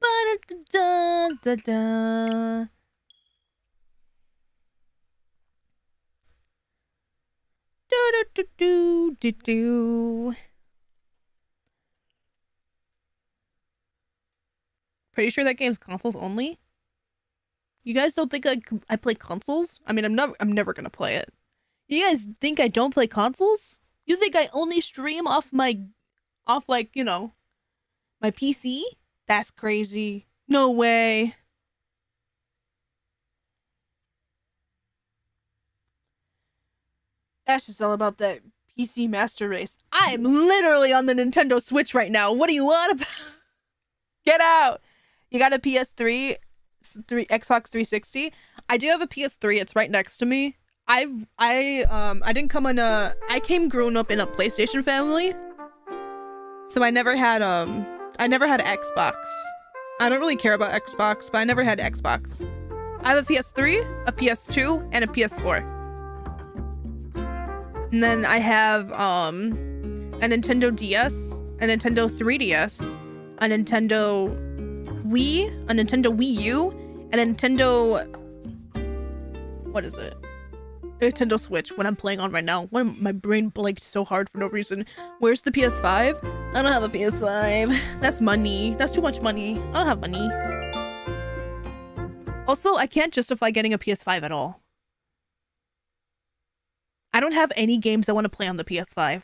ba da da da da do do do do do do Pretty sure that game's consoles only. You guys don't think I, I play consoles? I mean, I'm never I'm never gonna play it. You guys think I don't play consoles? You think I only stream off my off like, you know, my PC? That's crazy. No way. That's just all about that PC Master Race. I'm literally on the Nintendo Switch right now. What do you want about? Get out. You got a PS3, s- three Xbox 360. I do have a PS3. It's right next to me. I I um I didn't come in a I came grown up in a PlayStation family. So I never had um I never had Xbox. I don't really care about Xbox, but I never had Xbox. I have a PS3, a PS2, and a PS4. And then I have um a Nintendo DS, a Nintendo 3DS, a Nintendo Wii, a Nintendo Wii U, and a Nintendo what is it? A Nintendo Switch. What I'm playing on right now. What my brain blanked so hard for no reason. Where's the PS5? I don't have a PS5. That's money. That's too much money. I don't have money. Also, I can't justify getting a PS5 at all. I don't have any games I want to play on the PS5.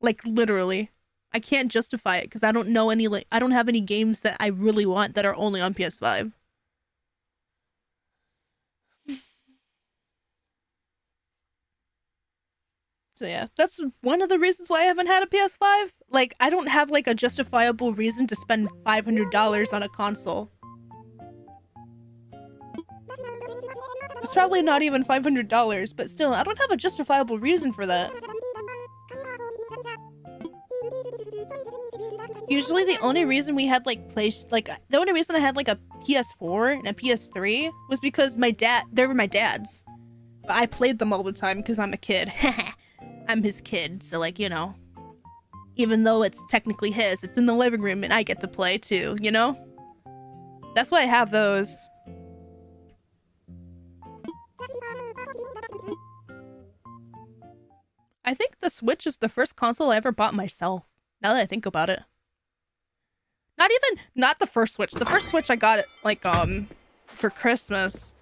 Like literally. I can't justify it because I don't know any like I don't have any games that I really want that are only on PS5. So yeah, that's one of the reasons why I haven't had a PS5. Like I don't have like a justifiable reason to spend $500 on a console. It's probably not even $500, but still, I don't have a justifiable reason for that. Usually the only reason we had like place like the only reason I had like a PS4 and a PS3 was because my dad they were my dad's. But I played them all the time because I'm a kid. I'm his kid, so like, you know. Even though it's technically his, it's in the living room and I get to play too, you know? That's why I have those. I think the Switch is the first console I ever bought myself. Now that I think about it. Not even not the first Switch. The first Switch I got like um for Christmas.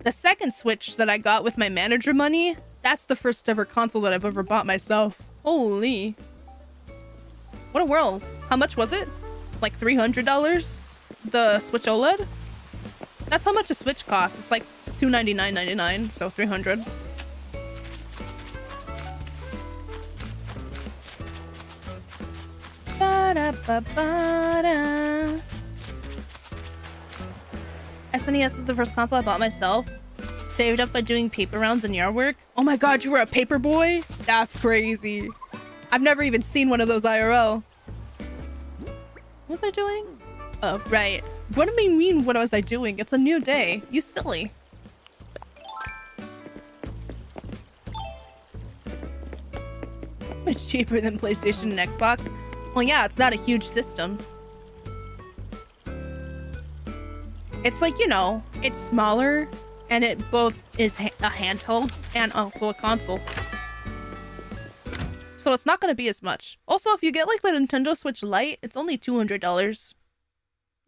The second Switch that I got with my manager money, that's the first ever console that I've ever bought myself. Holy. What a world. How much was it? Like $300? The Switch OLED? That's how much a Switch costs. It's like $299.99, so 300 SNES is the first console I bought myself. Saved up by doing paper rounds and yard work. Oh my god, you were a paper boy? That's crazy. I've never even seen one of those IRL. What was I doing? Oh, right. What do you mean, what was I doing? It's a new day. You silly. It's cheaper than PlayStation and Xbox. Well, yeah, it's not a huge system. It's like, you know, it's smaller and it both is ha- a handheld and also a console. So it's not going to be as much. Also, if you get like the Nintendo Switch Lite, it's only $200.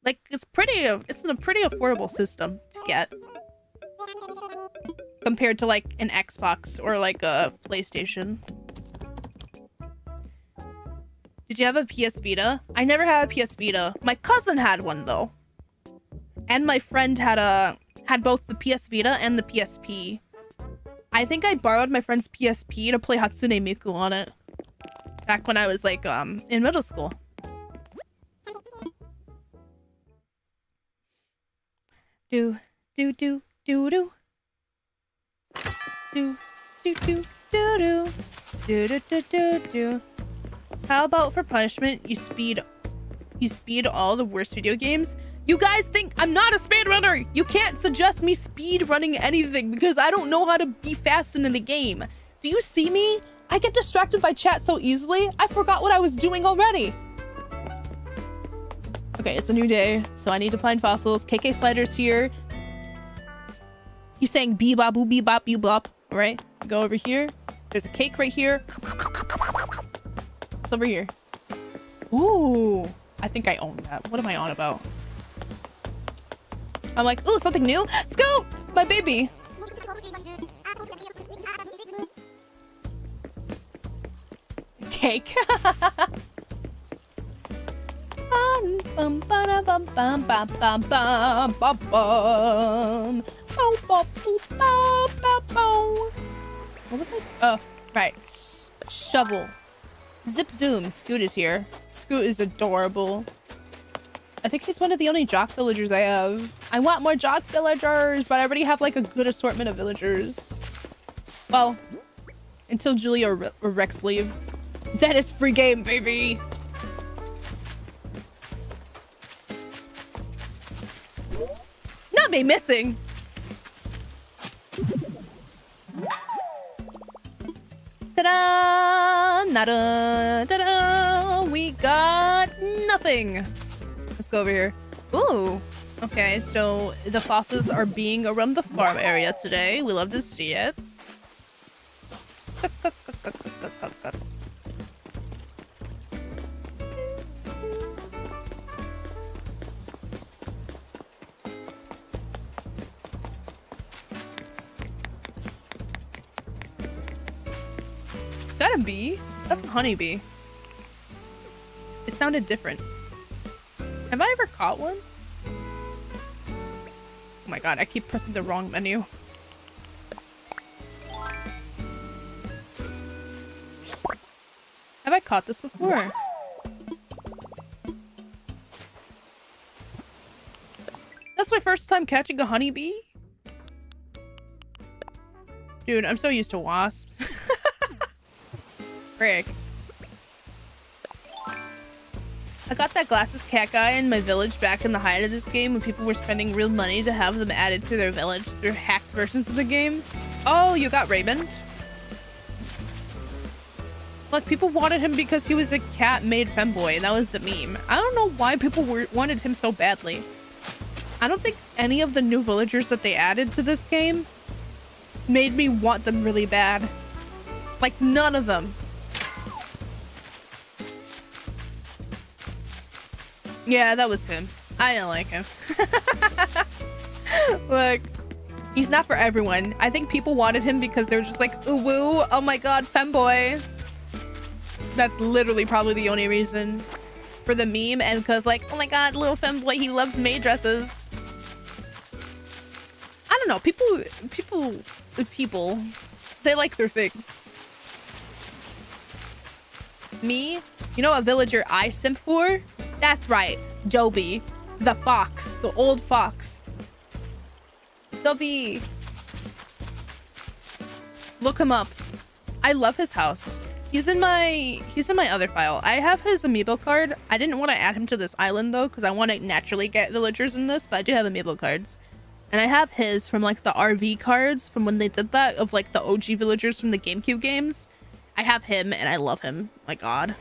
Like it's pretty it's a pretty affordable system to get compared to like an Xbox or like a PlayStation. Did you have a PS Vita? I never had a PS Vita. My cousin had one though. And my friend had a had both the PS Vita and the PSP. I think I borrowed my friend's PSP to play Hatsune Miku on it. Back when I was like um in middle school. Do do do do do. Do do do do do. Do do do do do. How about for punishment, you speed you speed all the worst video games? You guys think I'm not a speedrunner. You can't suggest me speed running anything because I don't know how to be fast in a game. Do you see me? I get distracted by chat so easily. I forgot what I was doing already. Okay, it's a new day, so I need to find fossils. KK Slider's here. He's saying bee bop boo bee bop you bop. Right, go over here. There's a cake right here. It's over here. Ooh, I think I own that. What am I on about? I'm like, ooh, something new. Scoot, my baby. Cake. Bum, bum, bum, bum, bum, bum, bum, bum, bum. What was I? Oh, right. Shovel. Zip zoom. Scoot is here. Scoot is adorable. I think he's one of the only jock villagers I have. I want more jock villagers, but I already have like a good assortment of villagers. Well, until Julia or, or Rex leave. Then it's free game, baby! Not me missing! Ta-da! Nada! Ta-da! We got nothing! Let's go over here. Ooh! Okay, so the fossils are being around the farm area today. We love to see it. Honeybee. It sounded different. Have I ever caught one? Oh my god, I keep pressing the wrong menu. Have I caught this before? That's my first time catching a honeybee? Dude, I'm so used to wasps. Frick. Got that glasses cat guy in my village back in the height of this game when people were spending real money to have them added to their village through hacked versions of the game. Oh, you got Raymond? Like, people wanted him because he was a cat-made femboy, and that was the meme. I don't know why people were, wanted him so badly. I don't think any of the new villagers that they added to this game made me want them really bad. Like, none of them. Yeah, that was him. I didn't like him. Look, he's not for everyone. I think people wanted him because they're just like, ooh woo, oh my god, femboy. That's literally probably the only reason for the meme and because like, oh my god, little femboy, he loves maid dresses. I don't know, people, people, people, they like their things. Me? You know a villager I simp for? That's right, Dobie. The fox. The old fox. Dobie. Look him up. I love his house. He's in my he's in my other file. I have his amiibo card. I didn't want to add him to this island though, because I want to naturally get villagers in this, but I do have amiibo cards. And I have his from like the RV cards from when they did that of like the OG villagers from the GameCube games. I have him and I love him. My god.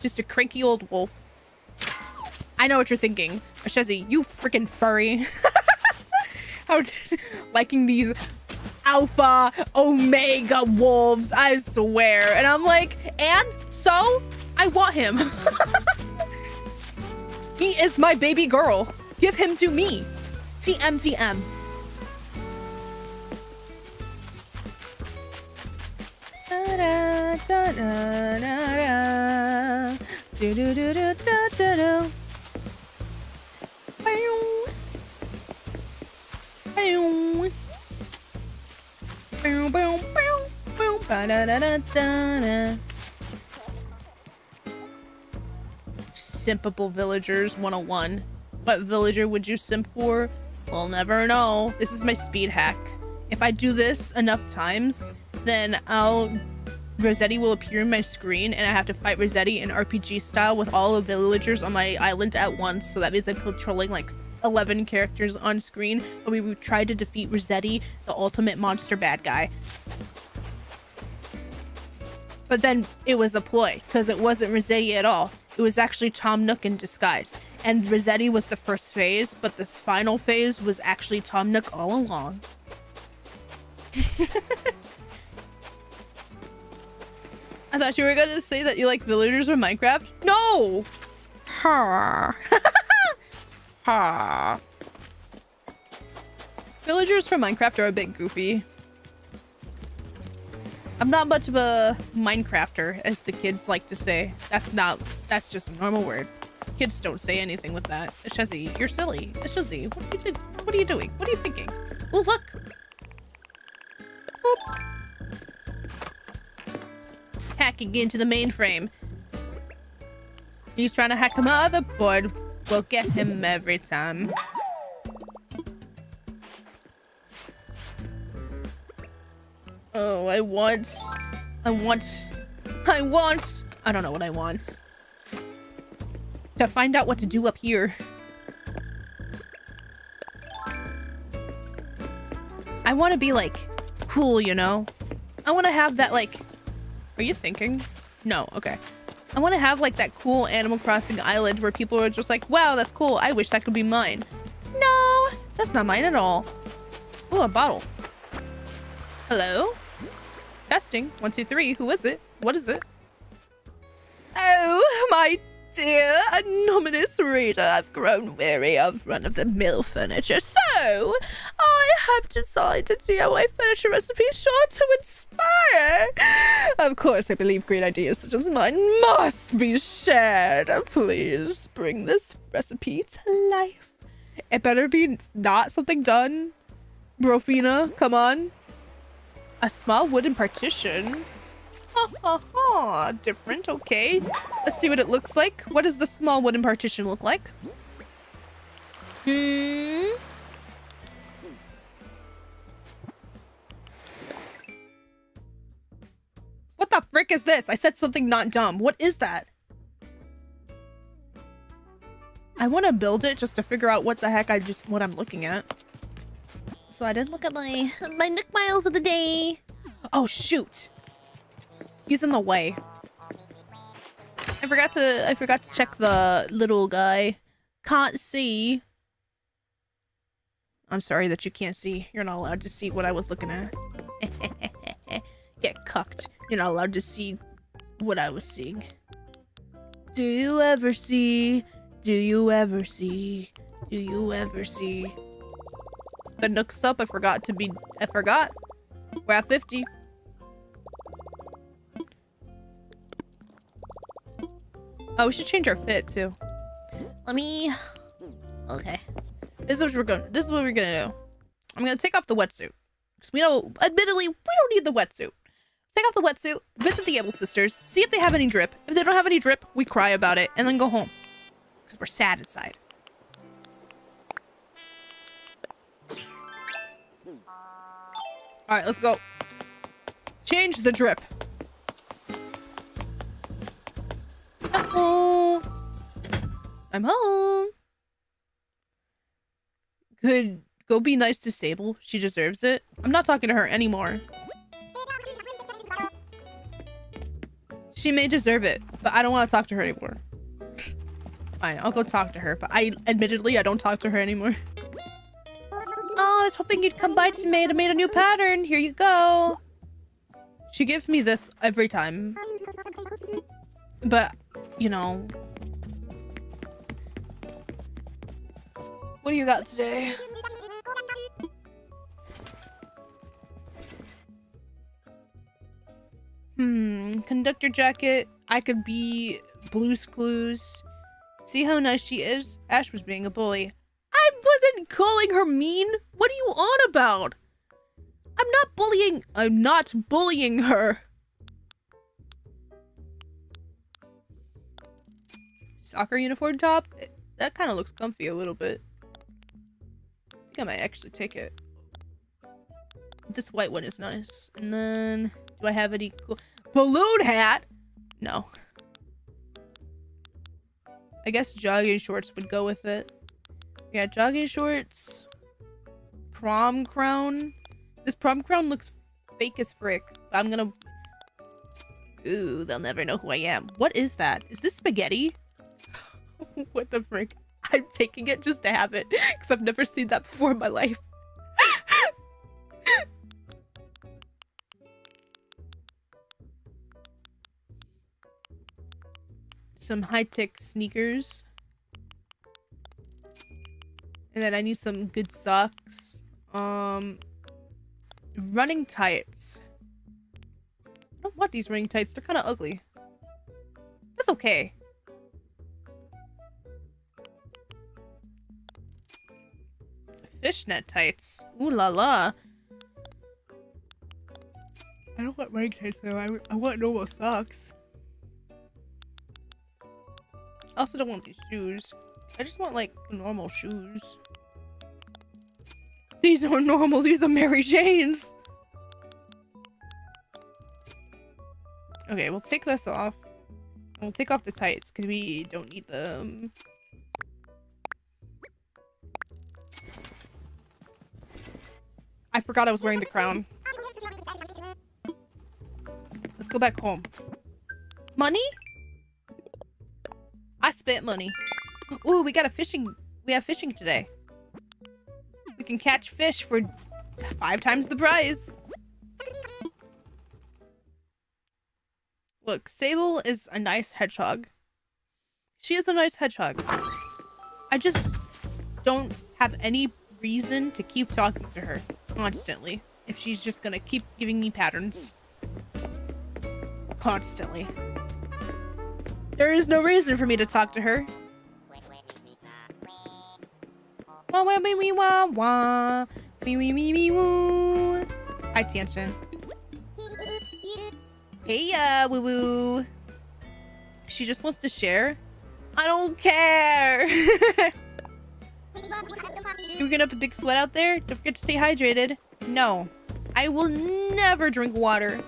Just a cranky old wolf. I know what you're thinking. Ashezi, you freaking furry. How did liking these alpha omega wolves, I swear. And I'm like, and so I want him. he is my baby girl. Give him to me. TMTM. Simpable villagers 101. What villager would you simp for? We'll never know. This is my speed hack. If I do this enough times, then I'll Resetti will appear in my screen and I have to fight Resetti in RPG style with all the villagers on my island at once. So that means I'm controlling like 11 characters on screen. But we try to defeat Resetti, the ultimate monster bad guy. But then it was a ploy because it wasn't Resetti at all. It was actually Tom Nook in disguise. And Resetti was the first phase, but this final phase was actually Tom Nook all along. I thought you were gonna say that you like villagers from Minecraft. No! Ha! ha! Villagers from Minecraft are a bit goofy. I'm not much of a Minecrafter, as the kids like to say. That's not, that's just a normal word. Kids don't say anything with that. Shazzy, you're silly. Shazzy, what are you, what are you doing? What are you thinking? Oh, look! Hacking into the mainframe. He's trying to hack the motherboard. We'll get him every time. Oh, I want... I want... I want... I don't know what I want. To find out what to do up here. I want to be, like, cool, you know? I want to have that, like... Are you thinking? No, okay. I want to have, like, that cool Animal Crossing island where people are just like, wow, that's cool. I wish that could be mine. No, that's not mine at all. Oh, a bottle. Hello? Testing. One, two, three. Who is it? What is it? Oh, my dear anonymous reader, I've grown weary of run-of-the-mill furniture, so I have decided DIY furniture recipes sure to inspire. Of course, I believe great ideas such as mine must be shared. Please bring this recipe to life. It better be not something done. Broffina, come on. A small wooden partition. Ha ha ha. Different, okay. Let's see what it looks like. What does the small wooden partition look like? Hmm. What the frick is this? I said something not dumb. What is that? I want to build it just to figure out what the heck I just what I'm looking at.
So I didn't look at my my Nook miles of the day.
Oh shoot. He's in the way. I forgot to I forgot to check the little guy. Can't see. I'm sorry that you can't see. You're not allowed to see what I was looking at. Get cucked. You're not allowed to see what I was seeing. Do you ever see? Do you ever see? Do you ever see? The Nook's up. I forgot to be. I forgot. We're at 50. Oh, we should change our fit too.
Let me. Okay.
This is what we're gonna. This is what we're gonna do. I'm gonna take off the wetsuit because we know, admittedly, we don't need the wetsuit. Take off the wetsuit, visit the Able sisters, see if they have any drip. If they don't have any drip, we cry about it and then go home because we're sad inside. All right, let's go. Change the drip. Oh, I'm home. Good. Go be nice to Sable. She deserves it. I'm not talking to her anymore. She may deserve it, but I don't want to talk to her anymore. Fine, I'll go talk to her, but I admittedly I don't talk to her anymore. Oh, I was hoping you'd come by to made made a new pattern. Here you go. She gives me this every time. But, you know. What do you got today? Hmm, conductor jacket. I could be Blue's Clues. See how nice she is? Ash was being a bully. I wasn't calling her mean. What are you on about? I'm not bullying. I'm not bullying her. Soccer uniform top? That kind of looks comfy a little bit. I think I might actually take it. This white one is nice. And then, do I have any cool? balloon hat. No. I guess jogging shorts would go with it. Yeah, jogging shorts. Prom crown. This prom crown looks fake as frick. I'm gonna. Ooh, they'll never know who I am. What is that? Is this spaghetti? what the frick? I'm taking it just to have it because I've never seen that before in my life. some high-tech sneakers. And then I need some good socks. Um, running tights. I don't want these running tights. They're kind of ugly. That's okay. Fishnet tights. Ooh la la. I don't want running tights though. I, I want normal socks. I also don't want these shoes. I just want like normal shoes. These are normal. These are Mary Jane's. Okay, we'll take this off. We'll take off the tights because we don't need them. I forgot I was wearing the crown. Let's go back home. Money? I spent money. Ooh, we got a fishing. We have fishing today. We can catch fish for five times the price. Look, Sable is a nice hedgehog. She is a nice hedgehog. I just don't have any reason to keep talking to her constantly if she's just gonna keep giving me patterns. Constantly. There is no reason for me to talk to her. Wah wah wee wee wah wah. Wee wee wee wee woo. Hi, Tianchen. Hey, uh, woo woo. She just wants to share. I don't care. You're gonna up a big sweat out there? Don't forget to stay hydrated. No. I will never drink water.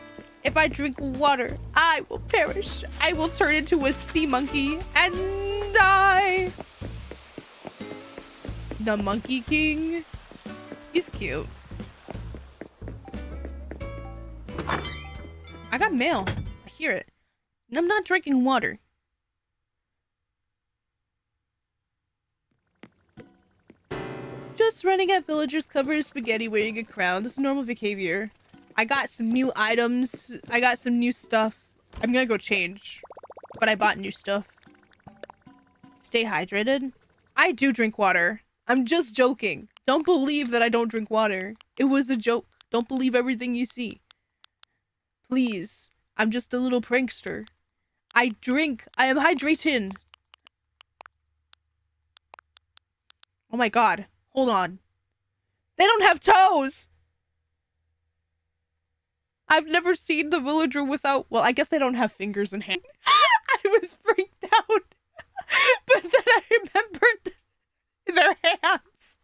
If I drink water, I will perish. I will turn into a sea monkey and die. The Monkey King. He's cute. I got mail. I hear it. And I'm not drinking water. Just running at villagers covered in spaghetti wearing a crown. This is normal behavior. I got some new items. I got some new stuff. I'm gonna go change. But I bought new stuff. Stay hydrated. I do drink water. I'm just joking. Don't believe that I don't drink water. It was a joke. Don't believe everything you see. Please. I'm just a little prankster. I drink. I am hydrated. Oh my god. Hold on. They don't have toes! I've never seen the villager without. Well, I guess they don't have fingers and hands. I was freaked out, but then I remembered their hands.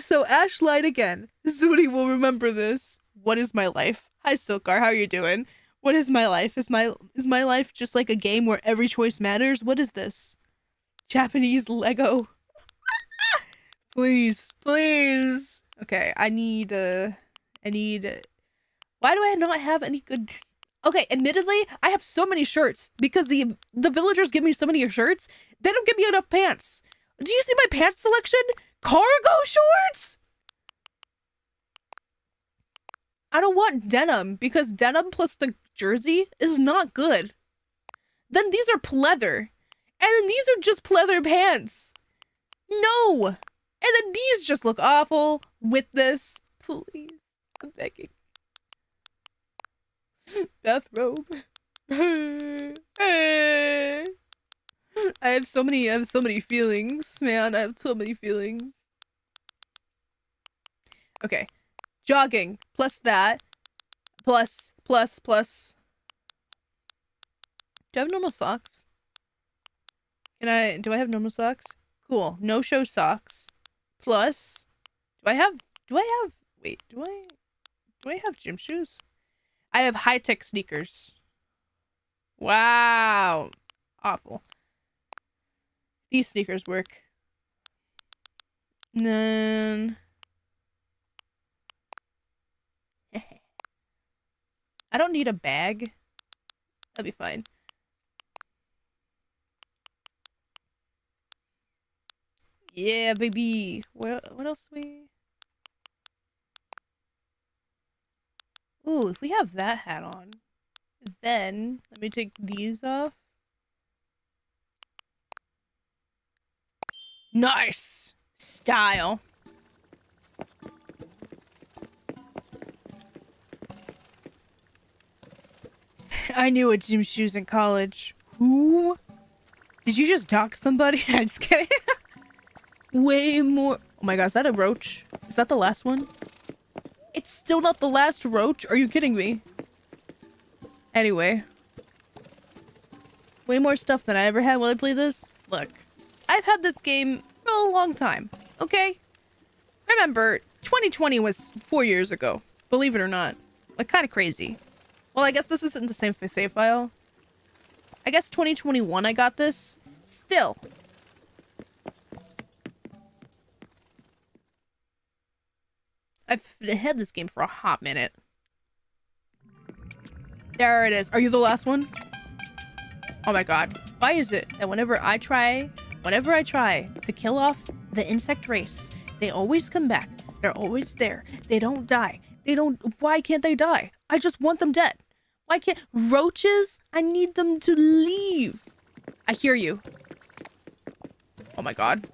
so Ash lied again. Zuni will remember this. What is my life? Hi Silkar, how are you doing? What is my life? Is my is my life just like a game where every choice matters? What is this? Japanese Lego. please, please. Okay, I need uh I need Why do I not have any good Okay, admittedly, I have so many shirts because the the villagers give me so many shirts. They don't give me enough pants. Do you see my pants selection? Cargo shorts? I don't want denim because denim plus the jersey is not good. Then these are pleather. And then these are just pleather pants. No. And then these just look awful with this. Please. I'm begging. Bathrobe. I have so many I have so many feelings, man. I have so many feelings. Okay. Jogging plus that plus plus plus Do I have normal socks? Can I do I have normal socks? Cool. No show socks. Plus do I have do I have wait, do I Do I have gym shoes? I have high-tech sneakers. Wow. Awful. These sneakers work. None. I don't need a bag. That'll be fine. Yeah, baby. What what else we? Ooh, if we have that hat on, then let me take these off. Nice style. I knew a gym shoes in college. Who? Did you just dock somebody? I'm just kidding. Way more. Oh my god, is that a roach? Is that the last one? It's still not the last roach? Are you kidding me? Anyway. Way more stuff than I ever had while I played this. Look, I've had this game for a long time, okay? Remember, 2020 was four years ago. Believe it or not. Like, kind of crazy. Well, I guess this isn't the same save file. I guess 2021 I got this. Still. I've had this game for a hot minute. There it is. Are you the last one? Oh my god. Why is it that whenever I try, whenever I try to kill off the insect race, they always come back. They're always there. They don't die. They don't- why can't they die? I just want them dead. Why can't- roaches? I need them to leave. I hear you. Oh my god.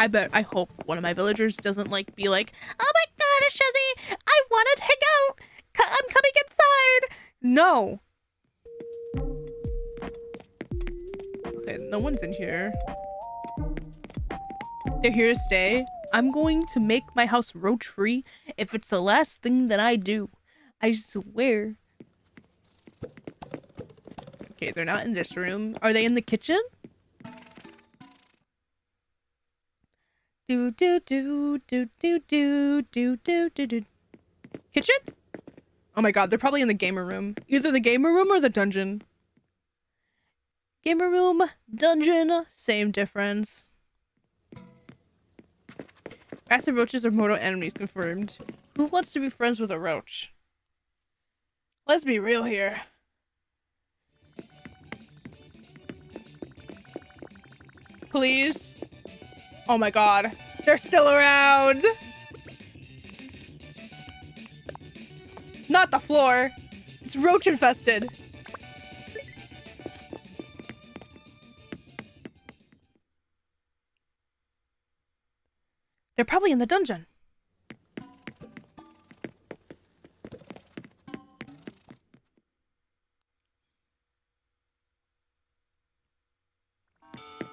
I bet- I hope one of my villagers doesn't like be like, Oh my god, Shuzzy, I wanna hang out. C- I'm coming inside. No. Okay, no one's in here. They're here to stay. I'm going to make my house roach free if it's the last thing that I do. I swear. Okay, they're not in this room. Are they in the kitchen? Do do do do do do do do do do. Kitchen? Oh my god, they're probably in the gamer room. Either the gamer room or the dungeon. Gamer room, dungeon, same difference. Rats and roaches are mortal enemies confirmed. Who wants to be friends with a roach? Let's be real here. Please? Oh my god. They're still around! Not the floor! It's roach infested! They're probably in the dungeon.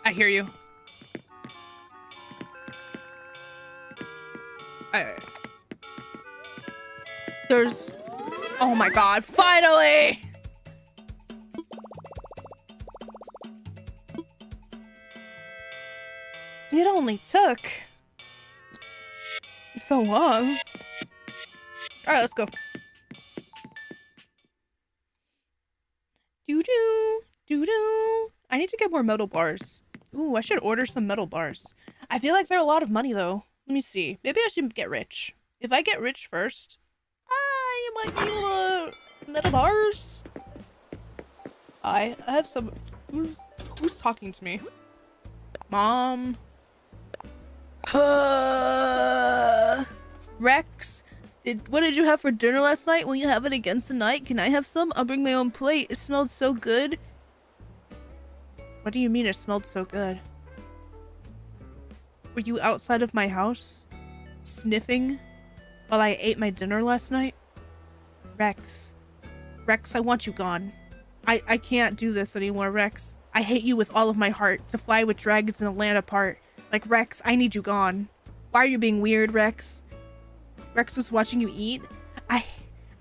I hear you. There's... Oh my god, finally! It only took so long. Alright, let's go. Doo doo, doo doo. I need to get more metal bars. Ooh, I should order some metal bars. I feel like they're a lot of money though. Let me see. Maybe I should get rich. If I get rich first, I might be able to metal bars. I I have some. Who's who's talking to me? Mom. Uh, Rex, did what did you have for dinner last night? Will you have it again tonight? Can I have some? I'll bring my own plate. It smelled so good. What do you mean it smelled so good? Were you outside of my house? Sniffing? While I ate my dinner last night? Rex. Rex, I want you gone. I, I can't do this anymore, Rex. I hate you with all of my heart. To fly with dragons in a land apart. Like, Rex, I need you gone. Why are you being weird, Rex? Rex was watching you eat. I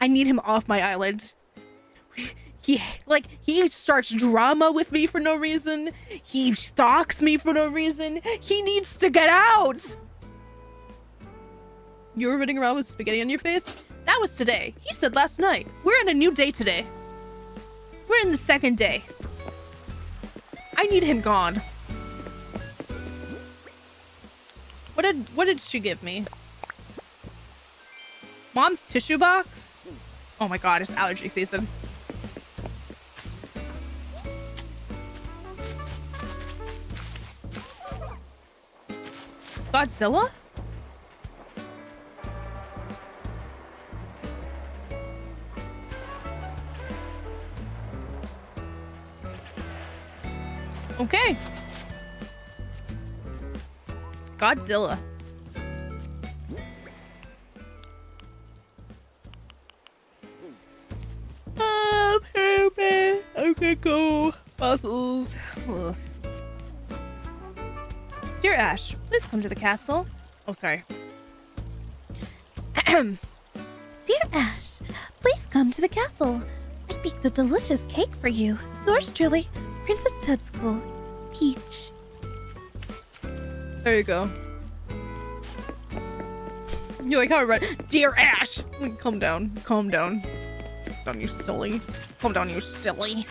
I need him off my island. He like he starts drama with me for no reason. He stalks me for no reason. He needs to get out. You were running around with spaghetti on your face? That was today. He said last night. We're in a new day today. We're in the second day. I need him gone. What did what did she give me? Mom's tissue box? Oh my god, it's allergy season. Godzilla? Okay. Godzilla. Oh, poopy. Okay, go. Fossils. Ugh. Dear Ash, please come to the castle. Oh, sorry.
Dear Ash, please come to the castle. I baked a delicious cake for you. Yours truly, Princess Toadstool, Peach.
There you go. You like how I read, Dear Ash! Like, calm down. Calm down. Calm down, you silly. Calm down, you silly.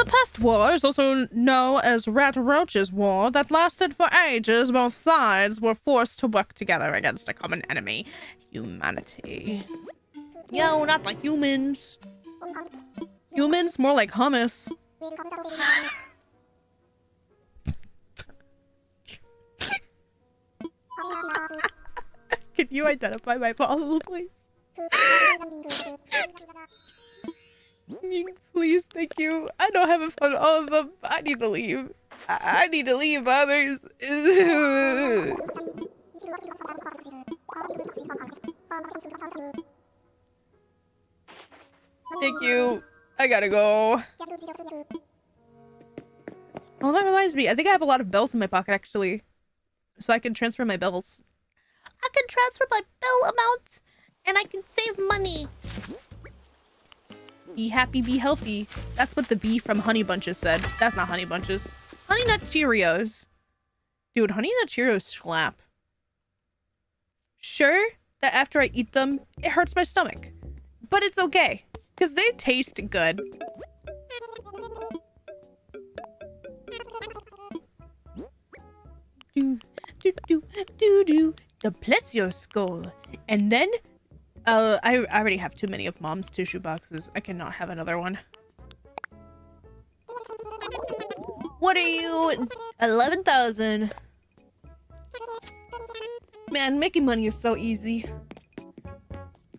The pest war is also known as Rat Roach's War that lasted for ages. Both sides were forced to work together against a common enemy, humanity. Yo, not the humans. Humans? More like hummus. Can you identify my fossil, please? Please, thank you. I don't have a phone. All of them. I need to leave. I, I need to leave others. thank you. I gotta go. Oh, that reminds me. I think I have a lot of bells in my pocket, actually. So I can transfer my bells.
I can transfer my bill amount and I can save money.
Be happy, be healthy. That's what the bee from Honey Bunches said. That's not Honey Bunches. Honey Nut Cheerios. Dude, Honey Nut Cheerios slap. Sure that after I eat them, it hurts my stomach. But it's okay, because they taste good. Do, do, do, do, do. The bless skull. And then uh, I I already have too many of mom's tissue boxes. I cannot have another one. What are you? 11,000. Man, making money is so easy.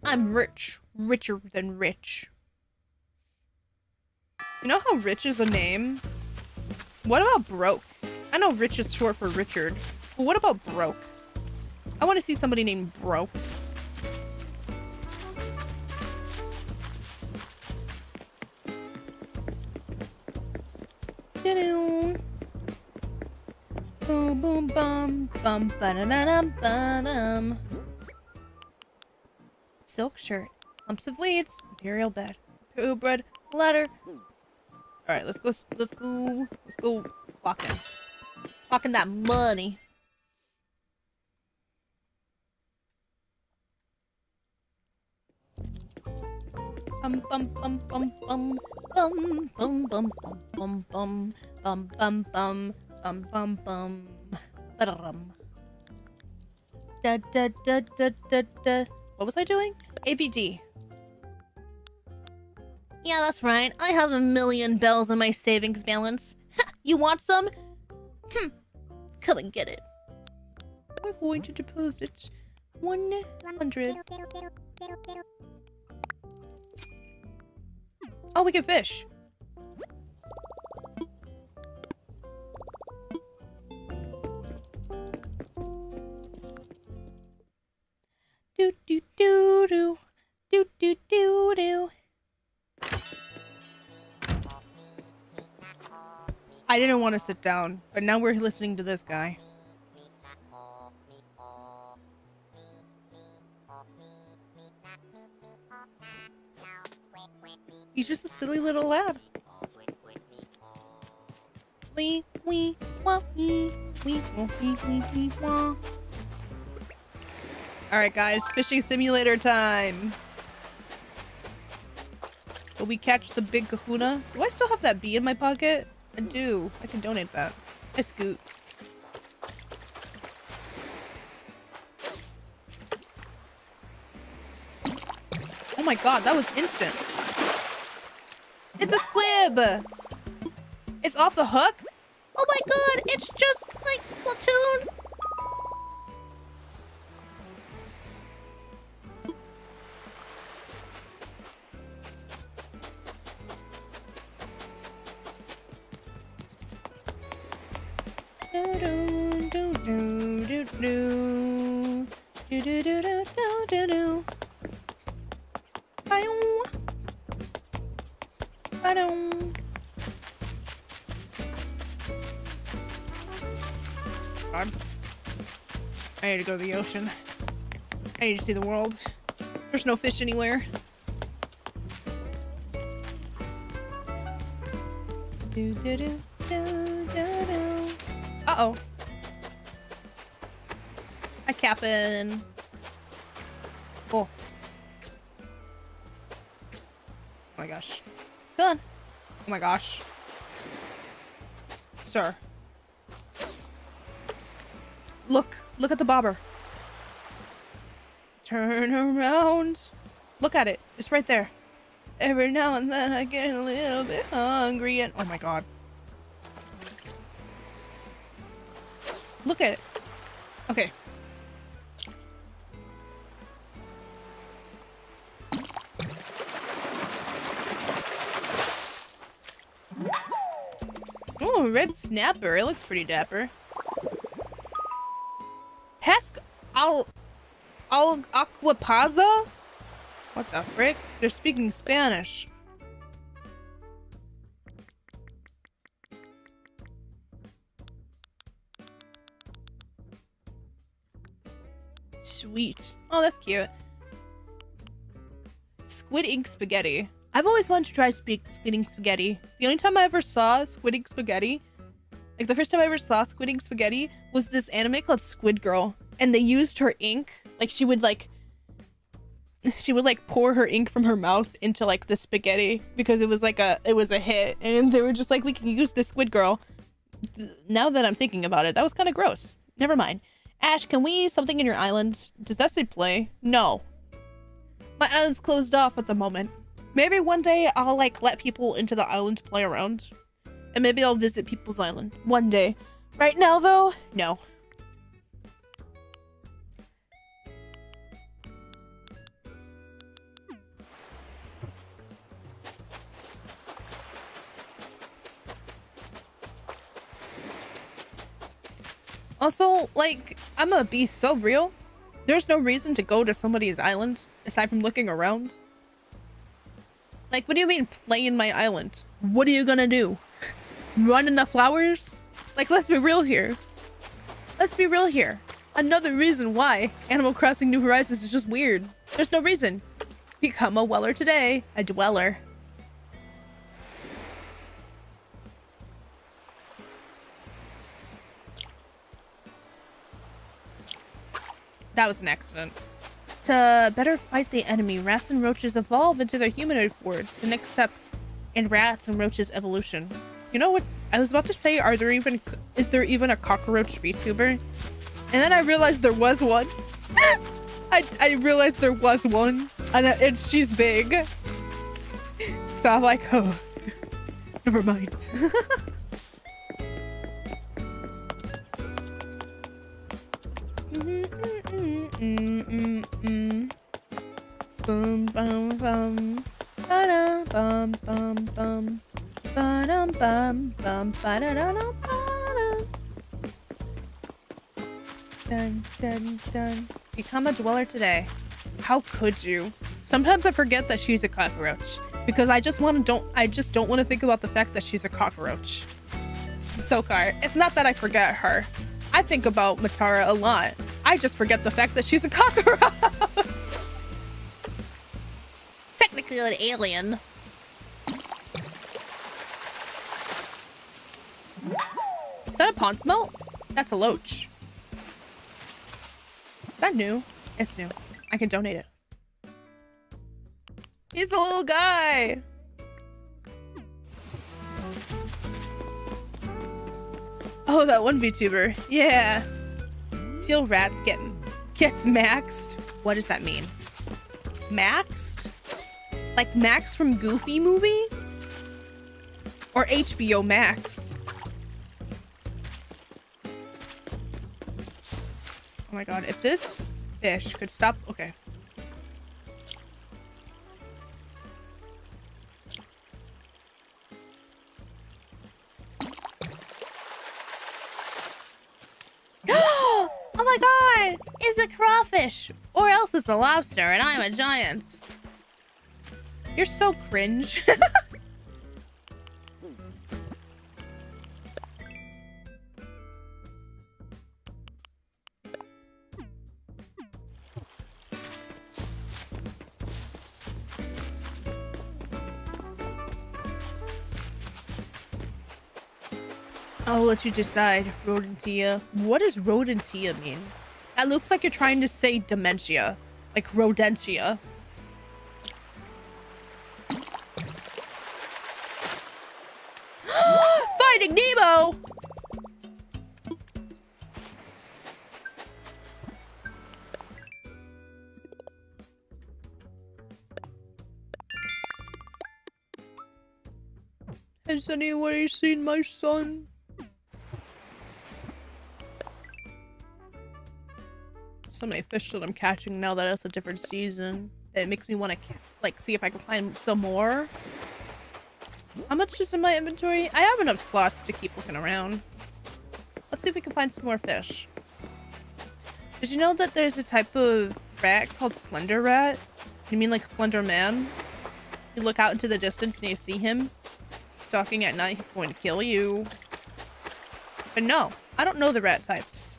I'm rich. Richer than rich. You know how rich is a name? What about broke? I know rich is short for Richard, but what about broke? I want to see somebody named broke. Boom, boom, bum, bum, ba-da-da-dum, ba-dum. Silk shirt, clumps of weeds, imperial bed, poo bread, ladder. All right, let's go. Let's go. Let's go. In. Clocking that money. Bum bum bum bum bum bum bum bum bum bum bum bum bum bum bum bum bum. Da da da da da da. What was I doing? ABD. Yeah, that's right. I have a million bells in my savings balance. you want some? Hmm. Come and get it. We're going to deposit 100. Oh, we can fish. Do do do do do do do do. I didn't want to sit down, but now we're listening to this guy. He's just a silly little lad. Wee wee wah wee wee wee wee wee wah. All right, guys, fishing simulator time. Will we catch the big kahuna? Do I still have that bee in my pocket? I do. I can donate that. I scoot. Oh my god, that was instant. It's a squib! It's off the hook? Oh my god, it's just I need to go to the ocean. I need to see the world. There's no fish anywhere. Do, do, do, do, do, do. Uh-oh. Hi, Captain. Oh. Oh my gosh. Come on. Oh my gosh. Sir. Look. At the bobber. Turn around. Look at it. It's right there. Every now and then I get a little bit hungry and- Oh my god. Look at it. Okay. Oh, red snapper. It looks pretty dapper. Al al acqua pazza? What the frick? They're speaking Spanish. Sweet. Oh, that's cute. Squid ink spaghetti. I've always wanted to try squid ink spaghetti. The only time I ever saw squid ink spaghetti, like the first time I ever saw squid ink spaghetti, was this anime called Squid Girl, and they used her ink. Like she would like, she would like pour her ink from her mouth into like the spaghetti because it was like a it was a hit, and they were just like, we can use this Squid Girl. Now that I'm thinking about it, that was kind of gross. Never mind. Ash, can we something in your island? Does that say play? No. My island's closed off at the moment. Maybe one day I'll like let people into the island to play around. And maybe I'll visit people's island. One day. Right now though, no. Also, like, I'm gonna be so real. There's no reason to go to somebody's island aside from looking around. Like, what do you mean play in my island? What are you gonna do? Run in the flowers? Like, let's be real here. Let's be real here. Another reason why Animal Crossing New Horizons is just weird. There's no reason. Become a weller today. A dweller. That was an accident. To better fight the enemy, rats and roaches evolve into their humanoid form. The next step in rats and roaches evolution. You know what? I was about to say, are there even, is there even a cockroach VTuber? And then I realized there was one. I, I realized there was one, and, uh, and she's big. So I'm like, oh, never mind. Boom, bum. Ba-dum, bum, bum, bum. Ba-dum, bum, bum, ba-da-da-dum, ba-dum. Dun, dun, dun. Become a dweller today. How could you? Sometimes I forget that she's a cockroach because I just want to don't I just don't want to think about the fact that she's a cockroach. So Sokar, it's not that I forget her. I think about Matara a lot. I just forget the fact that she's a cockroach. Technically an alien. Is that a pond smelt? That's a loach. Is that new? It's new. I can donate it. He's a little guy. Oh, that one VTuber. Yeah. Steel rats get gets maxed. What does that mean? Maxed? Like Max from Goofy movie? Or HBO Max? Oh my god, if this fish could stop. Okay. oh my god! It's a crawfish! Or else it's a lobster and I'm a giant. You're so cringe. I'll let you decide, Rodentia. What does Rodentia mean? That looks like you're trying to say dementia. Like Rodentia. Finding Nemo! Has anybody seen my son? So many fish that I'm catching now that it's a different season. It makes me want to like see if I can find some more. How much is in my inventory? I have enough slots to keep looking around. Let's see if we can find some more fish. Did you know that there's a type of rat called Slender Rat? You mean like Slender Man? You look out into the distance and you see him stalking at night, he's going to kill you. But no, I don't know the rat types.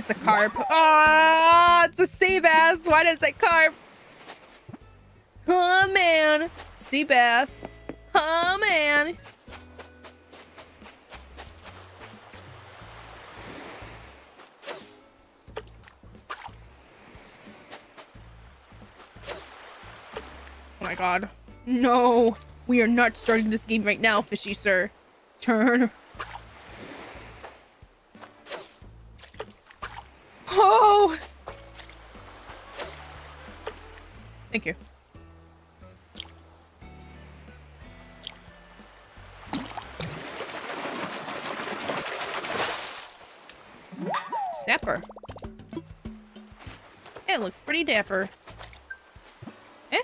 That's a carp. Oh, it's a sea bass. Why does it carp? Oh, man. Sea bass. Oh, man. Oh my god. No. We are not starting this game right now, fishy sir. Turn. Thank you. Snapper. It looks pretty dapper. Eh?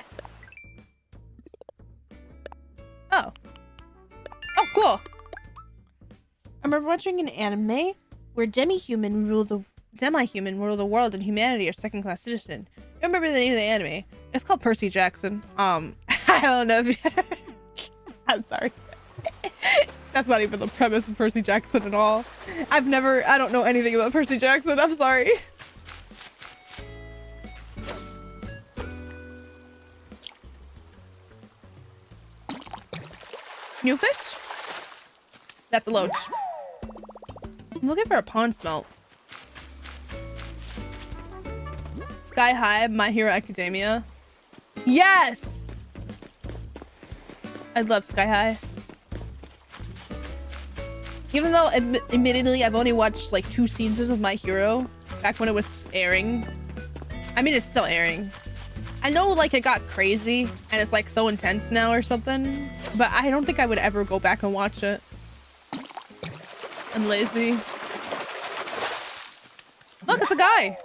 Oh. Oh, cool. I remember watching an anime where demi-human rule the demi-human rule the world and humanity are second-class citizen. I remember the name of the anime. It's called Percy Jackson. Um, I don't know if you... I'm sorry. That's not even the premise of Percy Jackson at all. I've never... I don't know anything about Percy Jackson. I'm sorry. New fish? That's a loach. I'm looking for a pond smelt. Sky High, My Hero Academia. Yes! I love Sky High. Even though, admi admittedly, I've only watched like two seasons of My Hero back when it was airing. I mean, it's still airing. I know like it got crazy and it's like so intense now or something, but I don't think I would ever go back and watch it. I'm lazy. Look, it's a guy.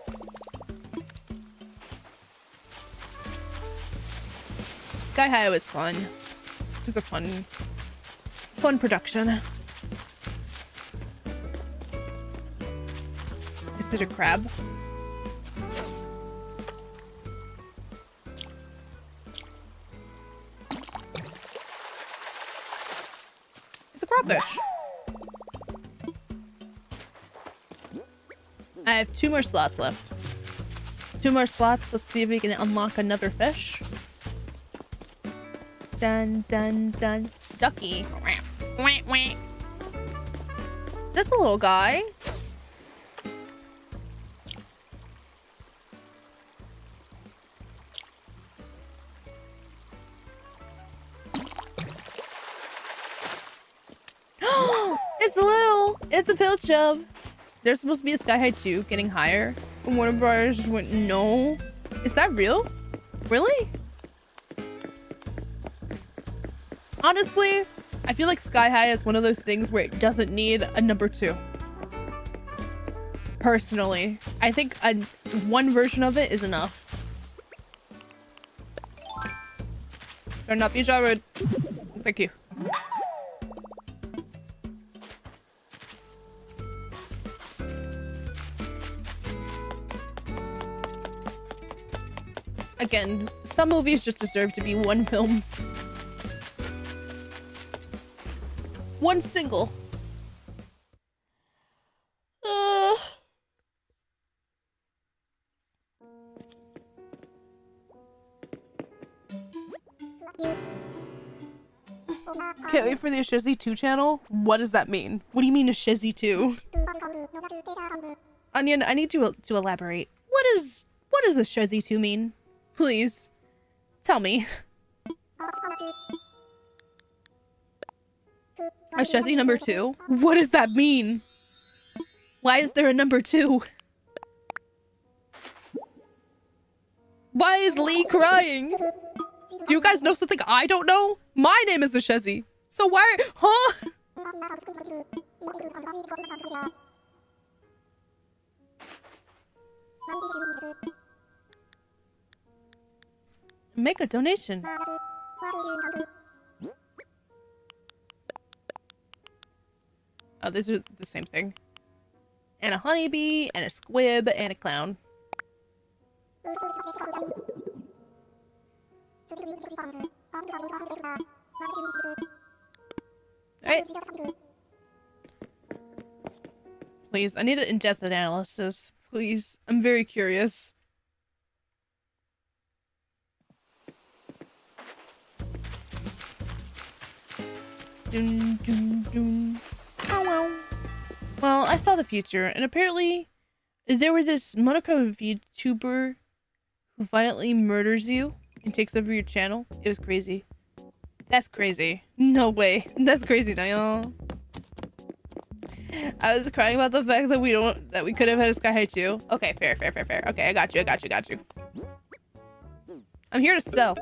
Sky High was fun. It was a fun, fun production. Is it a crab? It's a crawfish. I have two more slots left. Two more slots. Let's see if we can unlock another fish. Dun dun dun. Ducky. This a little guy. it's a little. It's a pale chub. There's supposed to be a sky high too, getting higher. And Warner Bros. went, no. Is that real? Really? Honestly, I feel like Sky High is one of those things where it doesn't need a number two. Personally, I think a, one version of it is enough. Turn up your Jared. Thank you. Again, some movies just deserve to be one film. One single. Uh. Can't wait for the Shizzy 2 channel? What does that mean? What do you mean Ashezi 2? Onion, I need you to elaborate. What is what does Ashezi 2 mean? Please. Tell me. A Shezzy number two? What does that mean? Why is there a number two? Why is Lee crying? Do you guys know something I don't know? My name is Ashezi. So why- huh? Make a donation. Oh, these are the same thing. And a honeybee, and a squib, and a clown. Alright. Please, I need an in-depth analysis. Please. I'm very curious. Dun, dun, dun. Well. I saw the future, and apparently there were this monochrome VTuber who violently murders you and takes over your channel. It was crazy. That's crazy. No way. That's crazy. I was crying about the fact that we don't that we could have had a sky high too. Okay, fair, fair, fair, fair. Okay, I got you, I got you, got you. I'm here to sell.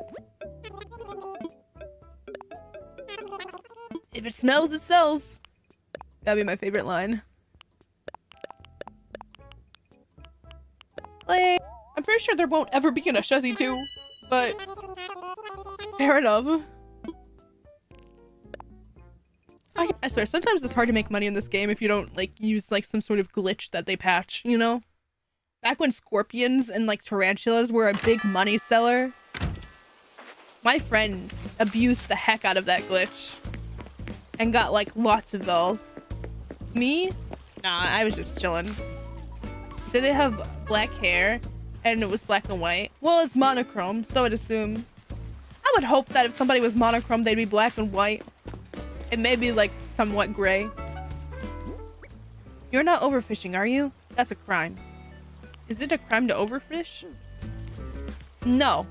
If it smells, it sells. That'd be my favorite line. I'm pretty sure there won't ever be an Ashezi 2, but fair enough. I, I swear, sometimes it's hard to make money in this game if you don't, like, use, like, some sort of glitch that they patch, you know? Back when scorpions and, like, tarantulas were a big money seller, my friend abused the heck out of that glitch and got, like, lots of those. Me? Nah, I was just chilling. So they have black hair, and it was black and white. Well, it's monochrome, so I'd assume. I would hope that if somebody was monochrome, they'd be black and white. It may be, like, somewhat gray. You're not overfishing, are you? That's a crime. Is it a crime to overfish? No.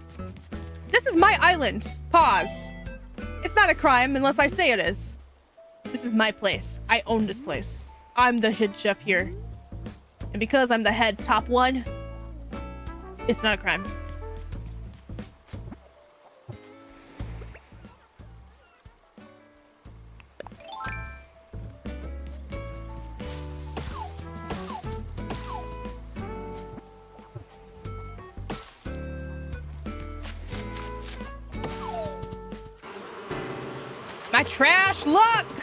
This is my island. Pause. It's not a crime unless I say it is. This is my place. I own this place. I'm the head chef here. And because I'm the head top one, it's not a crime. My trash luck!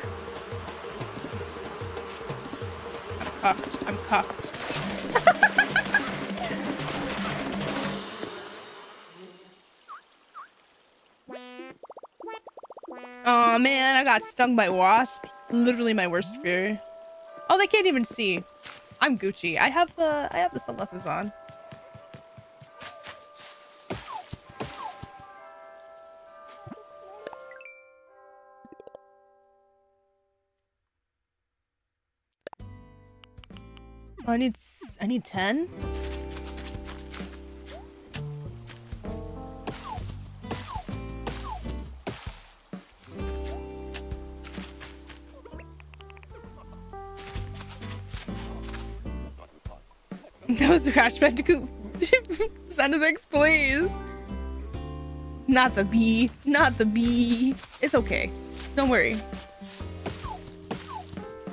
I'm cooked. I'm cooked. oh man, I got stung by wasps. Literally my worst fear. Oh, they can't even see. I'm Gucci. I have the I have the sunglasses on. I need I need 10. That was Crash Bandicoot sound effects, please. Not the bee. Not the bee. It's okay. Don't worry.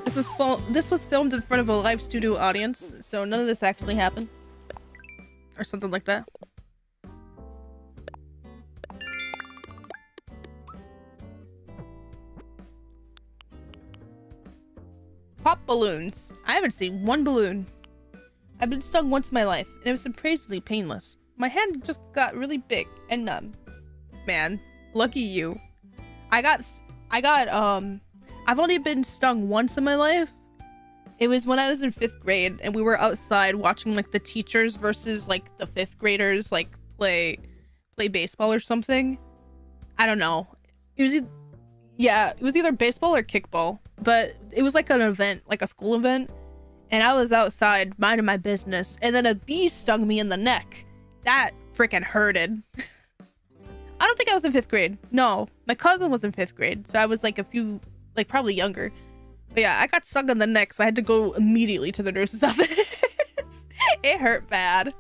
This was this was filmed in front of a live studio audience, so none of this actually happened. Or something like that. Pop balloons. I haven't seen one balloon. I've been stung once in my life, and it was surprisingly painless. My hand just got really big and numb. Man, lucky you. I got, I got, um, I've only been stung once in my life. It was when I was in fifth grade, and we were outside watching like the teachers versus like the fifth graders like play, play baseball or something. I don't know. It was, yeah, it was either baseball or kickball, but it was like an event, like a school event and I was outside minding my business, and then a bee stung me in the neck. That freaking hurted. I don't think I was in fifth grade. No, my cousin was in fifth grade, so I was like a few, like probably younger. But yeah, I got stung in the neck, so I had to go immediately to the nurse's office. it hurt bad.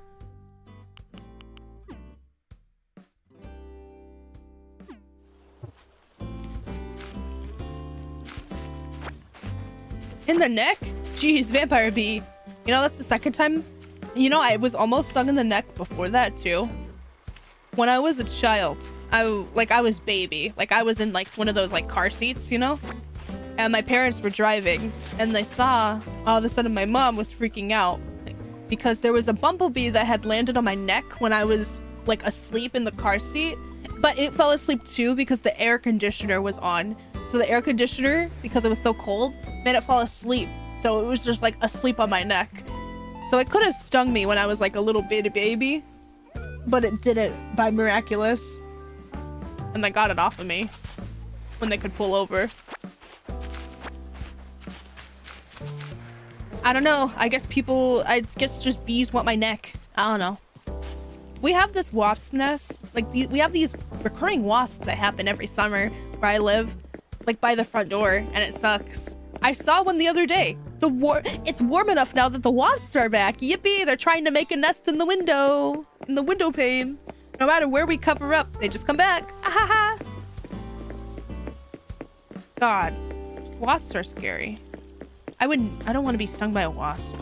In the neck? Jeez, vampire bee. You know, that's the second time. You know, I was almost stung in the neck before that too. When I was a child, I like I was baby, like I was in like one of those like car seats, you know. And my parents were driving, and they saw all of a sudden my mom was freaking out because there was a bumblebee that had landed on my neck when I was like asleep in the car seat, but it fell asleep too because the air conditioner was on. So the air conditioner, because it was so cold, made it fall asleep. So it was just like asleep on my neck. So it could have stung me when I was like a little bitty baby, but it didn't by miraculous. And they got it off of me when they could pull over. I don't know. I guess people, I guess just bees want my neck. I don't know. We have this wasp nest. Like, we have these recurring wasps that happen every summer where I live, like by the front door, and it sucks. I saw one the other day. The war it's warm enough now that the wasps are back. Yippee! They're trying to make a nest in the window, in the window pane. No matter where we cover up, they just come back. Ahaha! God, wasps are scary. I wouldn't. I don't want to be stung by a wasp.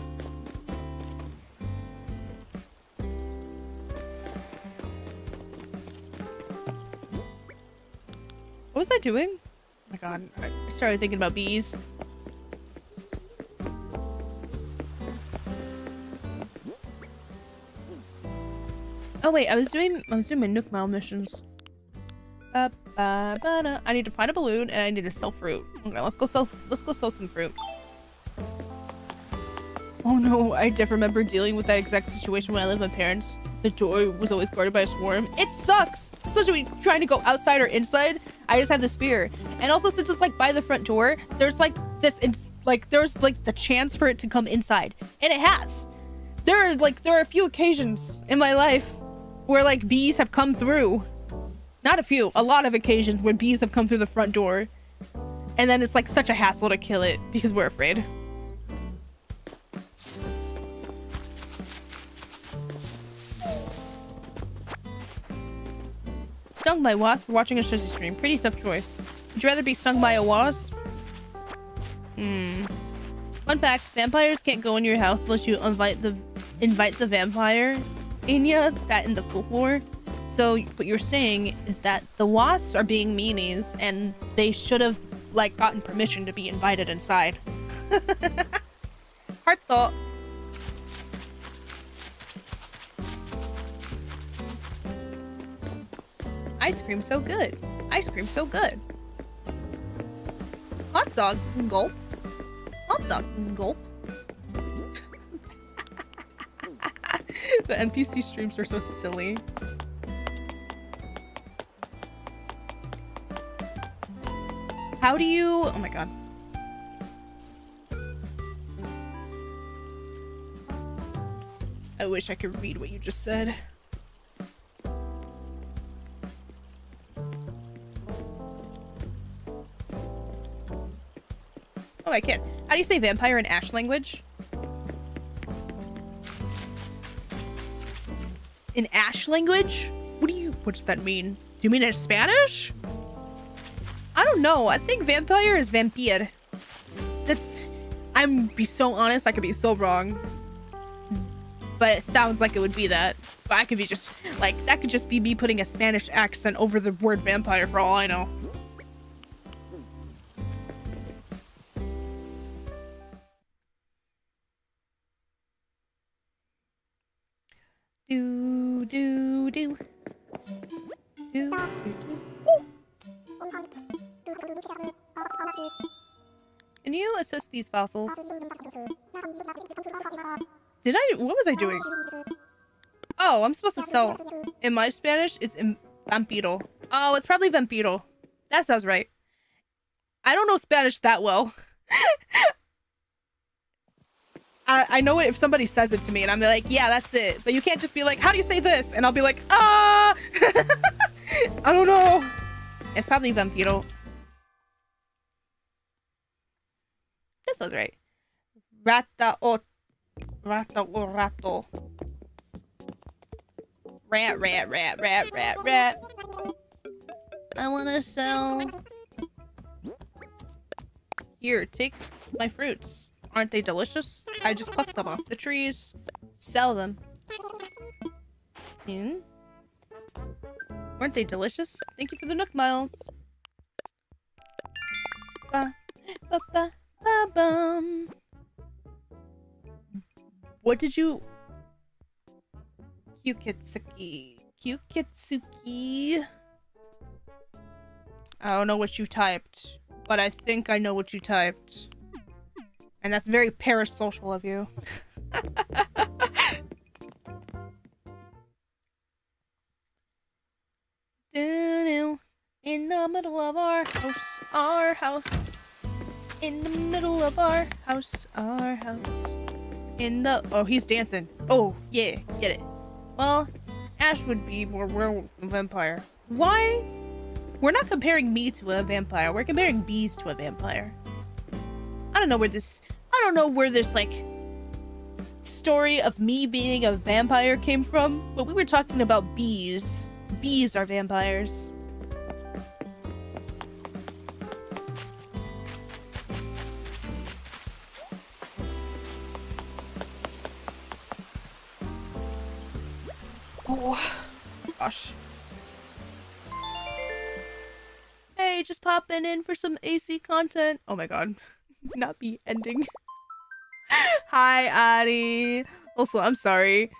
What was I doing? Oh my god, I started thinking about bees. Oh wait, I was doing I was doing my Nook Mile missions. Ba, ba, ba. I need to find a balloon and I need to sell fruit. Okay, let's go sell let's go sell some fruit. Oh no, I did remember dealing with that exact situation when I lived with my parents. The door was always guarded by a swarm. It sucks! Especially when you're trying to go outside or inside. I just have the spear. And also since it's like by the front door, there's like this it's like there's like the chance for it to come inside. And it has. There are like there are a few occasions in my life where like bees have come through. Not a few, a lot of occasions where bees have come through the front door. And then it's like such a hassle to kill it because we're afraid. Stung by wasp for watching Ashezi stream. Pretty tough choice. Would you rather be stung by a wasp? Hmm. Fun fact, vampires can't go in your house unless you invite the invite the vampire in that in the folklore. So what you're saying is that the wasps are being meanies and they should have like gotten permission to be invited inside. Heart thought. Ice cream so good. Ice cream so good. Hot dog gulp. Hot dog gulp. The NPC streams are so silly. How do you... Oh my god. I wish I could read what you just said. Oh, I can't. How do you say vampire in Ash language? In Ash language? What do you, what does that mean? Do you mean in Spanish? I don't know. I think vampire is vampire. That's, I'm be so honest, I could be so wrong. But it sounds like it would be that. But I could be just, like, that could just be me putting a Spanish accent over the word vampire for all I know. Do do do. Do do do. Can you assist these fossils? Did I? What was I doing? Oh, I'm supposed to sell. In my Spanish, it's vampiro. Oh, it's probably vampiro. That sounds right. I don't know Spanish that well. I, I know it if somebody says it to me and I'm like, yeah, that's it. But you can't just be like, how do you say this? And I'll be like, ah, I don't know. It's probably vampiro. That sounds right. Rata o rata o rato. Rat, rat, rat, rat, rat, rat. I wanna sell. Here, take my fruits. Aren't they delicious? I just plucked them off the trees. Sell them. Hmm? In. Weren't they delicious? Thank you for the Nook Miles. Ba, ba, ba, ba, bum. What did you... Kyukitsuki. Kyukitsuki. I don't know what you typed, but I think I know what you typed. And that's very parasocial of you. In the middle of our house, our house. In the middle of our house, our house. In the oh, he's dancing. Oh yeah, get it. Well, Ash would be more werewolf than vampire. Why? We're not comparing me to a vampire. We're comparing bees to a vampire. I don't know where this I don't know where this like story of me being a vampire came from, but we were talking about bees. Bees are vampires. Oh, gosh. Hey, just popping in for some AC content. Oh my god. Not be ending. Hi, Addie. Also, I'm sorry.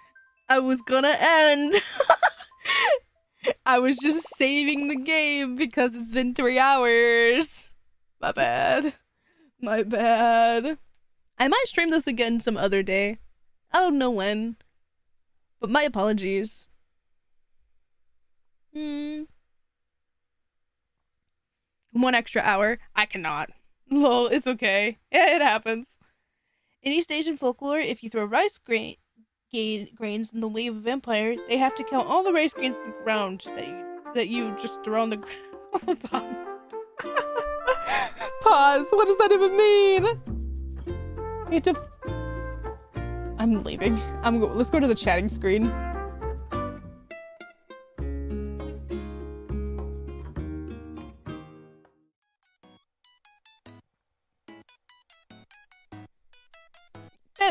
I was gonna end. I was just saving the game because it's been three hours. My bad. My bad. I might stream this again some other day. I don't know when. But my apologies. Hmm. One extra hour. I cannot. Lol, it's okay. Yeah, it happens. In East Asian folklore, if you throw rice grain, grains in the way of vampire, they have to count all the rice grains in the ground that you that you just throw on the ground. Hold on. Pause. What does that even mean? You have to. I'm leaving. I'm go. Let's go to the chatting screen.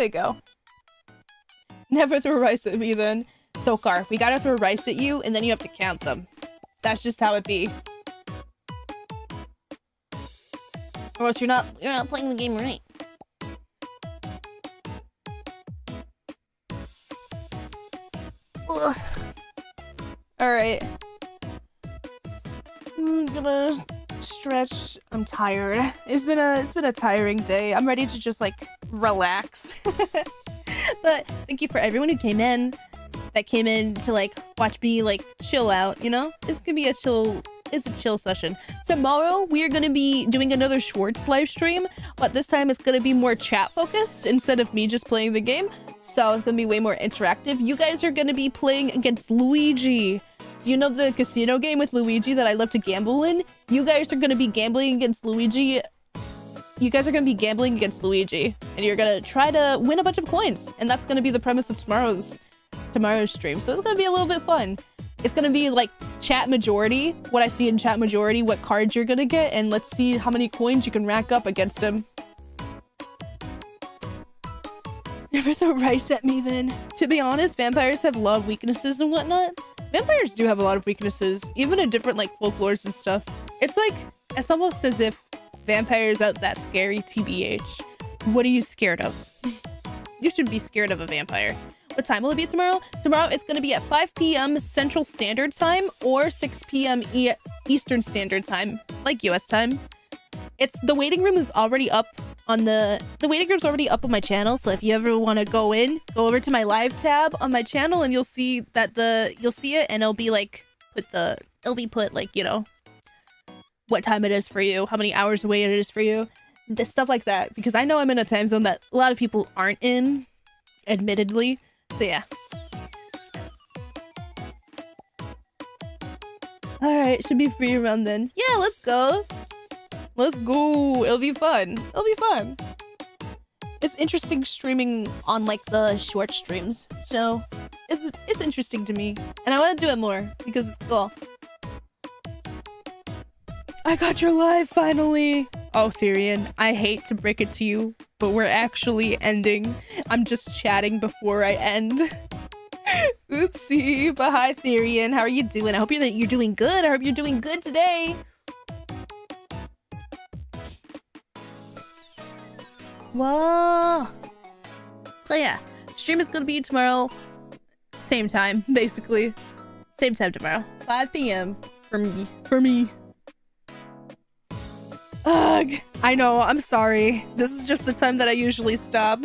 There we go. Never throw rice at me then. So Sokar, we gotta throw rice at you and then you have to count them. That's just how it be. Or else you're not you're not playing the game right. All right. I'm gonna stretch. I'm tired. It's been a it's been a tiring day. I'm ready to just like relax. but thank you for everyone who came in. that came in to like watch me like chill out, you know? It's gonna be a chill it's a chill session. Tomorrow we are gonna be doing another Shorts live stream, but this time it's gonna be more chat focused instead of me just playing the game. So it's gonna be way more interactive. You guys are gonna be playing against Luigi. Do you know the casino game with Luigi that I love to gamble in? You guys are gonna be gambling against Luigi you guys are to be gambling against Luigi and you're to try to win a bunch of coins. And that's to be the premise of tomorrow's tomorrow's stream. So it's to be a little bit fun. It's to be like chat majority, what I see in chat majority, what cards you're to get, and let's see how many coins you can rack up against him. Never throw rice at me then. To be honest, vampires have love weaknesses and whatnot. Vampires do have a lot of weaknesses, even in different like folklores and stuff. It's like, it's almost as if vampires aren't that scary, TBH. What are you scared of? you should be scared of a vampire. What time will it be tomorrow? Tomorrow it's going to be at 5 p.m. Central Standard Time or 6 p.m. E Eastern Standard Time, like US times. It's the waiting room is already up on the the waiting room's already up on my channel. So if you ever want to go in, go over to my live tab on my channel and you'll see that the you'll see it and it'll be like put the it'll be put like, you know, what time it is for you, how many hours away it is for you, this stuff like that. Because I know I'm in a time zone that a lot of people aren't in, admittedly. So yeah. Alright, should be free around then. Yeah, let's go. Let's go. It'll be fun. It'll be fun. It's interesting streaming on like the short streams. So it's it's interesting to me. And I want to do it more because it's cool. I got your live finally. Oh, Therian, I hate to break it to you, but we're actually ending. I'm just chatting before I end. Oopsie, but hi Therian, how are you doing? I hope you're you're doing good. I hope you're doing good today. Whoa. So yeah, stream is gonna be tomorrow, same time, basically. Same time tomorrow, 5 p.m. for me. For me. Ugh. I know, I'm sorry. This is just the time that I usually stop.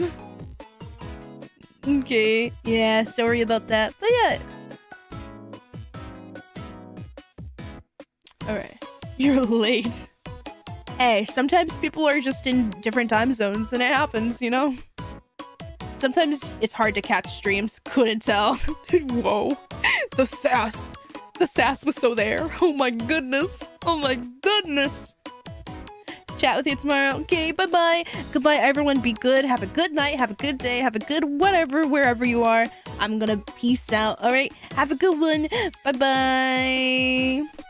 Okay, yeah, sorry about that. But yeah. Alright. You're late. Hey, sometimes people are just in different time zones and it happens, you know? Sometimes it's hard to catch streams. Couldn't tell. Whoa. The sass. The sass was so there. Oh my goodness. Oh my goodness chat with you tomorrow. Okay, bye bye. Goodbye, everyone. Be good. Have a good night. Have a good day. Have a good whatever, wherever you are. I'm gonna peace out. All right. Have a good one. Bye bye.